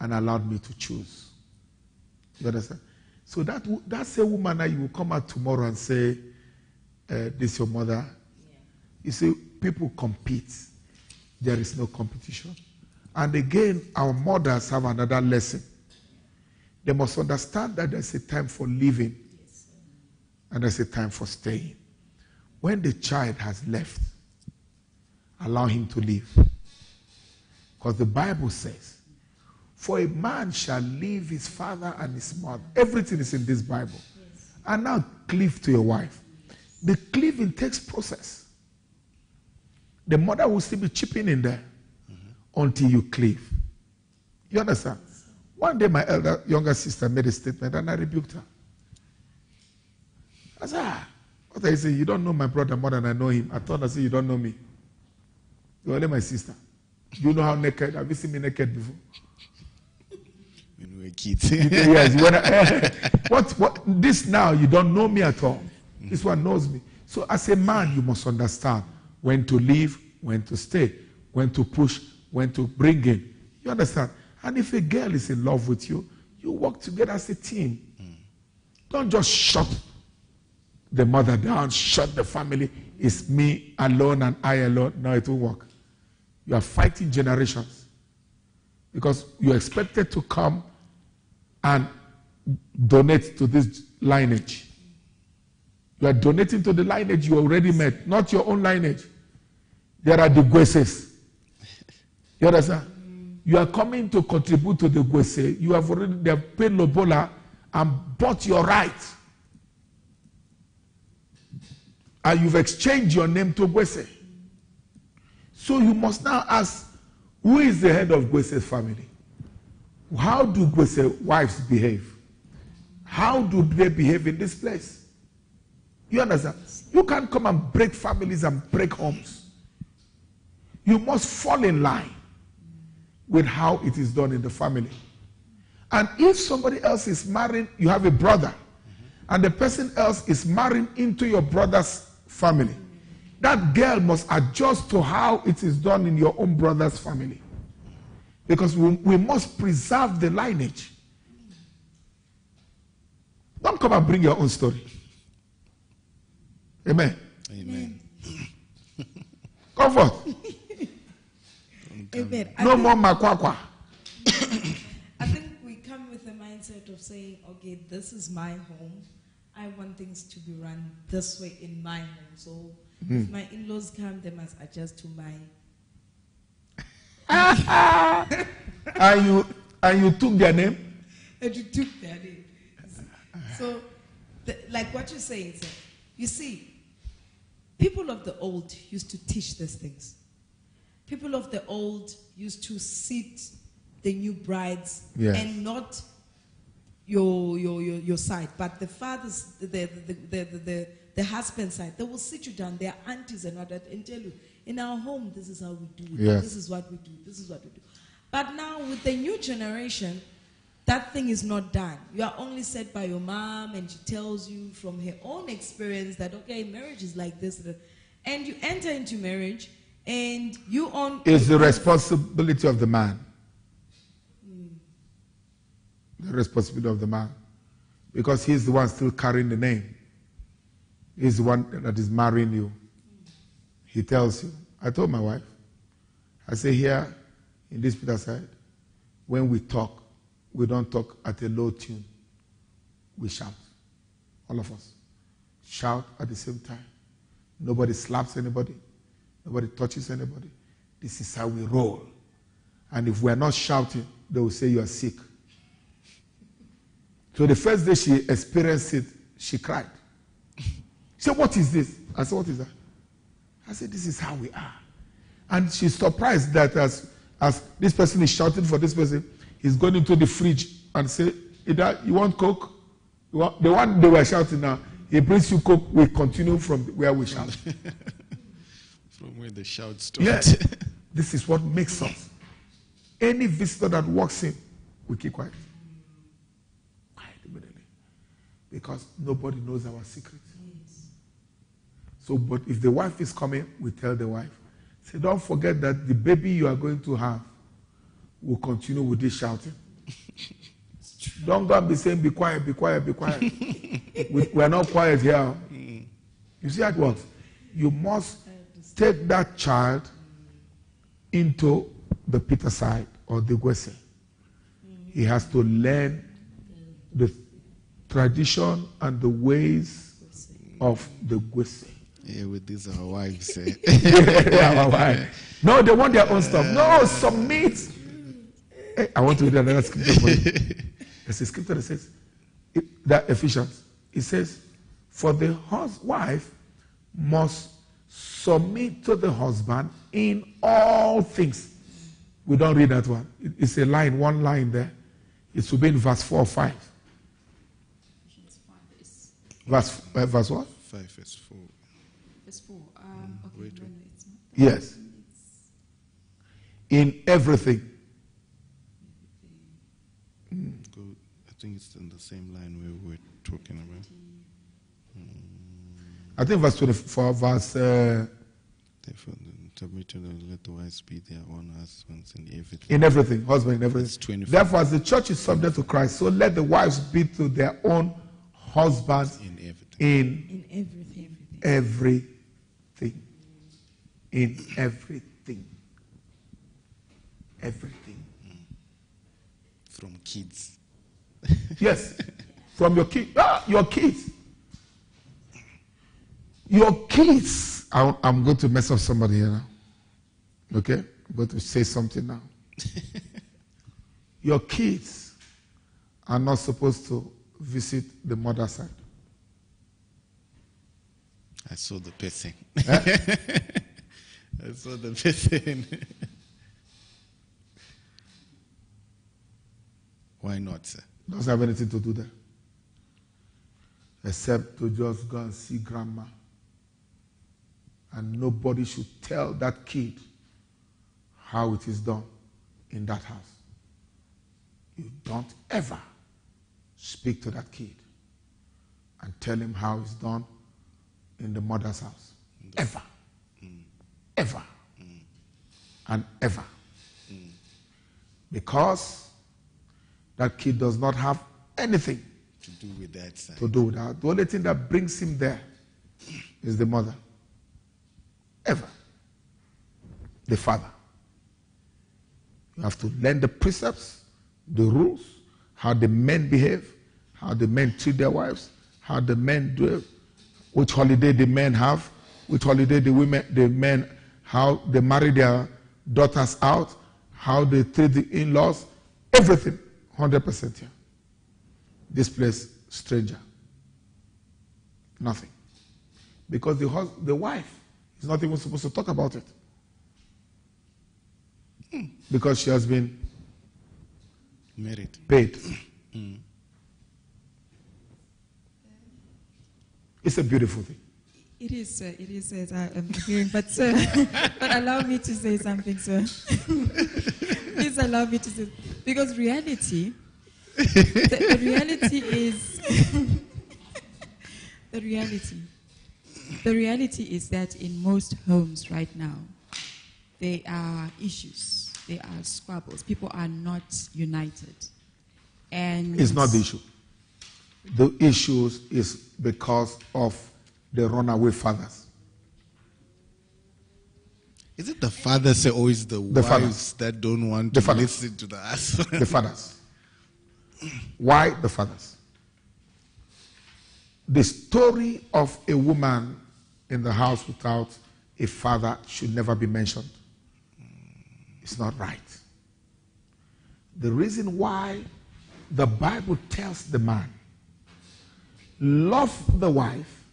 and allowed me to choose. You understand? So that that same woman that you will come out tomorrow and say, uh, "This your mother." You see, people compete. There is no competition. And again, our mothers have another lesson. They must understand that there's a time for living and there's a time for staying. When the child has left, allow him to leave. Because the Bible says, For a man shall leave his father and his mother. Everything is in this Bible. And now cleave to your wife. The cleaving takes process. The mother will still be chipping in there until you cleave. You understand? One day, my elder younger sister made a statement and I rebuked her. I said, ah, what I say, you don't know my brother more than I know him. I thought I said, you don't know me. You're only my sister. Do you know how naked? Have you seen me naked before? When we were kids. yes. When eh, I, what, what, this now, you don't know me at all. This one knows me. So as a man, you must understand when to leave, when to stay, when to push, when to bring in. You understand? And if a girl is in love with you, you work together as a team. Don't just shut the mother down, shut the family. It's me alone and I alone. No, it won't work. You are fighting generations because you're expected to come and donate to this lineage. You are donating to the lineage you already met, not your own lineage. There are the Gweses. You understand? You are coming to contribute to the Gwese. You have already they have paid Lobola and bought your right. And you've exchanged your name to Gwese. So you must now ask, who is the head of Gwese's family? How do Gwese wives behave? How do they behave in this place? You understand? You can't come and break families and break homes. You must fall in line with how it is done in the family. And if somebody else is marrying, you have a brother, and the person else is marrying into your brother's family, that girl must adjust to how it is done in your own brother's family. Because we, we must preserve the lineage. Don't come and bring your own story. Amen. Amen. come forth. Amen. No think- more makwakwa. I think we come with a mindset of saying, okay, this is my home. I want things to be run this way in my home. So if my in laws come, they must adjust to my. and you and you took their name. And you took their name. So, the, like what you're saying, sir, you see, people of the old used to teach these things. People of the old used to sit the new brides Yes. and not your, your, your, your side, but the father's, the, the, the, the, the, the husband side. They will sit you down, their aunties and all that, and tell you, in our home, this is how we do it. Yes. This is what we do. This is what we do. But now, with the new generation, that thing is not done. You are only said by your mom, and she tells you from her own experience that, okay, marriage is like this. And you enter into marriage, and you own. It's the responsibility of the man. The responsibility of the man. Because he's the one still carrying the name. He's the one that is marrying you. He tells you. I told my wife, I say here in this Peterside, when we talk, we don't talk at a low tune. We shout. All of us. shout at the same time. Nobody slaps anybody. Nobody touches anybody. This is how we roll. And if we're not shouting, they will say you are sick. So the first day she experienced it, she cried. Said, What is this? I said, What is that? I said, This is how we are. And she's surprised that as, as this person is shouting for this person, he's going into the fridge and say, Idah, you want Coke? You want, the one they were shouting now, he brings you Coke, we continue from where we shout. From where the shout started. Yes. this is what makes us. Any visitor that walks in, we keep quiet. Quiet immediately. Because nobody knows our secrets. So, but if the wife is coming, we tell the wife, say, don't forget that the baby you are going to have will continue with this shouting. don't go and be saying, be quiet, be quiet, be quiet. we, we are not quiet here. You see it works? You must take that child into the Peterside or the Gwese. He has to learn the tradition and the ways of the Gwese. Yeah, with these our wives. Eh? Wow, wow. No, they want their own stuff. No, submit. Hey, I want to read another scripture for you. There's a scripture that says, it- that Ephesians, it says, for the hus- wife must submit to the husband in all things. We don't read that one. It- It's a line, one line there. It should be in verse 4 or 5. Verse, uh, verse what? Five is four. Verse 4. Um, okay, wait, no, no, it's not that. Yes. In everything. Go, I think it's in the same line we were talking about. I think verse 24, verse. Uh, Therefore, the submit to let the wives be their own husbands in everything. in everything, husband in It's everything. 24. Therefore, as the church is subject to Christ, so let the wives be to their own husbands in everything. in In everything. everything. In everything. Everything. From kids. Yes. From your kids. Ah, your kids. Your kids. I, I'm going to mess up somebody here now. Okay? I'm going to say something now. your kids are not supposed to visit the mother side. I saw the person. Eh? I saw the person. Why not, sir? Doesn't have anything to do there. Except to just go and see grandma. And nobody should tell that kid how it is done in that house. You don't ever speak to that kid and tell him how it's done in the mother's house. Ever. Ever. And ever. Because that kid does not have anything To do with that, to do with that. The only thing that brings him there is the mother. Ever. The father. You have to learn the precepts, the rules, how the men behave, how the men treat their wives, how the men do it, which holiday the men have, which holiday the women, the men, how they marry their daughters out, how they treat the in-laws, everything, 100% here. This place, stranger. Nothing. Because the, hus- the wife is not even supposed to talk about it. Hmm. Because she has been Married. paid. Hmm. It's a beautiful thing. It is, sir. It is, sir. as uh, I am hearing. But, sir, but allow me to say something, sir. Please allow me to say, because reality, the, the reality is, the reality, the reality is that in most homes right now, there are issues, there are squabbles. People are not united, and It's not the issue. The issues is because of the runaway fathers. Is it the fathers or oh, is the, The wives fathers. that don't want The to fathers. listen to the husband? The fathers. Why the fathers? the story of a woman in the house without a father should never be mentioned. It's not right. The reason why the Bible tells the man, love the wife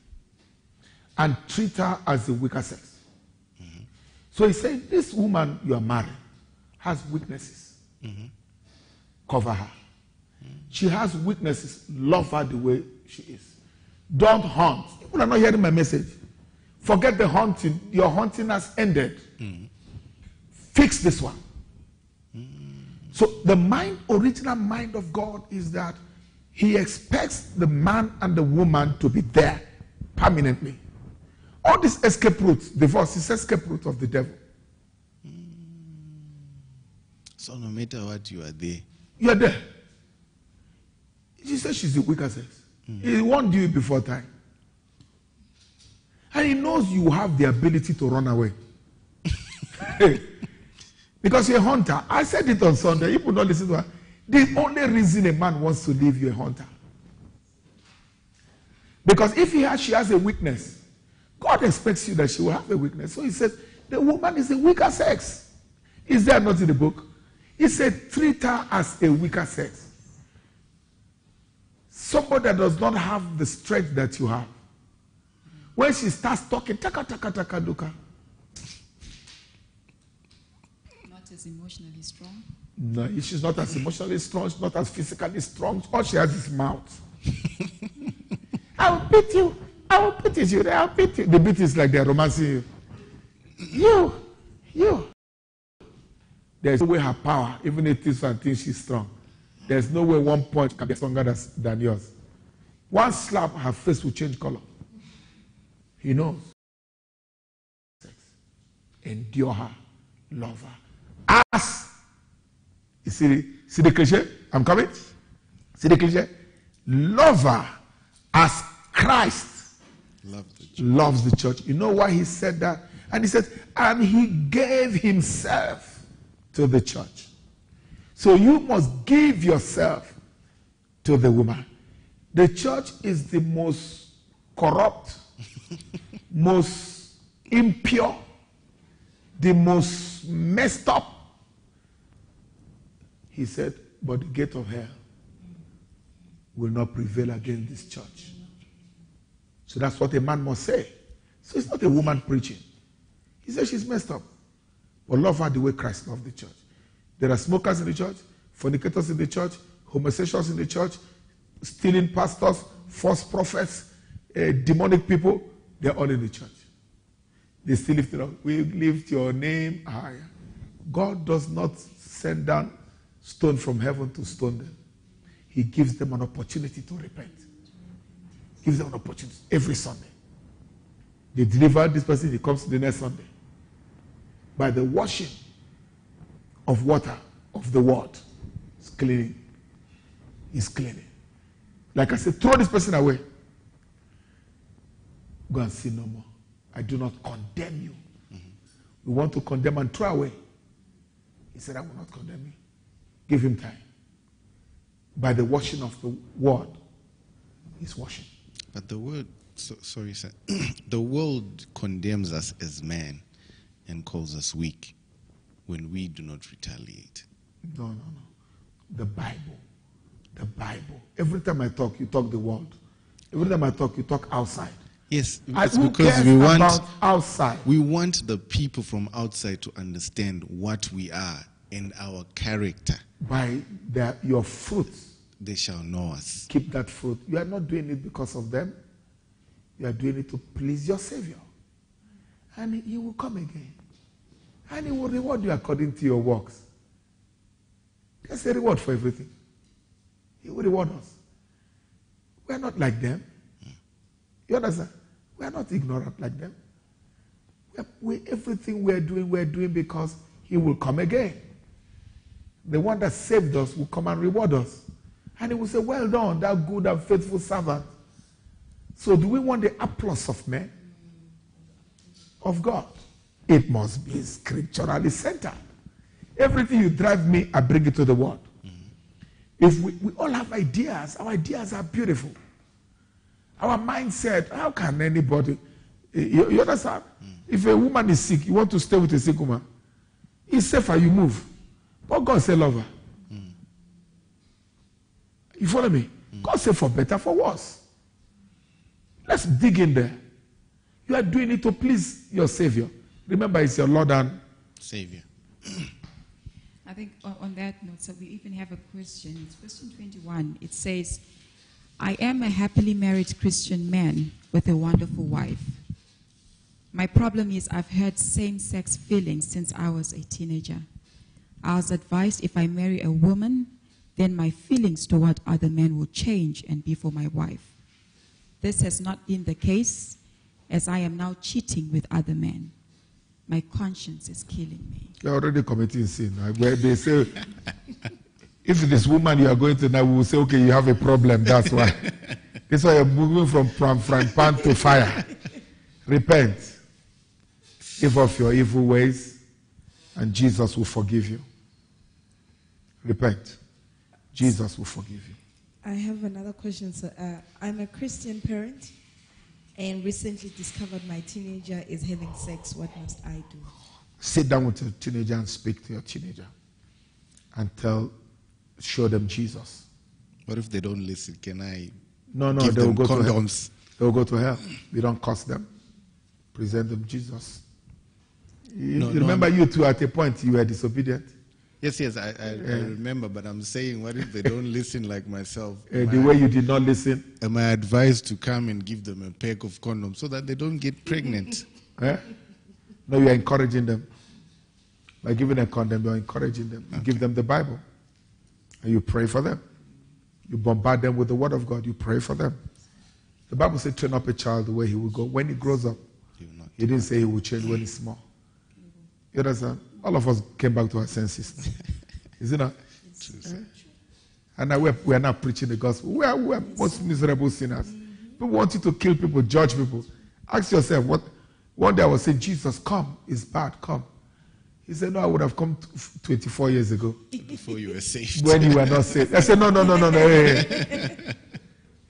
and treat her as the weaker sex. So he said, This woman you are married has weaknesses. Cover her. She has weaknesses. Love her the way she is. Don't hunt. People are not hearing my message. Forget the hunting. Your hunting has ended. Fix this one. So the mind, original mind of God is that He expects the man and the woman to be there permanently. All these escape routes, divorce is escape route of the devil. So no matter what, you are there. You're there. She says she's the weaker sex. Hmm. He won't do it before time. And he knows you have the ability to run away. because you're a hunter. I said it on Sunday. You will not listen to her. The only reason a man wants to leave you a hunter. Because if he has, she has a weakness, God expects you that she will have a weakness. So he says, the woman is a weaker sex. Is there not in the book? He said, treat her as a weaker sex. Somebody that does not have the strength that you have. When she starts talking, taka taka taka duka. Not as emotionally strong. No, she's not as emotionally strong, she's not as physically strong. All she has is mouth. I'll beat you. I will beat you. I'll beat you. The beat is like they're romancing you. You, you. There's no way her power, even if this one thinks she's strong, there's no way one punch can be stronger than, than yours. One slap, her face will change color. He knows. Endure her. Love her. As you see, the- see the cliche? I'm coming. See the cliche? Lover as Christ the loves the church. You know why he said that? And he said, and he gave himself to the church. So you must give yourself to the woman. The church is the most corrupt, most impure, the most messed up. He said, but the gate of hell will not prevail against this church. So that's what a man must say. So it's not a woman preaching. He says she's messed up. But love her the way Christ loved the church. There are smokers in the church, fornicators in the church, homosexuals in the church, stealing pastors, false prophets, uh, demonic people. They're all in the church. They still lift it up. We lift your name higher. God does not send down stone from heaven to stone them. He gives them an opportunity to repent. Gives them an opportunity every Sunday. They deliver this person, he comes the next Sunday. By the washing of water of the word, it's cleaning. It's cleaning. Like I said, throw this person away. Go and sin no more. I do not condemn you. Mm-hmm. We want to condemn and throw away. He said, I will not condemn you. Give him time. By the washing of the word, he's washing. But the word, so, sorry, sir. the world condemns us as man and calls us weak when we do not retaliate. No, no, no. The Bible. The Bible. Every time I talk, you talk the world. Every time I talk, you talk outside. Yes, it's because we want outside. we want the people from outside to understand what we are and our character. By their, your fruits, They shall know us. keep that fruit. You are not doing it because of them. You are doing it to please your Savior. And he, he will come again. And he will reward you according to your works. There's a reward for everything. He will reward us. We are not like them. You understand? We are not ignorant like them. We, everything we are doing, we are doing because he will come again. The one that saved us will come and reward us. And he will say, Well done, thou good and faithful servant. So, do we want the applause of men? Of God? It must be scripturally centered. Everything you drive me, I bring it to the word. Mm-hmm. If we, we all have ideas, our ideas are beautiful. Our mindset, how can anybody, you, you understand? Mm. If a woman is sick, you want to stay with a sick woman, it's safer you move. But God say lover. her. Hmm. You follow me? Hmm. God say for better, for worse. Let's dig in there. You are doing it to please your Savior. Remember, it's your Lord and Savior. I think on, on that note, so we even have a question. It's question 21. It says, I am a happily married Christian man with a wonderful wife. My problem is I've had same sex feelings since I was a teenager. I was advised if I marry a woman, then my feelings toward other men will change and be for my wife. This has not been the case, as I am now cheating with other men. My conscience is killing me. You're already committing sin. Where they say, if this woman you are going to now, we will say, okay, you have a problem. That's why. That's why you're moving from, from frying pan to fire. Repent. Give off your evil ways, and Jesus will forgive you. Repent. Jesus will forgive you. I have another question, sir. Uh, I'm a Christian parent and recently discovered my teenager is having sex. What must I do? Sit down with your teenager and speak to your teenager and tell, show them Jesus. What if they don't listen? Can I No, no, give they will them go to hell. condoms? They will go to hell. We don't curse them. Present them Jesus. You, No, you no, remember no. you two at a point you were disobedient. Yes, yes, I, I, I remember, but I'm saying, what if they don't listen like myself? Uh, the I- way you did not listen. Am I advised to come and give them a pack of condoms so that they don't get pregnant? Eh? No, you are encouraging them. By giving them condom, you are encouraging them. You give them the Bible. And you pray for them. You bombard them with the word of God. You pray for them. The Bible says, train up a child the way he will go. When he grows up, He he didn't say he will change when he's small. You understand? All of us came back to our senses. Is it not? And now we're, we're not preaching the gospel. We are, we are most miserable sinners. Mm-hmm. People want you to kill people, judge people. Ask yourself, what? One day I was saying, Jesus, come. It's bad, come. He said, No, I would have come t- 24 years ago Before you were saved. when you were not saved. I said, No, no, no, no, no. hey,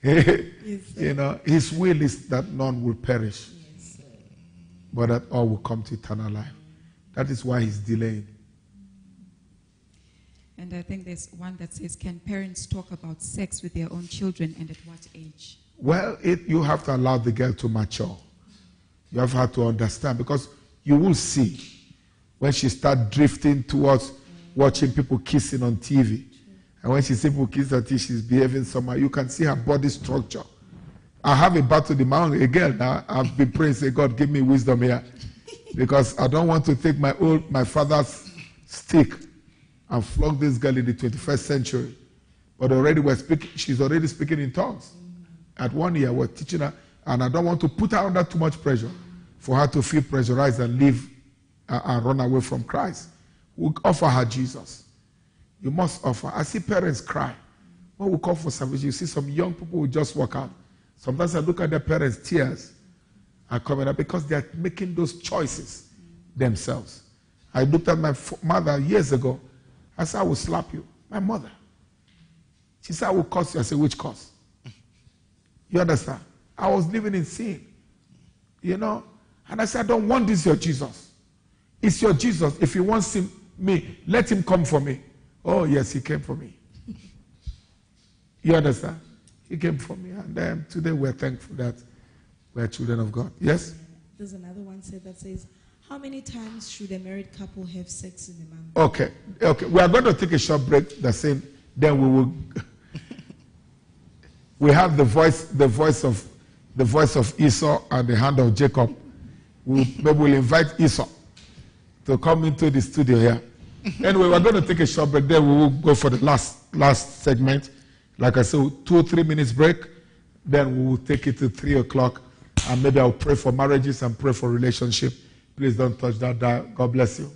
hey. you know, his will is that none will perish, but that all will come to eternal life. That is why he's delaying. And I think there's one that says, Can parents talk about sex with their own children and at what age? Well, it, you have to allow the girl to mature. You have had to understand because you will see when she start drifting towards watching people kissing on TV. And when she sees people kissing on TV, she's behaving somehow. You can see her body structure. I have a battle in my own a girl now. I've been praying, say, God, give me wisdom here. Because I don't want to take my old my father's stick and flog this girl in the 21st century. But already we're speaking, she's already speaking in tongues. At one year, we're teaching her, and I don't want to put her under too much pressure for her to feel pressurized and leave uh, and run away from Christ. We offer her Jesus. You must offer. I see parents cry. When we call for salvation, you see some young people who just walk out. Sometimes I look at their parents, tears are coming up because they are making those choices themselves. I looked at my mother years ago. I said, I will slap you. My mother. She said, I will curse you. I said, which curse? You understand? I was living in sin. You know? And I said, I don't want this, your Jesus. It's your Jesus. If he wants him, me, let him come for me. Oh, yes, he came for me. You understand? He came for me. And um, today we're thankful that we're children of God. Yes? There's another one said that says, How many times should a married couple have sex in a month? Okay. Okay. We are going to take a short break. The same. Then we will. we have the voice, the voice of, the voice of Esau and the hand of Jacob. We'll, maybe we'll invite Esau to come into the studio here. Anyway, we're going to take a short break. Then we will go for the last last segment. Like I said, two or three minutes break. Then we will take it to three o'clock, and maybe I'll pray for marriages and pray for relationship. Please don't touch that dial. God bless you.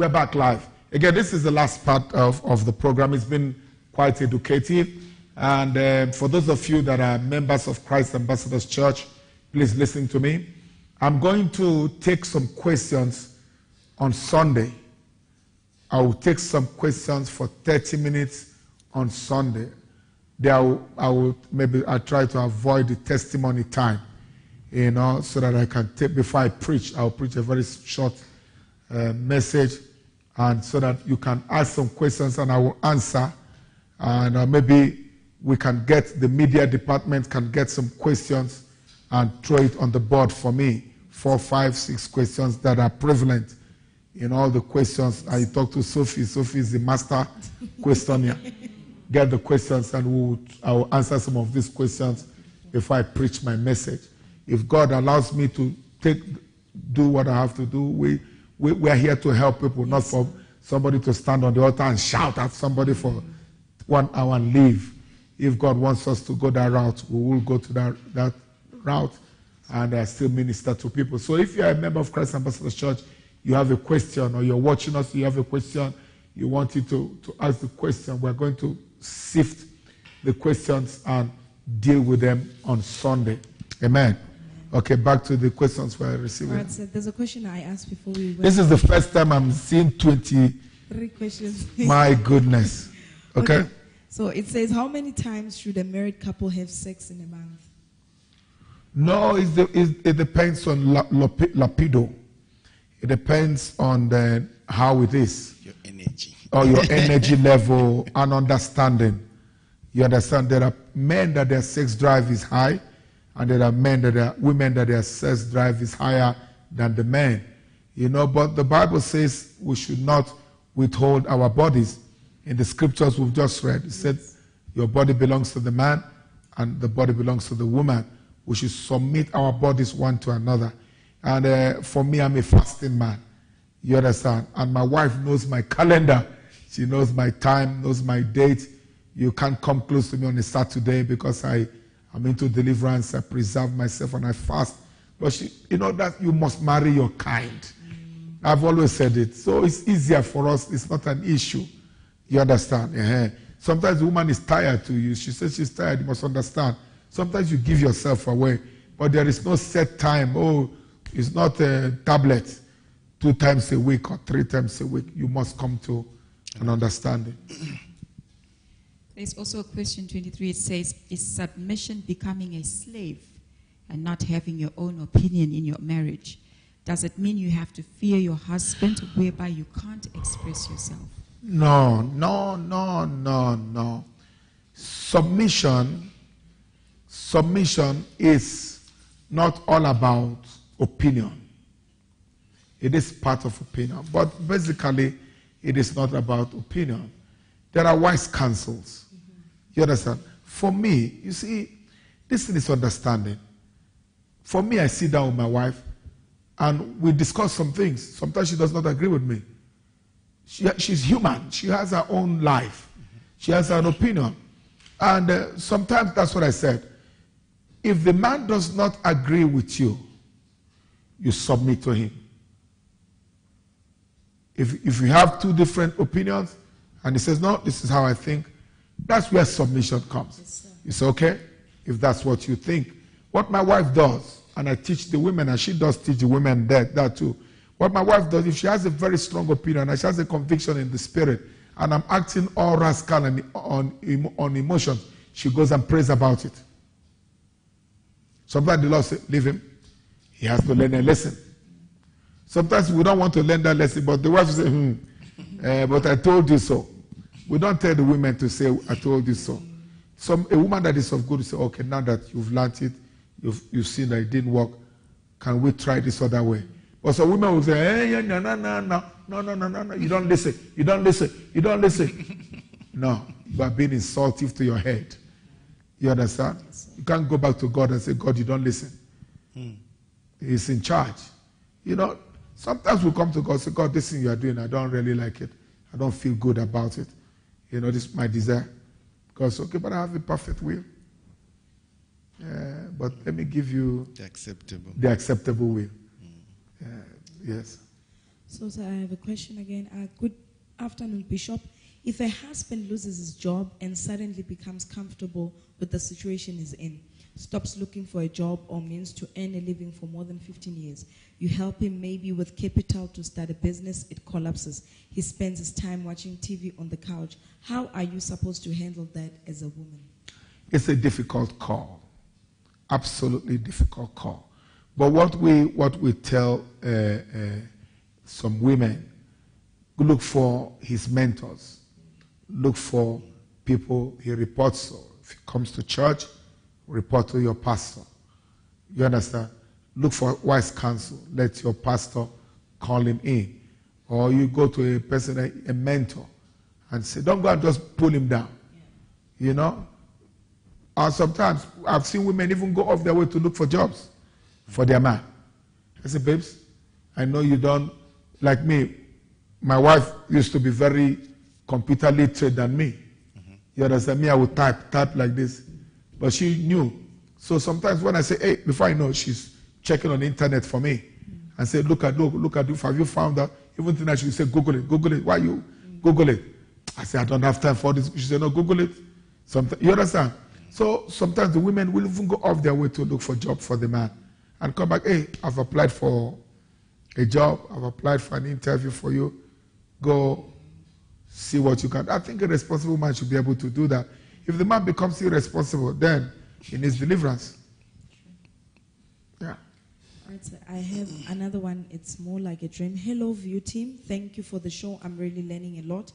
We're back live. Again, this is the last part of, of the program. It's been quite educative. And uh, for those of you that are members of Christ Ambassadors Church, please listen to me. I'm going to take some questions on Sunday I will take some questions for 30 minutes on Sunday. There I will, maybe I try to avoid the testimony time, you know, so that I can take before I preach. I'll preach a very short uh, message, and so that you can ask some questions and I will answer, and uh, maybe we can get the media department can get some questions and throw it on the board for me. Four, five, six questions that are prevalent in all the questions. I talk to Sophie. Sophie is the master questioner. Get the questions, and we'll, I will answer some of these questions before I preach my message. If God allows me to take, do what I have to do, we, we, we are here to help people, not for somebody to stand on the altar and shout at somebody for one hour and leave. If God wants us to go that route, we will go to that, that route and uh, still minister to people. So if you are a member of Christ Ambassador Church, you have a question, or you're watching us, you have a question, you wanted to, to ask the question, we're going to sift the questions and deal with them on Sunday. Amen. Okay, back to the questions we're receiving. right, so there's a question I asked before we went. This is the first time I'm seeing 20. three questions. My goodness. Okay? So it says, how many times should a married couple have sex in a month? No, it's the, it's, it depends on la, lapido. It depends on the, how it is, Your energy. or your energy level and understanding. You understand? There are men that their sex drive is high, and there are men that are women that their sex drive is higher than the men. You know, but the Bible says we should not withhold our bodies. In the scriptures we've just read, it said, Your body belongs to the man, and the body belongs to the woman. We should submit our bodies one to another. And uh, for me, I'm a fasting man. You understand? And my wife knows my calendar. She knows my time, knows my date. You can't come close to me on a Saturday because I am into deliverance. I preserve myself and I fast. But she, you know that you must marry your kind. I've always said it. So it's easier for us. It's not an issue. You understand? Uh-huh. Sometimes the woman is tired to you. She says she's tired. You must understand. Sometimes you give yourself away, but there is no set time. Oh, it's not a tablet two times a week or three times a week. You must come to an understanding. There's also a question 23. It says, Is submission becoming a slave and not having your own opinion in your marriage? Does it mean you have to fear your husband whereby you can't express yourself? No, no, no, no, no. Submission, submission is not all about opinion. It is part of opinion, but basically, it is not about opinion. There are wise counsels. You understand? For me, you see, this thing is understanding. For me, I sit down with my wife and we discuss some things. Sometimes she does not agree with me. She, she's human. She has her own life. She has an opinion. And uh, sometimes that's what I said. If the man does not agree with you, you submit to him. If, if you have two different opinions and he says, No, this is how I think, that's where submission comes. It's okay if that's what you think. What my wife does, and I teach the women, and she does teach the women that, that too. What my wife does, if she has a very strong opinion and she has a conviction in the spirit, and I'm acting all rascal and on, on emotions, she goes and prays about it. Sometimes the Lord says, Leave him. He has to learn a lesson. Sometimes we don't want to learn that lesson, but the wife will say, Hmm, eh, but I told you so. We don't tell the women to say, I told you so. Some a woman that is of good will say, Okay, now that you've learned it, you've, you've seen that it didn't work, can we try this other way? But some women will say, hey, yeah, no, no, no, no, no, no, no, no, no, you don't listen, you don't listen, you don't listen. no, you are being insultive to your head. You understand? You can't go back to God and say, God, you don't listen. Hmm. He's in charge. You know, sometimes we come to God and say, God, this thing you are doing, I don't really like it. I don't feel good about it. You know, this is my desire. God says, okay, but I have a perfect will. Yeah, but let me give you the Acceptable. the acceptable will. Yeah, yes. So, sir, I have a question again. Uh, good afternoon, Bishop. If a husband loses his job and suddenly becomes comfortable with the situation he's in, stops looking for a job or means to earn a living for more than 15 years. You help him maybe with capital to start a business, it collapses. He spends his time watching TV on the couch. How are you supposed to handle that as a woman? It's a difficult call. Absolutely difficult call. But what we, what we tell uh, uh, some women, look for his mentors. Look for people he reports to. If he comes to church, report to your pastor. You understand? Look for wise counsel. Let your pastor call him in. Or you go to a person, a, mentor, and say, don't go and just pull him down. You know? Or sometimes I've seen women even go off their way to look for jobs for their man. I say, babes, I know you don't like me. My wife used to be very computer literate than me. Mm-hmm. You understand? Me, I would type, type like this. But she knew. So sometimes when I say, hey, before I know, she's checking on the internet for me and say, look at, look, look at, this. have you found that? Even tonight she say, Google it, Google it. Why you Google it? I say, I don't have time for this. She said, no, Google it. Sometimes, you understand? So sometimes the women will even go off their way to look for job for the man and come back, hey, I've applied for a job, I've applied for an interview for you. Go see what you can. I think a responsible man should be able to do that. If the man becomes irresponsible, then he needs deliverance. Yeah. Right, so I have another one. It's more like a dream. Hello, View team. Thank you for the show. I'm really learning a lot.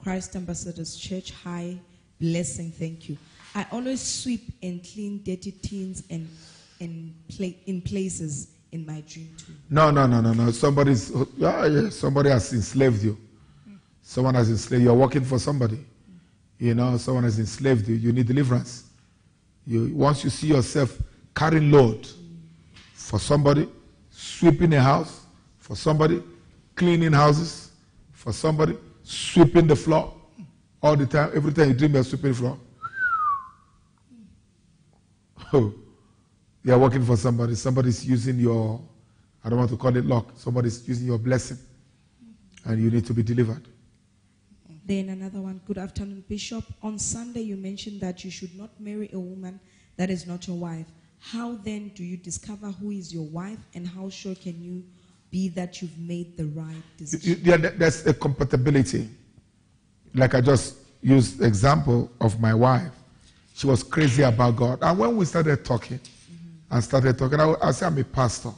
Christ Ambassadors Church, hi, blessing. Thank you. I always sweep and clean dirty tins and and play in places in my dream too. No, no, no, no, no. Somebody's oh, yeah, yeah, somebody has enslaved you. Mm. Someone has enslaved you. You're working for somebody. You know, someone has enslaved you. You need deliverance. You once you see yourself carrying load for somebody, sweeping a house for somebody, cleaning houses for somebody, sweeping the floor all the time. Every time you dream you're sweeping the floor. Oh, you're working for somebody. Somebody's using your, I don't want to call it luck. Somebody's using your blessing. And you need to be delivered. Then another one. Good afternoon, Bishop. On Sunday, you mentioned that you should not marry a woman that is not your wife. How then do you discover who is your wife, and how sure can you be that you've made the right decision? yeah, there- there's a compatibility. Like I just used the example of my wife. She was crazy about God. And when we started talking and started talking, I, I said, I'm a pastor.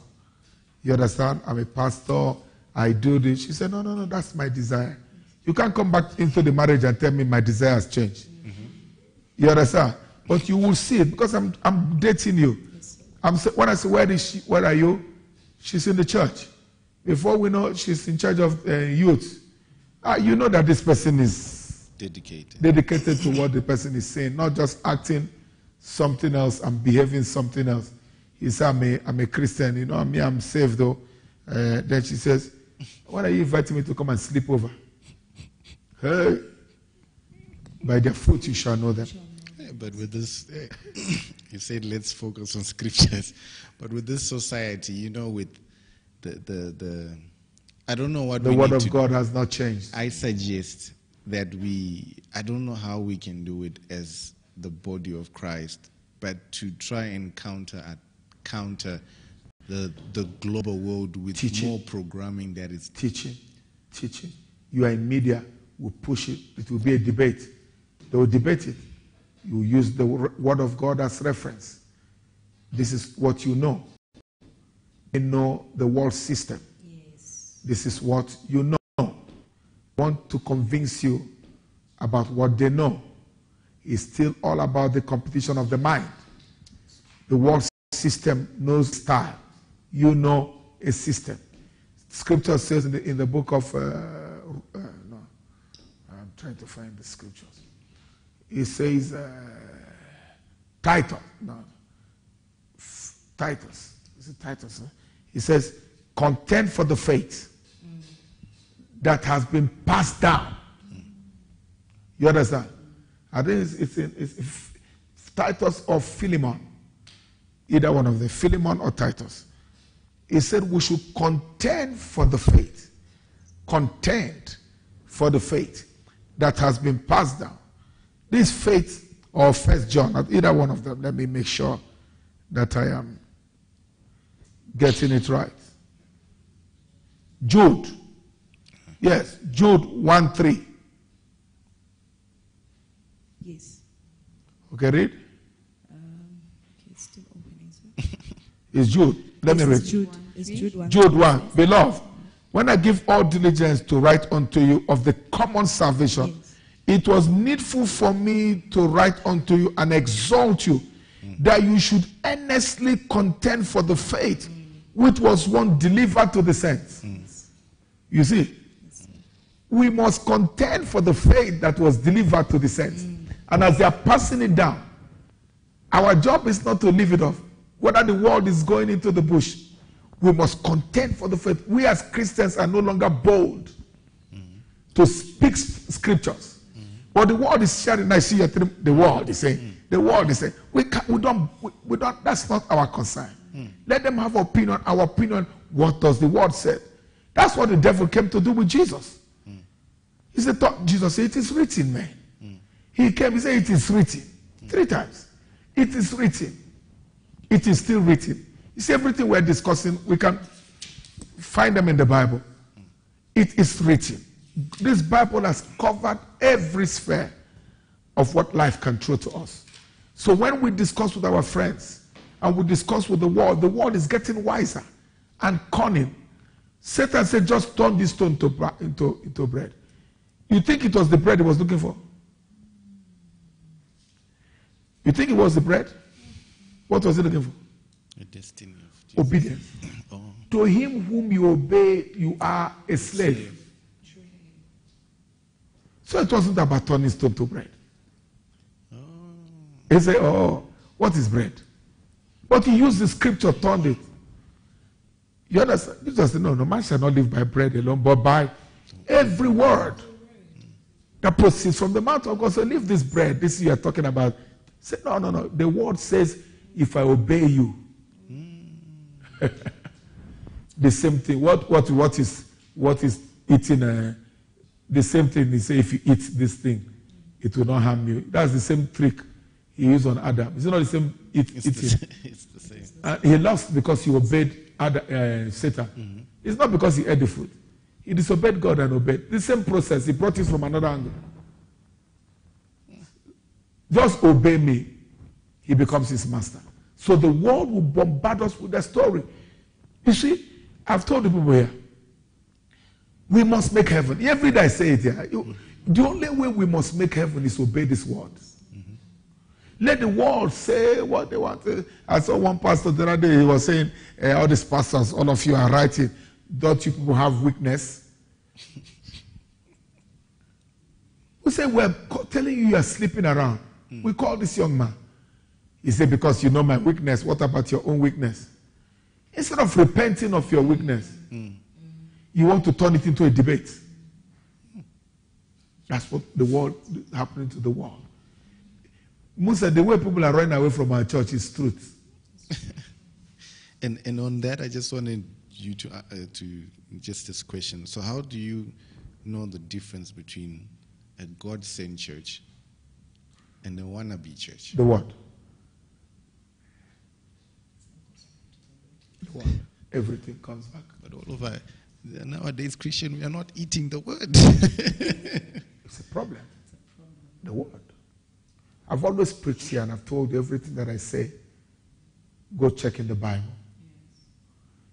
You understand? I'm a pastor. I do this. She said, No, no, no, that's my desire. You can't come back into the marriage and tell me my desire has changed. You understand? But you will see it because I'm, I'm dating you. I'm, when I say, Where is she? Where are you? She's in the church. Before we know, she's in charge of uh, youth. Ah, you know that this person is Dedicated. dedicated to what the person is saying, not just acting something else and behaving something else. He said, I'm a, I'm a Christian, you know, me, I'm saved though. Uh, then she says, Why are you inviting me to come and sleep over? Hey, by their fruit you shall know them. Yeah, but with this, you said let's focus on scriptures. But with this society, you know, with the the, the I don't know what The word of God has not changed. I suggest that we, I don't know how we can do it as the body of Christ, but to try and counter counter the the global world with Teaching. more programming that is teaching, teaching. You are in media, we push it. It will be a debate. They will debate it. You use the word of God as reference. This is what you know. You know the world system. Yes. This is what you know. Want to convince you about what they know. It's still all about the competition of the mind. The world system knows style. You know a system. Scripture says in the, in the book of, uh, uh, trying to find the scriptures. It says, uh, Titus, no, Titus, is it Titus? Huh? He says, contend for the faith that has been passed down. You understand? I think it's, it's, in, it's Titus or Philemon, either one of them, Philemon or Titus. He said we should contend for the faith. Contend for the faith that has been passed down. This faith, or First John, either one of them, let me make sure that I am getting it right. Jude. Yes, Jude 1 3. Yes. Okay, read. Um, it's still opening. sir. It's Jude. Let me read. Jude. It's Jude 1. Jude 1. Beloved, when I give all diligence to write unto you of the common salvation, Yes. it was needful for me to write unto you and exalt you mm. that you should earnestly contend for the faith which was one delivered to the saints. Mm. You see, we must contend for the faith that was delivered to the saints. Mm. And as they are passing it down, our job is not to leave it off. Whether the world is going into the bush, we must contend for the faith. We as Christians are no longer bold to speak scriptures. But the world is sharing. I see the world is saying. The world is saying we can, we don't we, we don't. That's not our concern. Let them have opinion. Our opinion. What does the word say? That's what the devil came to do with Jesus. He said, "Thought- Jesus said, It is written, man. He came, he said, It is written. Three times. It is written. It is still written. See, everything we're discussing, we can find them in the Bible. It is written. This Bible has covered every sphere of what life can throw to us. So when we discuss with our friends and we discuss with the world, the world is getting wiser and cunning. Satan said, just turn this stone to, into, into bread. You think it was the bread he was looking for? You think it was the bread? What was he looking for? The destiny of Jesus. Obedience. Oh, To him whom you obey, you are a slave. So it wasn't about turning stone to bread. Oh. He said, oh, oh, what is bread? But he used the scripture, turned it. You understand? Jesus said, No, no man shall not live by bread alone, but by every word that proceeds from the mouth of God. So leave this bread. This you are talking about. Say, no, no, no. The word says, if I obey you. the same thing. What what what is what is eating uh, the same thing he say if you eat this thing, it will not harm you. That's the same trick he used on Adam. Is it not the same eat, it's, the, eating? sa- it's the same. Uh, he lost because he obeyed Adam, uh, Satan. It's not because he ate the food. He disobeyed God and obeyed. The same process. He brought it from another angle. Just obey me. He becomes his master. So the world will bombard us with that story. You see, I've told the people here, we must make heaven. Every day I say it here. You- the only way we must make heaven is obey this word. Let the world say what they want. to- I saw one pastor the other day, he was saying, eh, all these pastors, all of you are writing, don't you people have weakness? we say, we're telling you you are sleeping around. We call this young man. He said, because you know my weakness, what about your own weakness? Instead of repenting of your weakness, you want to turn it into a debate. That's what the world happening to the world. Musa, the way people are running away from our church is truth. And and on that, I just wanted you to uh, to just this question. So, how do you know the difference between a God-sent church and a wannabe church? The what? The what? Everything comes back. But all over nowadays, Christian, we are not eating the word. It's a problem. The word. I've always preached here and I've told you everything that I say. Go check in the Bible.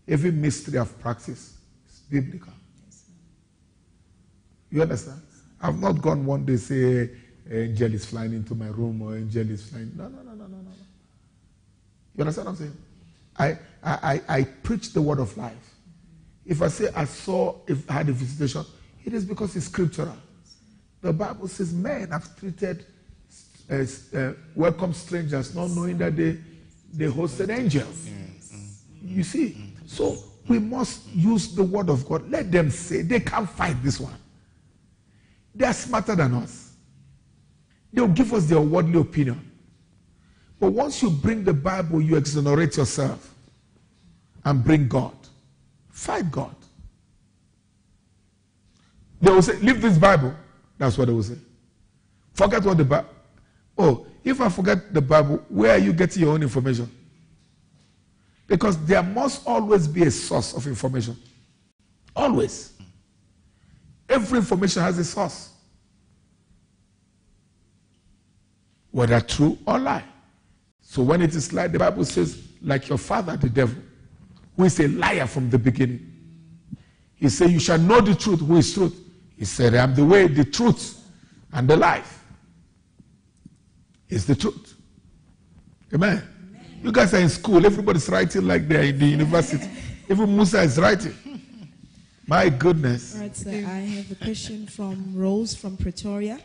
Every mystery I've practiced is biblical. You understand? I've not gone one day say angel is flying into my room or angel is flying. No, no, no, no, no, no. no. You understand what I'm saying? I, I, I, preach the word of life. If I say I saw, if I had a visitation, it is because it's scriptural. The Bible says men have treated uh, uh, welcome strangers, not knowing that they, they hosted angels. You see? So we must use the word of God. Let them say, they can't fight this one. They are smarter than us. They'll give us their worldly opinion. But once you bring the Bible, you exonerate yourself and bring God. Fight God. They will say, Leave this Bible. That's what they will say. Forget what the Bible. Oh, if I forget the Bible, where are you getting your own information? Because there must always be a source of information. Always. Every information has a source. Whether true or lie. So when it is lie, the Bible says, like your father, the devil, who is a liar from the beginning. He said, You shall know the truth, who is truth. He said, I am the way, the truth, and the life. Is the truth. Amen. You guys are in school, everybody's writing like they're in the university. Even Musa is writing. My goodness. All right, sir. I have a question from Rose from Pretoria.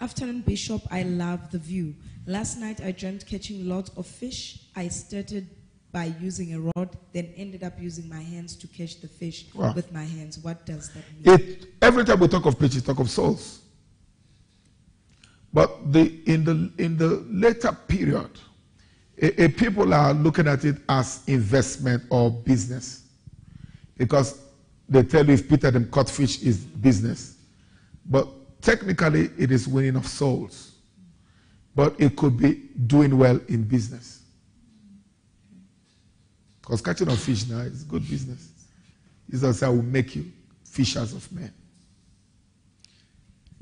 Afternoon, Bishop. I love the view. Last night I dreamt catching lots of fish. I started by using a rod, then ended up using my hands to catch the fish Wow. with my hands. What does that mean? It, every time we talk of preaching, talk of souls. But the, in, the, in the later period, a, a people are looking at it as investment or business. Because they tell you if Peter them caught fish is business. But technically, it is winning of souls. But it could be doing well in business. Because catching of fish now is good business. Jesus said, I will make you fishers of men.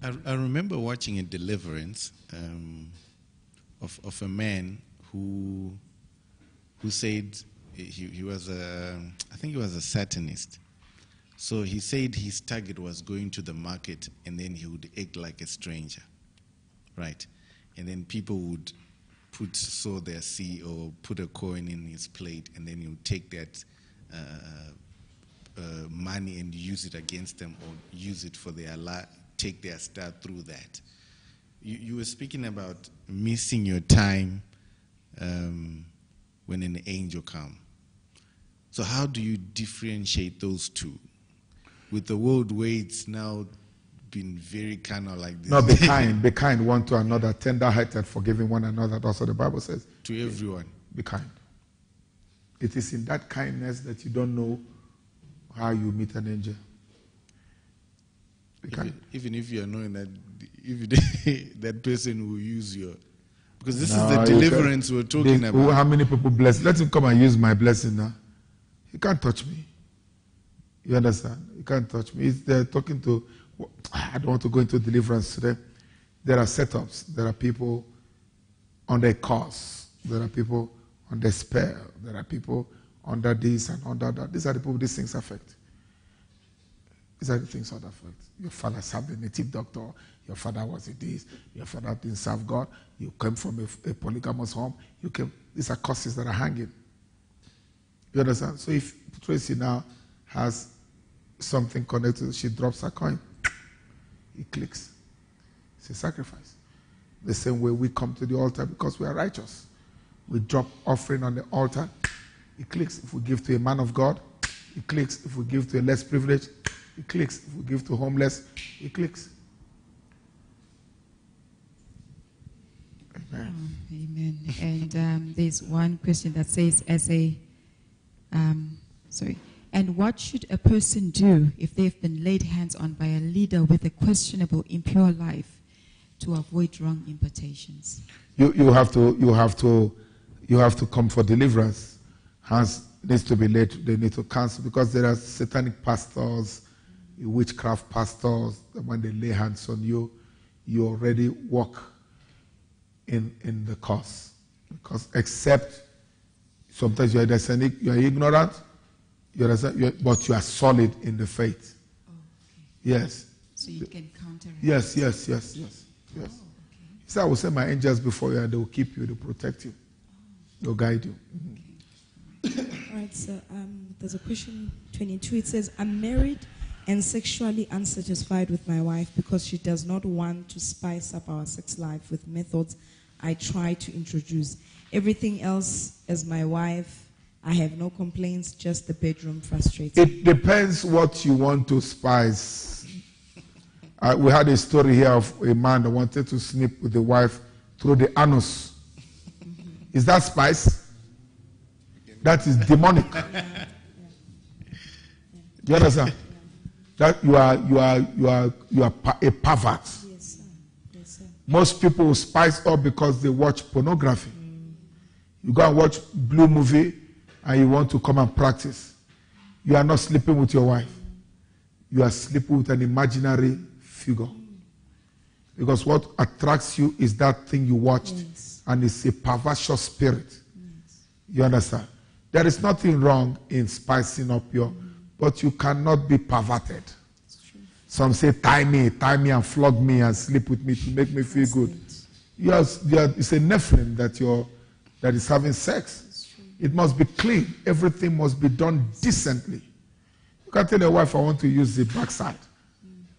I, I remember watching a deliverance um, of, of a man who who said he, he was a I think he was a satanist. So he said his target was going to the market and then he would act like a stranger, right? And then people would put sow their or put a coin in his plate and then you take that uh, uh, money and use it against them or use it for their li- take their star through that. You, you were speaking about missing your time um, when an angel come. So how do you differentiate those two? With the world where it's now been very kind of like this Not be kind, be kind one to another, tender hearted, forgiving one another. That's what the Bible says. to everyone. Be kind. It is in that kindness that you don't know how you meet an angel. Be kind. Even, even if you are knowing that if that person will use your because this No, is the deliverance we're talking they- about. How many people bless? Let him come and use my blessing now. He can't touch me. You understand? He can't touch me. He's there talking to. I don't want to go into deliverance today. There are setups. There are people under curse. There are people under spell. There are people under this and under that. These are the people these things affect. These are the things that affect. Your father served a native doctor. Your father was a this. Your father didn't serve God. You came from a, a polygamous home. You came. These are curses that are hanging. You understand? So if Tracy now has something connected, she drops her coin. It clicks. It's a sacrifice. The same way we come to the altar because we are righteous. We drop offering on the altar. It clicks. If we give to a man of God, it clicks. If we give to a less privileged, it clicks. If we give to homeless, it clicks. Amen. Oh, amen. And um, there's one question that says, as a, um, sorry, and what should a person do if they've been laid hands on by a leader with a questionable, impure life to avoid wrong impartations? You, you have to you have to you have to come for deliverance. Hands needs to be laid. They need to cancel because there are satanic pastors, witchcraft pastors. When they lay hands on you, you already walk in in the cause. Because except sometimes you are you are ignorant, you understand, you are, but you are solid in the faith. Yes, So you can counteract. yes, yes, yes, yes, yes. He said, I will send my angels before you and they will keep you, they will protect you, they'll guide you. All right, so um, there's a question 22. It says, I'm married and sexually unsatisfied with my wife because she does not want to spice up our sex life with methods I try to introduce. Everything else as my wife, I have no complaints, just the bedroom frustrates. It depends what you want to spice. Uh, we had a story here of a man that wanted to sleep with the wife through the anus. Is that spice? That is demonic. You understand? That you are you are you are you are a pervert. Yes, sir. Yes, sir. Most people spice up because they watch pornography. You go and watch blue movie and you want to come and practice, you are not sleeping with your wife. You are sleeping with an imaginary figure. Because what attracts you is that thing you watched, Yes. and it's a perverse spirit. You understand? There is nothing wrong in spicing up your, but you cannot be perverted. Some say, tie me, tie me and flog me and sleep with me to make me feel good. You are, you are, it's a Nephilim that, you're, that is having sex. It must be clean. Everything must be done decently. You can't tell your wife, I want to use the backside.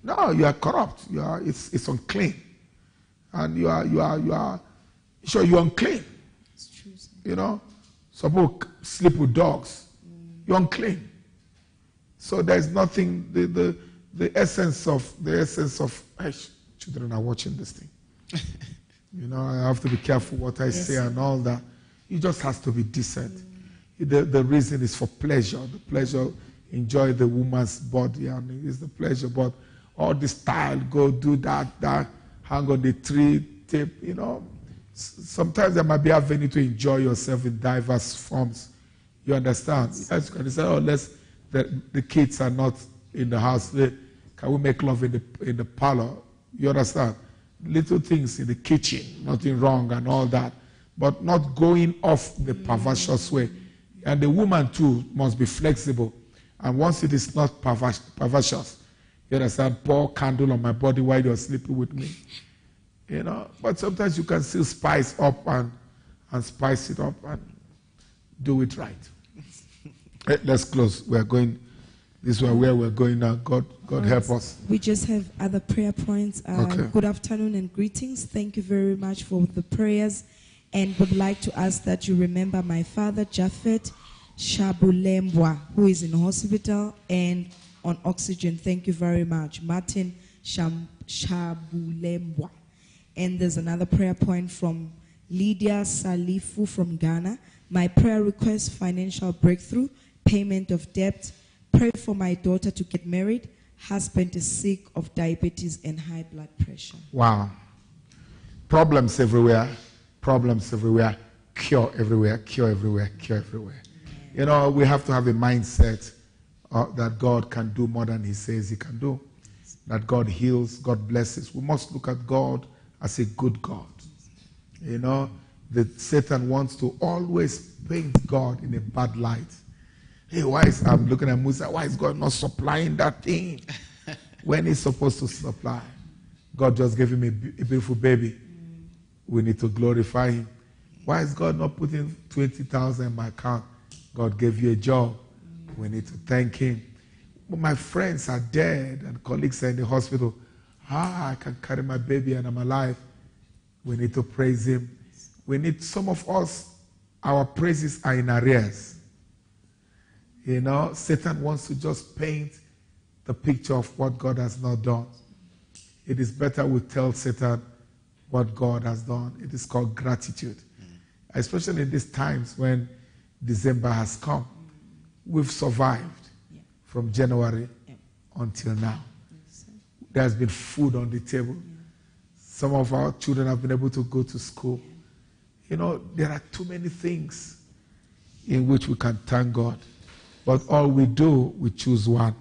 No, you are corrupt. You are, it's, it's unclean. And you are, you are, you are, sure, you're unclean. It's true. You know, some people sleep with dogs. Mm. You're unclean. So there's nothing. The, the the essence of the essence of Eish, children are watching this thing. you know, I have to be careful what I Yes, say and all that. It just has to be decent. The, the reason is for pleasure. The pleasure, enjoy the woman's body, and it's the pleasure. But all the style, go do that, that, hang on the tree, tape, you know. Sometimes there might be a venue to enjoy yourself in diverse forms. You understand? Yes, you can say, oh, let's, the, the kids are not in the house. They- Can we make love in the, in the parlor? You understand? Little things in the kitchen, nothing wrong and all that. But not going off the perverse way. And the woman too must be flexible. And once it is not perverse, perverse you understand, pour candle on my body while you're sleeping with me. You know, but sometimes you can still spice up and, and spice it up and do it right. Let's close. We're going, this is where we're going now. God, God help us. We just have other prayer points. Uh, Okay. Good afternoon and greetings. Thank you very much for the prayers. And would like to ask that you remember my father, Japhet Shabulembwa, who is in hospital and on oxygen. Thank you very much. Martin Sham- Shabulembwa. And there's another prayer point from Lydia Salifu from Ghana. My prayer request financial breakthrough, payment of debt. Pray for my daughter to get married. Husband is sick of diabetes and high blood pressure. Wow. Problems everywhere, problems everywhere, cure everywhere, cure everywhere, cure everywhere. You know, we have to have a mindset uh, that God can do more than He says He can do, that God heals, God blesses. We must look at God as a good God. You know, that Satan wants to always paint God in a bad light. Hey, why is I'm looking at Musa? Why is God not supplying that thing when He's supposed to supply? God just gave him a, a beautiful baby. We need to glorify Him. Why is God not putting twenty thousand in my account? God gave you a job. We need to thank Him. But my friends are dead and colleagues are in the hospital. Ah, I can carry my baby and I'm alive. We need to praise Him. We need some of us. Our praises are in arrears. You know, Satan wants to just paint the picture of what God has not done. It is better we tell Satan what God has done. It is called gratitude. Especially in these times when December has come. We've survived Yeah. from January Yeah. until now. There's been food on the table. Some of our children have been able to go to school. You know, there are too many things in which we can thank God. But all we do, we choose one.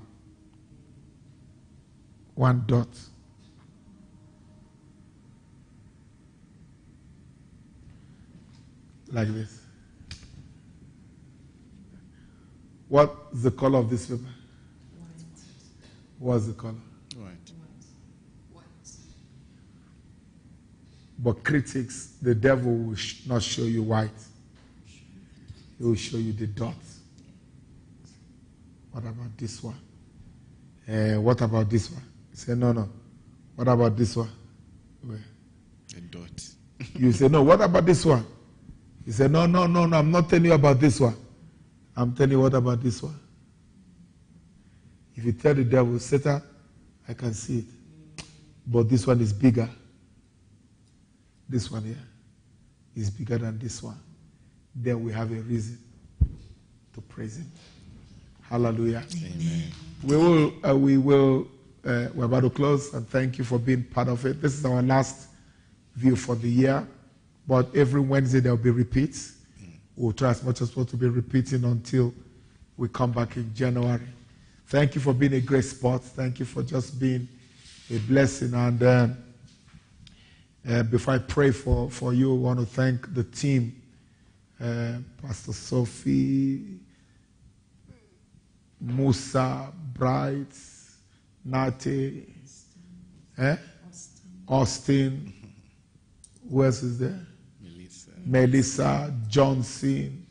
One dot. Like this. What's the color of this paper? White. What's the color? White. But critics, the devil will sh- not show you white. He will show you the dots. What about this one? Eh, what about this one? He say, no, no. What about this one? Where? A dot. You say, no, what about this one? He said, no, no, no, no, I'm not telling you about this one. I'm telling you what about this one. If you tell the devil, Satan, I can see it. But this one is bigger. This one here is bigger than this one. Then we have a reason to praise him. Hallelujah. Amen. We will, uh, we will, uh, we're about to close and thank you for being part of it. This is our last view for the year, but every Wednesday there will be repeats. We'll try as much as possible to be repeating until we come back in January. Thank you for being a great sport. Thank you for just being a blessing. And um, uh, before I pray for, for you, I want to thank the team uh, Pastor Sophie, Musa, Bright, Nate, eh? Austin. Who else is there? Melissa, Johnson,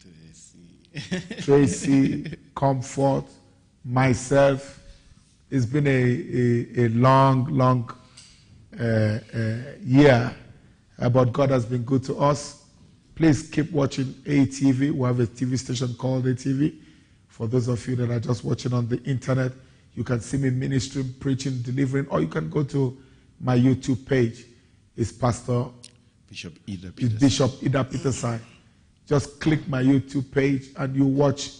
Tracy. Tracy, Comfort, myself. It's been a, a, a long, long uh, uh, year, uh, but God has been good to us. Please keep watching ATV. We have a TV station called ATV. For those of you that are just watching on the internet, you can see me ministering, preaching, delivering, or you can go to my YouTube page. It's Pastor Bishop Idah Peterside. Bishop Idah Peterside. Just click my YouTube page and you watch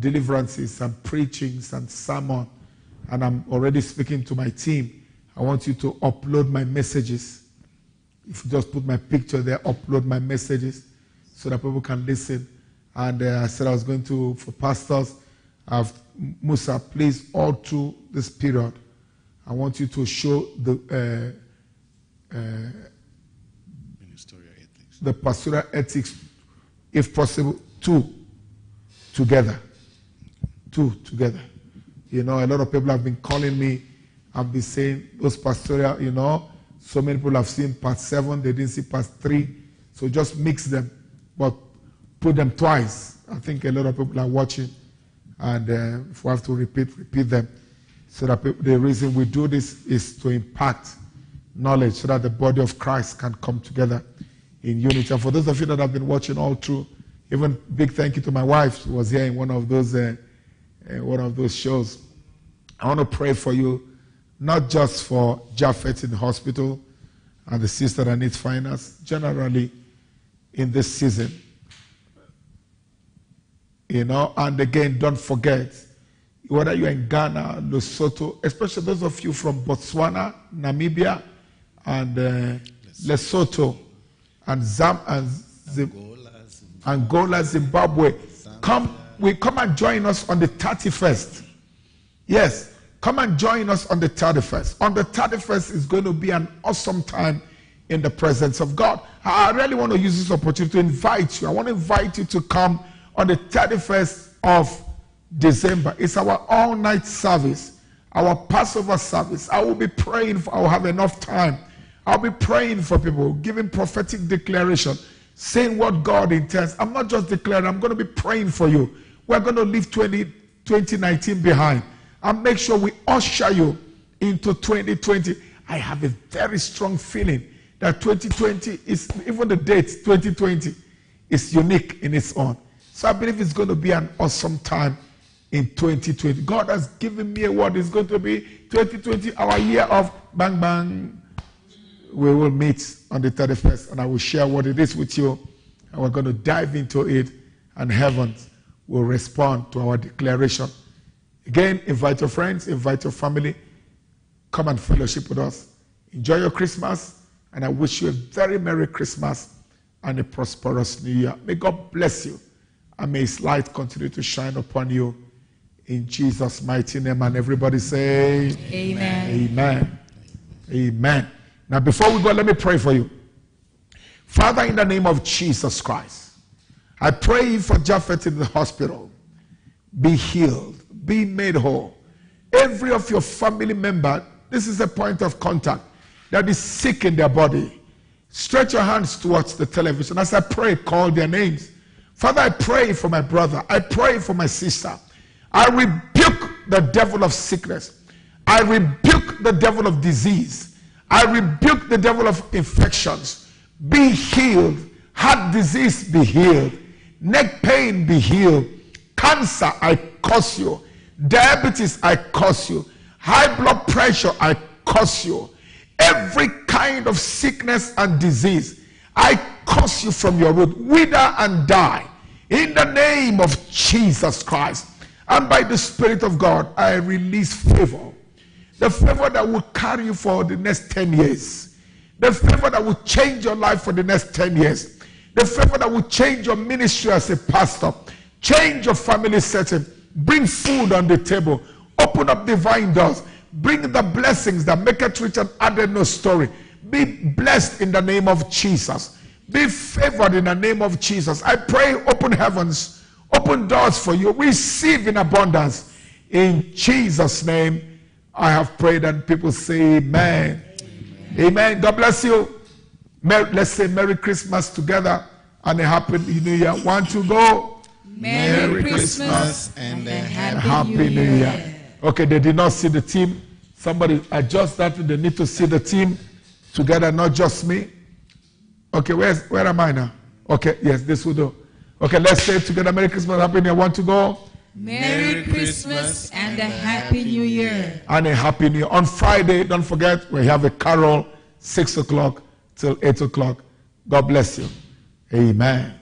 deliverances and preachings and sermon. And I'm already speaking to my team. I want you to upload my messages. If you just put my picture there, upload my messages so that people can listen. And uh, I said I was going to, for pastors, I've, Musa, please, all through this period, I want you to show the uh, ethics. The pastoral ethics, if possible, two together. Two together. You know, a lot of people have been calling me I've been saying those pastoral, you know, so many people have seen part seven, they didn't see part three. So just mix them, but put them twice. I think a lot of people are watching, and uh, if we have to repeat, repeat them. So that the reason we do this is to impact knowledge so that the body of Christ can come together in unity. And for those of you that have been watching all through, even big thank you to my wife. who was here in one of those uh, uh, one of those shows. I want to pray for you, not just for Japheth in the hospital and the sister that needs finance, generally in this season. You know, and again, don't forget, whether you're in Ghana, Lesotho, especially those of you from Botswana, Namibia, and uh, Lesotho, and Zam and Angola, Zimbabwe. Come, we come and join us on the 31st. Yes, come and join us on the 31st. On the 31st is going to be an awesome time in the presence of God. I really want to use this opportunity to invite you. I want to invite you to come on the 31st of December. It's our all night service, our Passover service. I will be praying for, I will have enough time. I'll be praying for people, giving prophetic declaration, saying what God intends. I'm not just declaring, I'm going to be praying for you. We're going to leave 20, 2019 behind and make sure we usher you into 2020. I have a very strong feeling that 2020 is, even the date 2020 is unique in its own. So I believe it's going to be an awesome time in 2020. God has given me a word. It's going to be 2020, our year of bang bang. We will meet on the 31st and I will share what it is with you. And we're going to dive into it and heaven will respond to our declaration. Again, invite your friends, invite your family. Come and fellowship with us. Enjoy your Christmas, and I wish you a very Merry Christmas and a prosperous New Year. May God bless you, and may His light continue to shine upon you. In Jesus' mighty name, and everybody say, Amen. Amen. Amen. Now, before we go, let me pray for you. Father, in the name of Jesus Christ, I pray for Japheth in the hospital. Be healed, be made whole. Every of your family member, this is a point of contact that is sick in their body. Stretch your hands towards the television. As I pray, call their names. Father, I pray for my brother. I pray for my sister. I rebuke the devil of sickness. I rebuke the devil of disease. I rebuke the devil of infections. Be healed. Heart disease be healed. Neck pain be healed. Cancer, I curse you. Diabetes, I curse you. High blood pressure, I curse you. Every kind of sickness and disease, I curse you from your root. Wither and die. In the name of Jesus Christ. And by the Spirit of God, I release favor. The favor that will carry you for the next 10 years. The favor that will change your life for the next 10 years. The favor that will change your ministry as a pastor, change your family setting, bring food on the table, open up divine doors, bring the blessings that make it rich and added no story. Be blessed in the name of Jesus. Be favored in the name of Jesus. I pray, open heavens, open doors for you. Receive in abundance. In Jesus' name, I have prayed, and people say, Amen. Amen. God bless you. Mer- let's say Merry Christmas together and a Happy New Year. One to go. Merry, Merry Christmas, and and a a Happy, Happy New Year. Okay, they did not see the team. Somebody adjust that. They need to see the team together, not just me. Okay, where's, where am I now? Okay, yes, this will do. Okay, let's say together Merry Christmas, Happy New Year. Want to go? Merry Christmas and a Happy New Year. And a Happy New Year. On Friday, don't forget, we have a carol, 6 o'clock till 8 o'clock. God bless you. Amen.